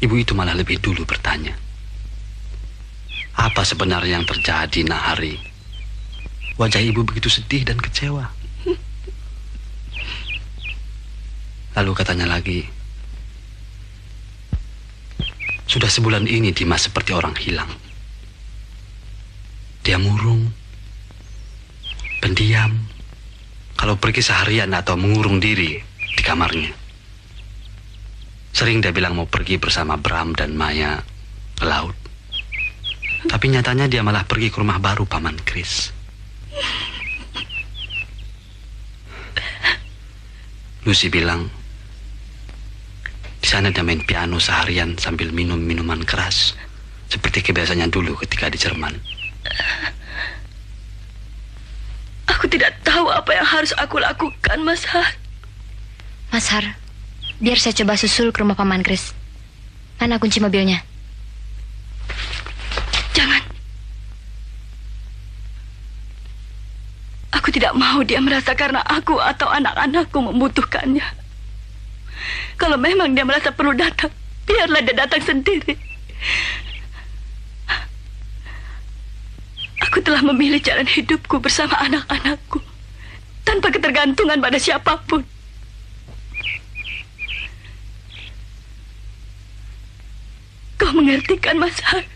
[SPEAKER 4] ibu itu malah lebih dulu bertanya, apa sebenarnya yang terjadi Nahari? Wajah ibu begitu sedih dan kecewa. Lalu katanya lagi, sudah sebulan ini Dimas seperti orang hilang. Dia murung, pendiam, kalau pergi seharian atau mengurung diri di kamarnya. Sering dia bilang mau pergi bersama Bram dan Maya ke laut. Tapi nyatanya dia malah pergi ke rumah baru Paman Kris. Lucy bilang, di sana dia main piano seharian sambil minum minuman keras. Seperti kebiasaannya dulu ketika di Jerman.
[SPEAKER 9] Aku tidak tahu apa yang harus aku lakukan, Mas Har.
[SPEAKER 23] Mas Har, biar saya coba susul ke rumah Paman Kris. Mana kunci mobilnya?
[SPEAKER 9] Jangan. Aku tidak mau dia merasa karena aku atau anak-anakku membutuhkannya. Kalau memang dia merasa perlu datang, biarlah dia datang sendiri. Aku telah memilih jalan hidupku bersama anak-anakku tanpa ketergantungan pada siapa pun. Kau mengerti kan, Mas Har?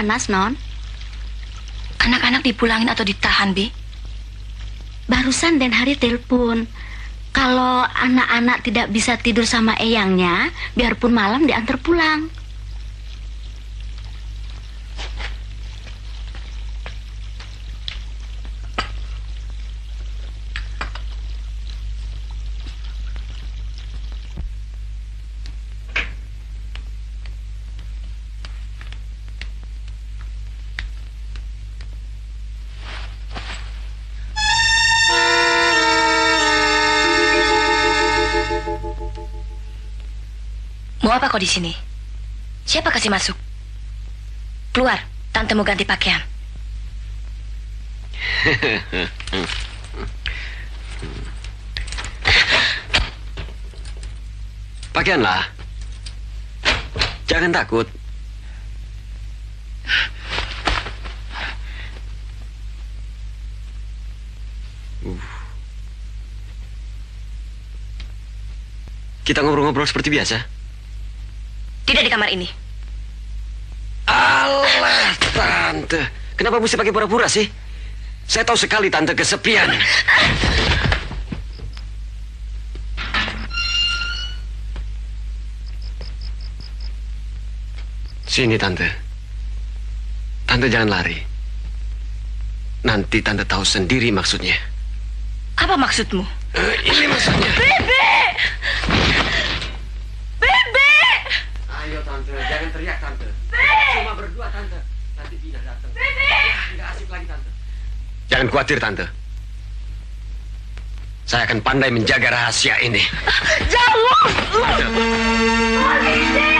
[SPEAKER 9] Panas, Non. Anak-anak dipulangin atau ditahan, Bi?
[SPEAKER 30] Barusan Den Hari telepon. Kalau anak-anak tidak bisa tidur sama eyangnya, biarpun malam diantar pulang.
[SPEAKER 9] Mau apa kau di sini? Siapa kasih masuk? Keluar, tante mau ganti pakaian. <laughs>
[SPEAKER 29] Pakaianlah. Jangan takut. Uh. Kita ngobrol-ngobrol seperti biasa.
[SPEAKER 9] Tidak di kamar ini.
[SPEAKER 29] Alah, tante. Kenapa mesti pakai pura-pura sih? Saya tahu sekali tante kesepian. Sini, tante. Tante jangan lari. Nanti tante tahu sendiri maksudnya.
[SPEAKER 9] Apa maksudmu?
[SPEAKER 29] Eh, ini maksudnya.
[SPEAKER 9] Bebe!
[SPEAKER 29] Ayo, tante. Jangan teriak, tante. Cuma berdua, tante. Nanti Bina datang.
[SPEAKER 9] Bebe!
[SPEAKER 29] Ya, nggak asik lagi, tante. Jangan khawatir, tante. Saya akan pandai menjaga rahasia ini.
[SPEAKER 9] Jangan! Dimas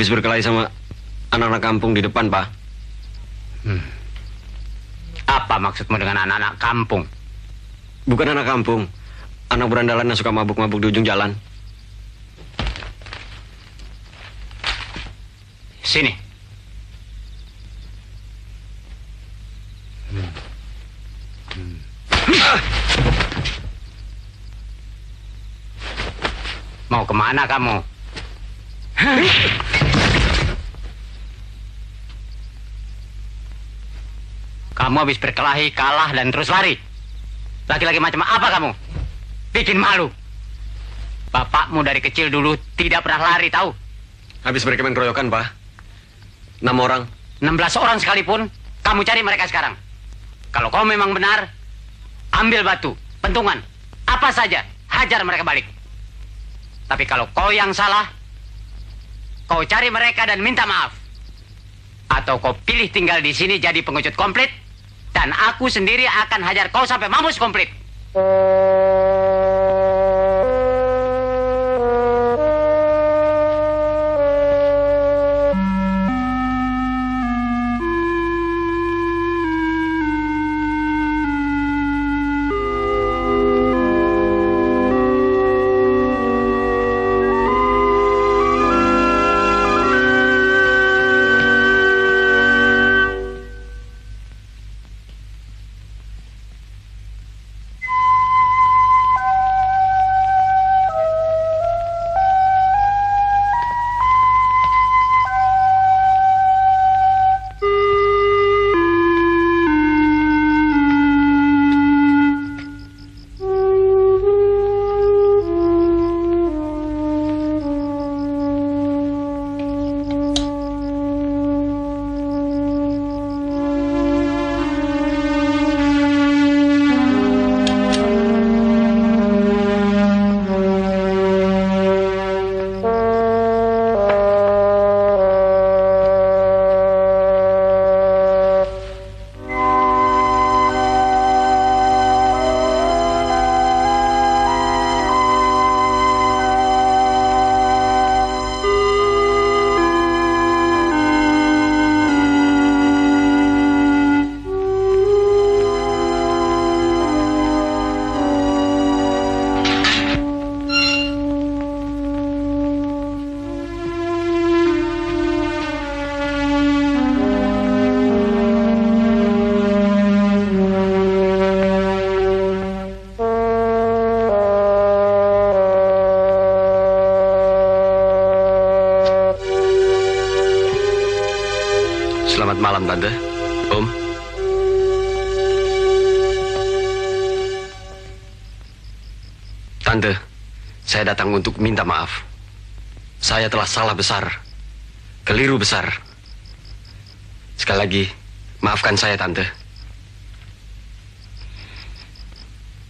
[SPEAKER 29] Habis berkelahi sama anak-anak kampung di depan, Pak.
[SPEAKER 15] Hmm. Apa maksudmu dengan anak-anak kampung?
[SPEAKER 29] Bukan anak kampung. Anak berandalan yang suka mabuk-mabuk di ujung jalan.
[SPEAKER 15] Sini. Mau ke mana kamu? Kamu habis berkelahi, kalah, dan terus lari. Laki-laki macam apa kamu? Bikin malu. Bapakmu dari kecil dulu tidak pernah lari, tahu?
[SPEAKER 29] Habis berkemain keroyokan, Pak. Enam orang.
[SPEAKER 15] 16 orang sekalipun, kamu cari mereka sekarang. Kalau kau memang benar, ambil batu, pentungan, apa saja, hajar mereka balik. Tapi kalau kau yang salah, kau cari mereka dan minta maaf. Atau kau pilih tinggal di sini jadi pengecut komplit, dan aku sendiri akan hajar kau sampai mampus komplit.
[SPEAKER 29] Tante. Om. Tante, saya datang untuk minta maaf. Saya telah salah besar. Keliru besar. Sekali lagi, maafkan saya, Tante.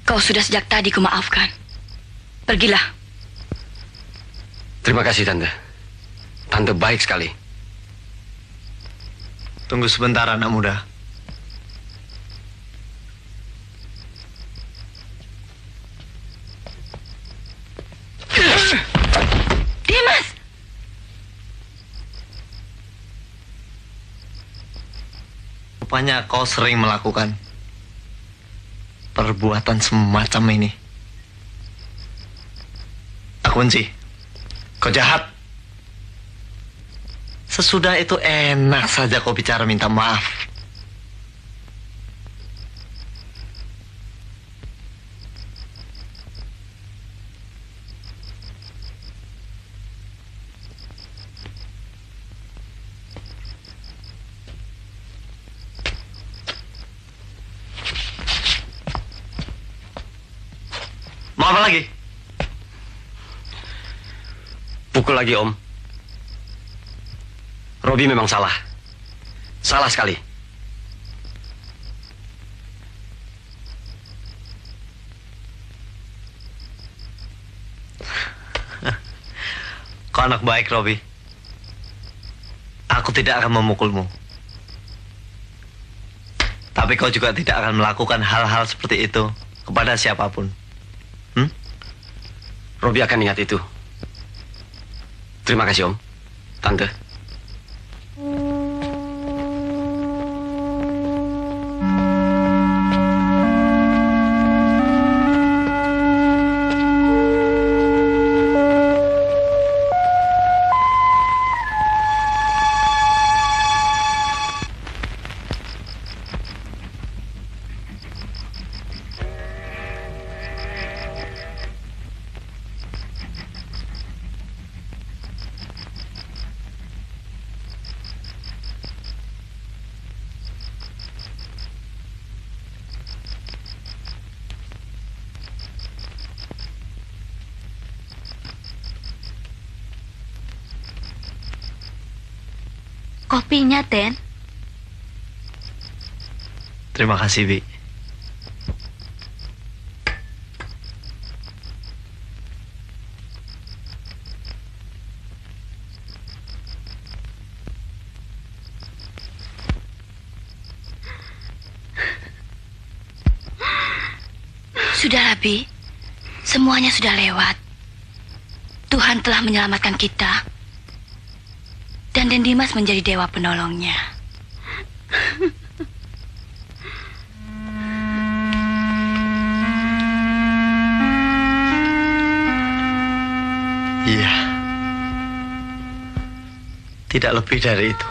[SPEAKER 9] Kau sudah sejak tadi kumaafkan. Pergilah.
[SPEAKER 29] Terima kasih, Tante. Tante baik sekali.
[SPEAKER 24] Tunggu sebentar anak muda.
[SPEAKER 9] Dimas!
[SPEAKER 24] Rupanya kau sering melakukan perbuatan semacam ini. Aku benci. Kau jahat. Sesudah itu enak saja kau bicara minta maaf. Mau apa lagi?
[SPEAKER 29] Pukul lagi, Om. Robi memang salah. Salah sekali.
[SPEAKER 24] Kau anak baik, Robi. Aku tidak akan memukulmu. Tapi kau juga tidak akan melakukan hal-hal seperti itu kepada siapa pun.
[SPEAKER 29] Robi akan ingat itu. Terima kasih, Om. Tante.
[SPEAKER 30] Ten.
[SPEAKER 24] Terima kasih, Bi.
[SPEAKER 9] Sudah, Bi. Semuanya sudah lewat. Tuhan telah menyelamatkan kita. Dan Dimas menjadi dewa penolongnya.
[SPEAKER 24] Iya. Tidak lebih dari itu.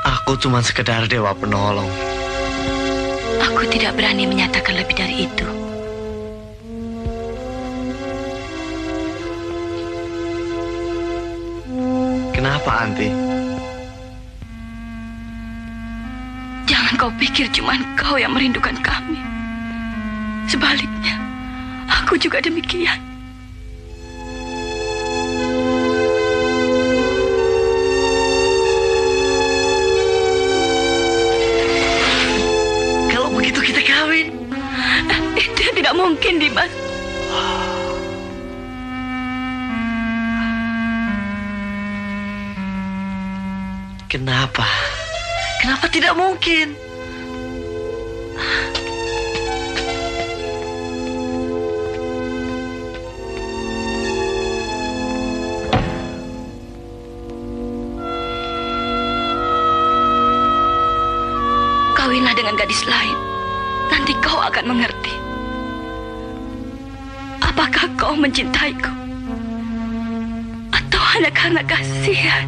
[SPEAKER 24] Aku cuma sekedar dewa penolong.
[SPEAKER 9] Aku tidak berani menyatakan lebih dari itu.
[SPEAKER 24] Kenapa, Anti?
[SPEAKER 9] Jangan kau pikir cuma kau yang merindukan kami. Sebaliknya, aku juga demikian. Dimas.
[SPEAKER 24] Kenapa? Kenapa tidak mungkin?
[SPEAKER 9] Kawinlah dengan gadis lain. Nanti kau akan mengerti. Mencintaiku? Atau hanya karena kasihan?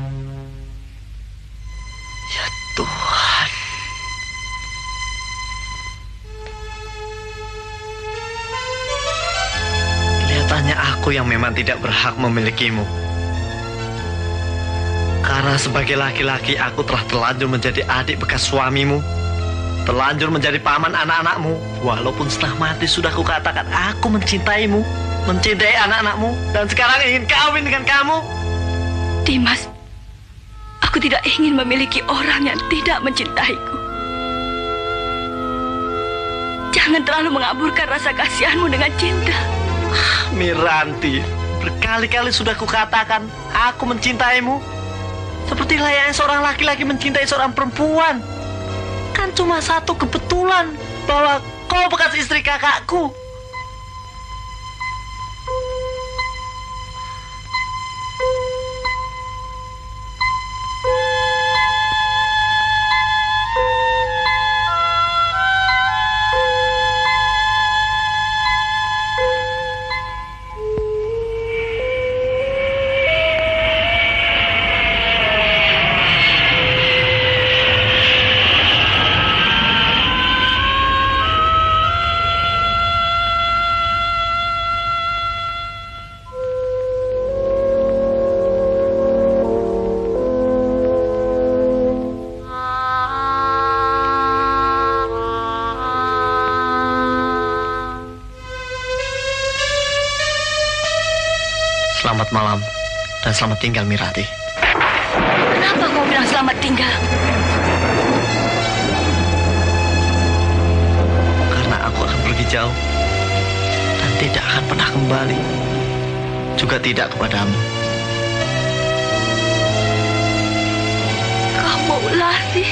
[SPEAKER 24] Tuhan. Hanya aku yang memang tidak berhak memilikimu. Karena sebagai laki-laki aku telah terlanjur menjadi adik bekas suamimu. Terlanjur menjadi paman anak-anakmu. Walaupun setelah mati sudah kukatakan aku mencintaimu. Mencintai anak-anakmu. Dan sekarang ingin kawin dengan kamu.
[SPEAKER 9] Dimas, aku tidak ingin memiliki orang yang tidak mencintaiku. Jangan terlalu mengaburkan rasa kasihanmu dengan cinta.
[SPEAKER 24] Miranti, berkali-kali sudah kukatakan aku mencintaimu. Seperti layaknya seorang laki-laki mencintai seorang perempuan. Kan cuma satu kebetulan bahwa kau bekas istri kakakku. Dan selamat tinggal Mirati.
[SPEAKER 9] Kenapa kau bilang selamat tinggal?
[SPEAKER 24] Karena aku akan pergi jauh dan tidak akan pernah kembali. Juga tidak kepadamu.
[SPEAKER 9] Kau mau lari?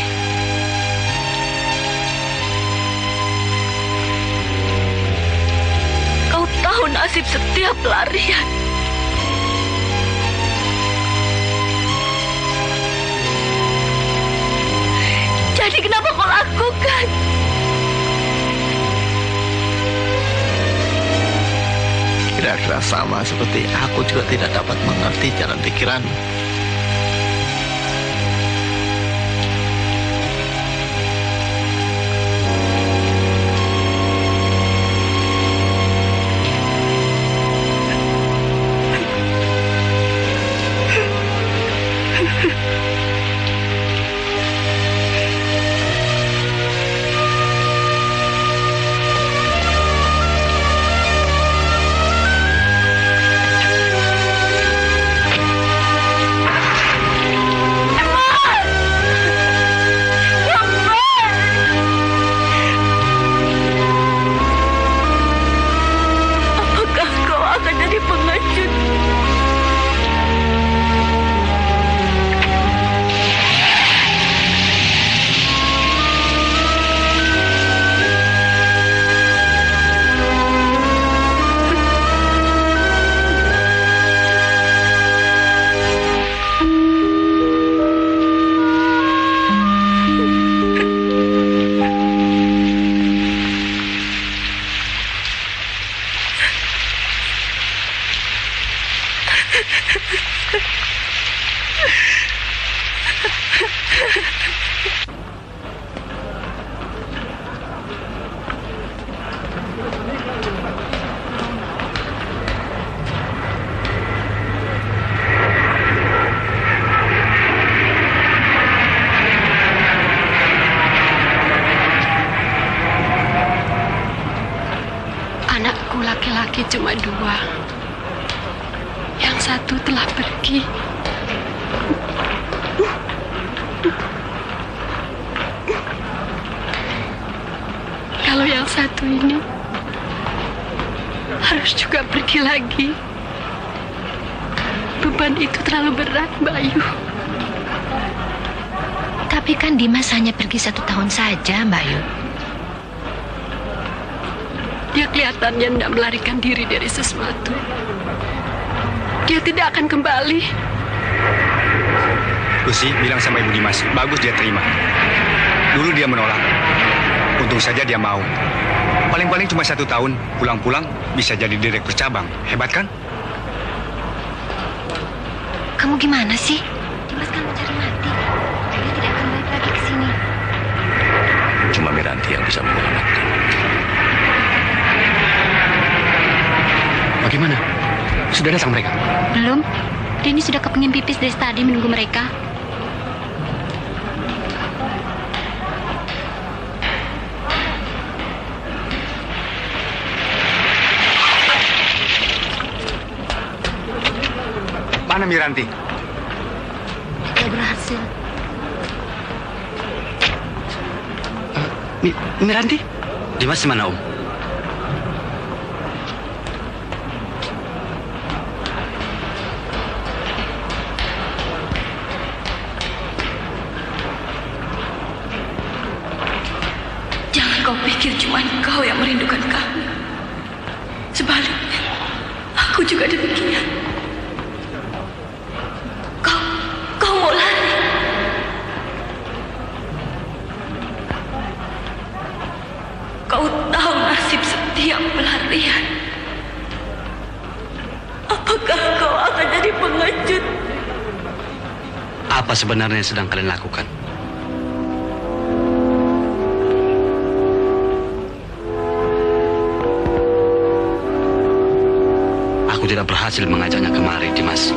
[SPEAKER 9] Kau tahu nasib setiap pelarian. Jadi kenapa kau lakukan?
[SPEAKER 24] Kira-kira sama seperti aku juga tidak dapat mengerti jalan pikiranmu.
[SPEAKER 8] satu
[SPEAKER 30] tahun,
[SPEAKER 25] pulang-pulang bisa jadi direktur cabang. Hebat kan?
[SPEAKER 30] Kamu gimana sih? Dimas kan mencari mati. Dia tidak akan balik lagi ke sini.
[SPEAKER 39] Cuma Miranti yang bisa menyelamatkan.
[SPEAKER 40] Bagaimana?
[SPEAKER 31] Sudah datang mereka?
[SPEAKER 9] Belum. Denny sudah kepengen pipis dari tadi menunggu mereka.
[SPEAKER 25] Gimana Miranti?
[SPEAKER 30] Tidak berhasil.
[SPEAKER 40] Uh, Mi Miranti? Di mana, Om? Sebenarnya yang sedang kalian lakukan? Aku tidak berhasil mengajaknya kemari, Dimas.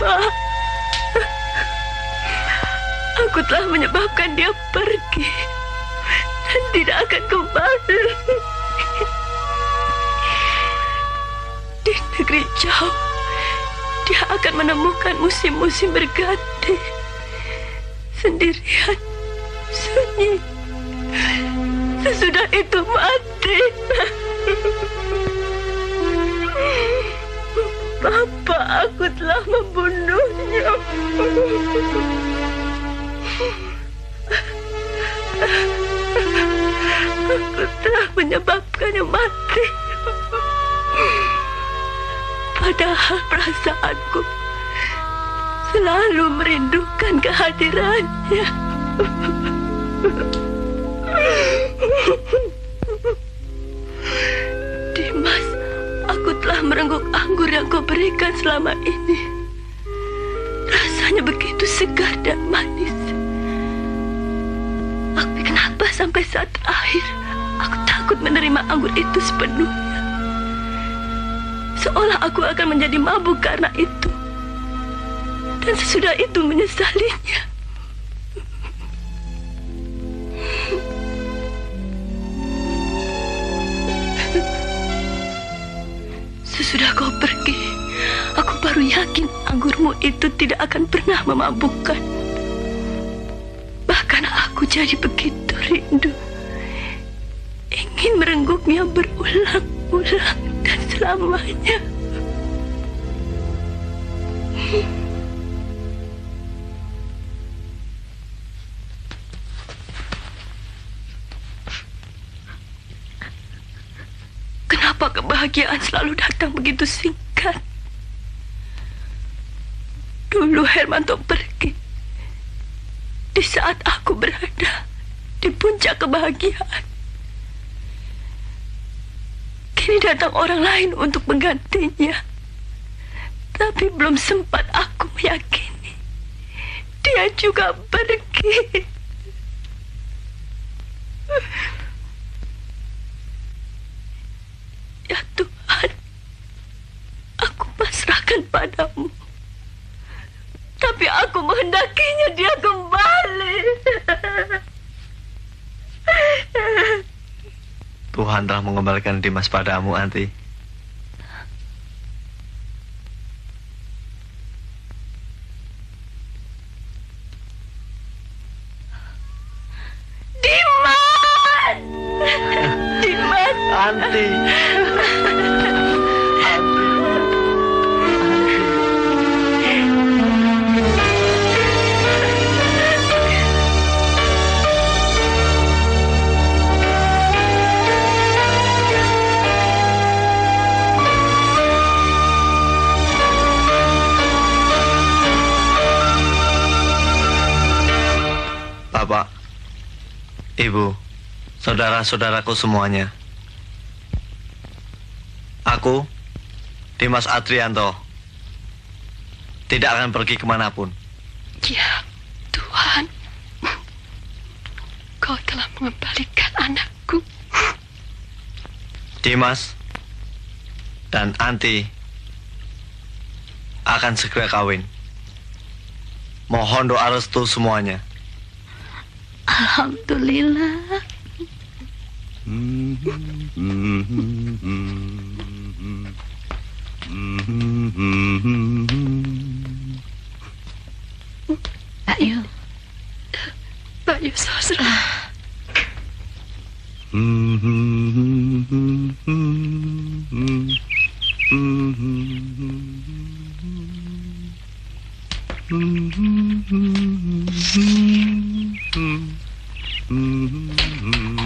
[SPEAKER 9] Bapak. Aku telah menyebabkan dia pergi dan tidak akan kembali. Di negeri jauh, dia akan menemukan musim-musim berganti. Sendirian, sunyi. Sesudah itu mati. Bapak, aku telah membunuhnya. Aku telah menyebabkannya mati. Padahal perasaanku selalu merindukan kehadirannya. Anggur yang kau berikan selama ini. Rasanya begitu segar dan manis. Tapi kenapa sampai saat terakhir aku takut menerima anggur itu sepenuhnya? Seolah aku akan menjadi mabuk karena itu. Dan sesudah itu menyesalinya. Yakin anggurmu itu tidak akan pernah memabukkan. Bahkan aku jadi begitu rindu. Ingin merengguknya berulang-ulang dan selamanya. Kenapa kebahagiaan selalu datang begitu singkat? Dulu Hermanto pergi. Di saat aku berada di puncak kebahagiaan. Kini datang orang lain untuk menggantinya. Tapi belum sempat aku meyakini. Dia juga pergi. Ya Tuhan, aku pasrahkan padamu. Tapi aku menghendakinya dia kembali.
[SPEAKER 24] Tuhan telah mengembalikan Dimas padamu, Anti.
[SPEAKER 9] Dimas! <laughs> Dimas!
[SPEAKER 24] Anti! Ibu, saudara-saudaraku semuanya. Aku, Dimas Adrianto, tidak akan pergi ke mana pun.
[SPEAKER 8] Ya, Tuhan. Kau telah mengembalikan anakku.
[SPEAKER 24] Dimas dan Anti akan segera kawin. Mohon doa restu semuanya.
[SPEAKER 9] Alhamdulillah. Pak Yu.
[SPEAKER 8] Pak Yusosra. Mm-hmm. <laughs> Mm-hmm.
[SPEAKER 39] mm-hmm.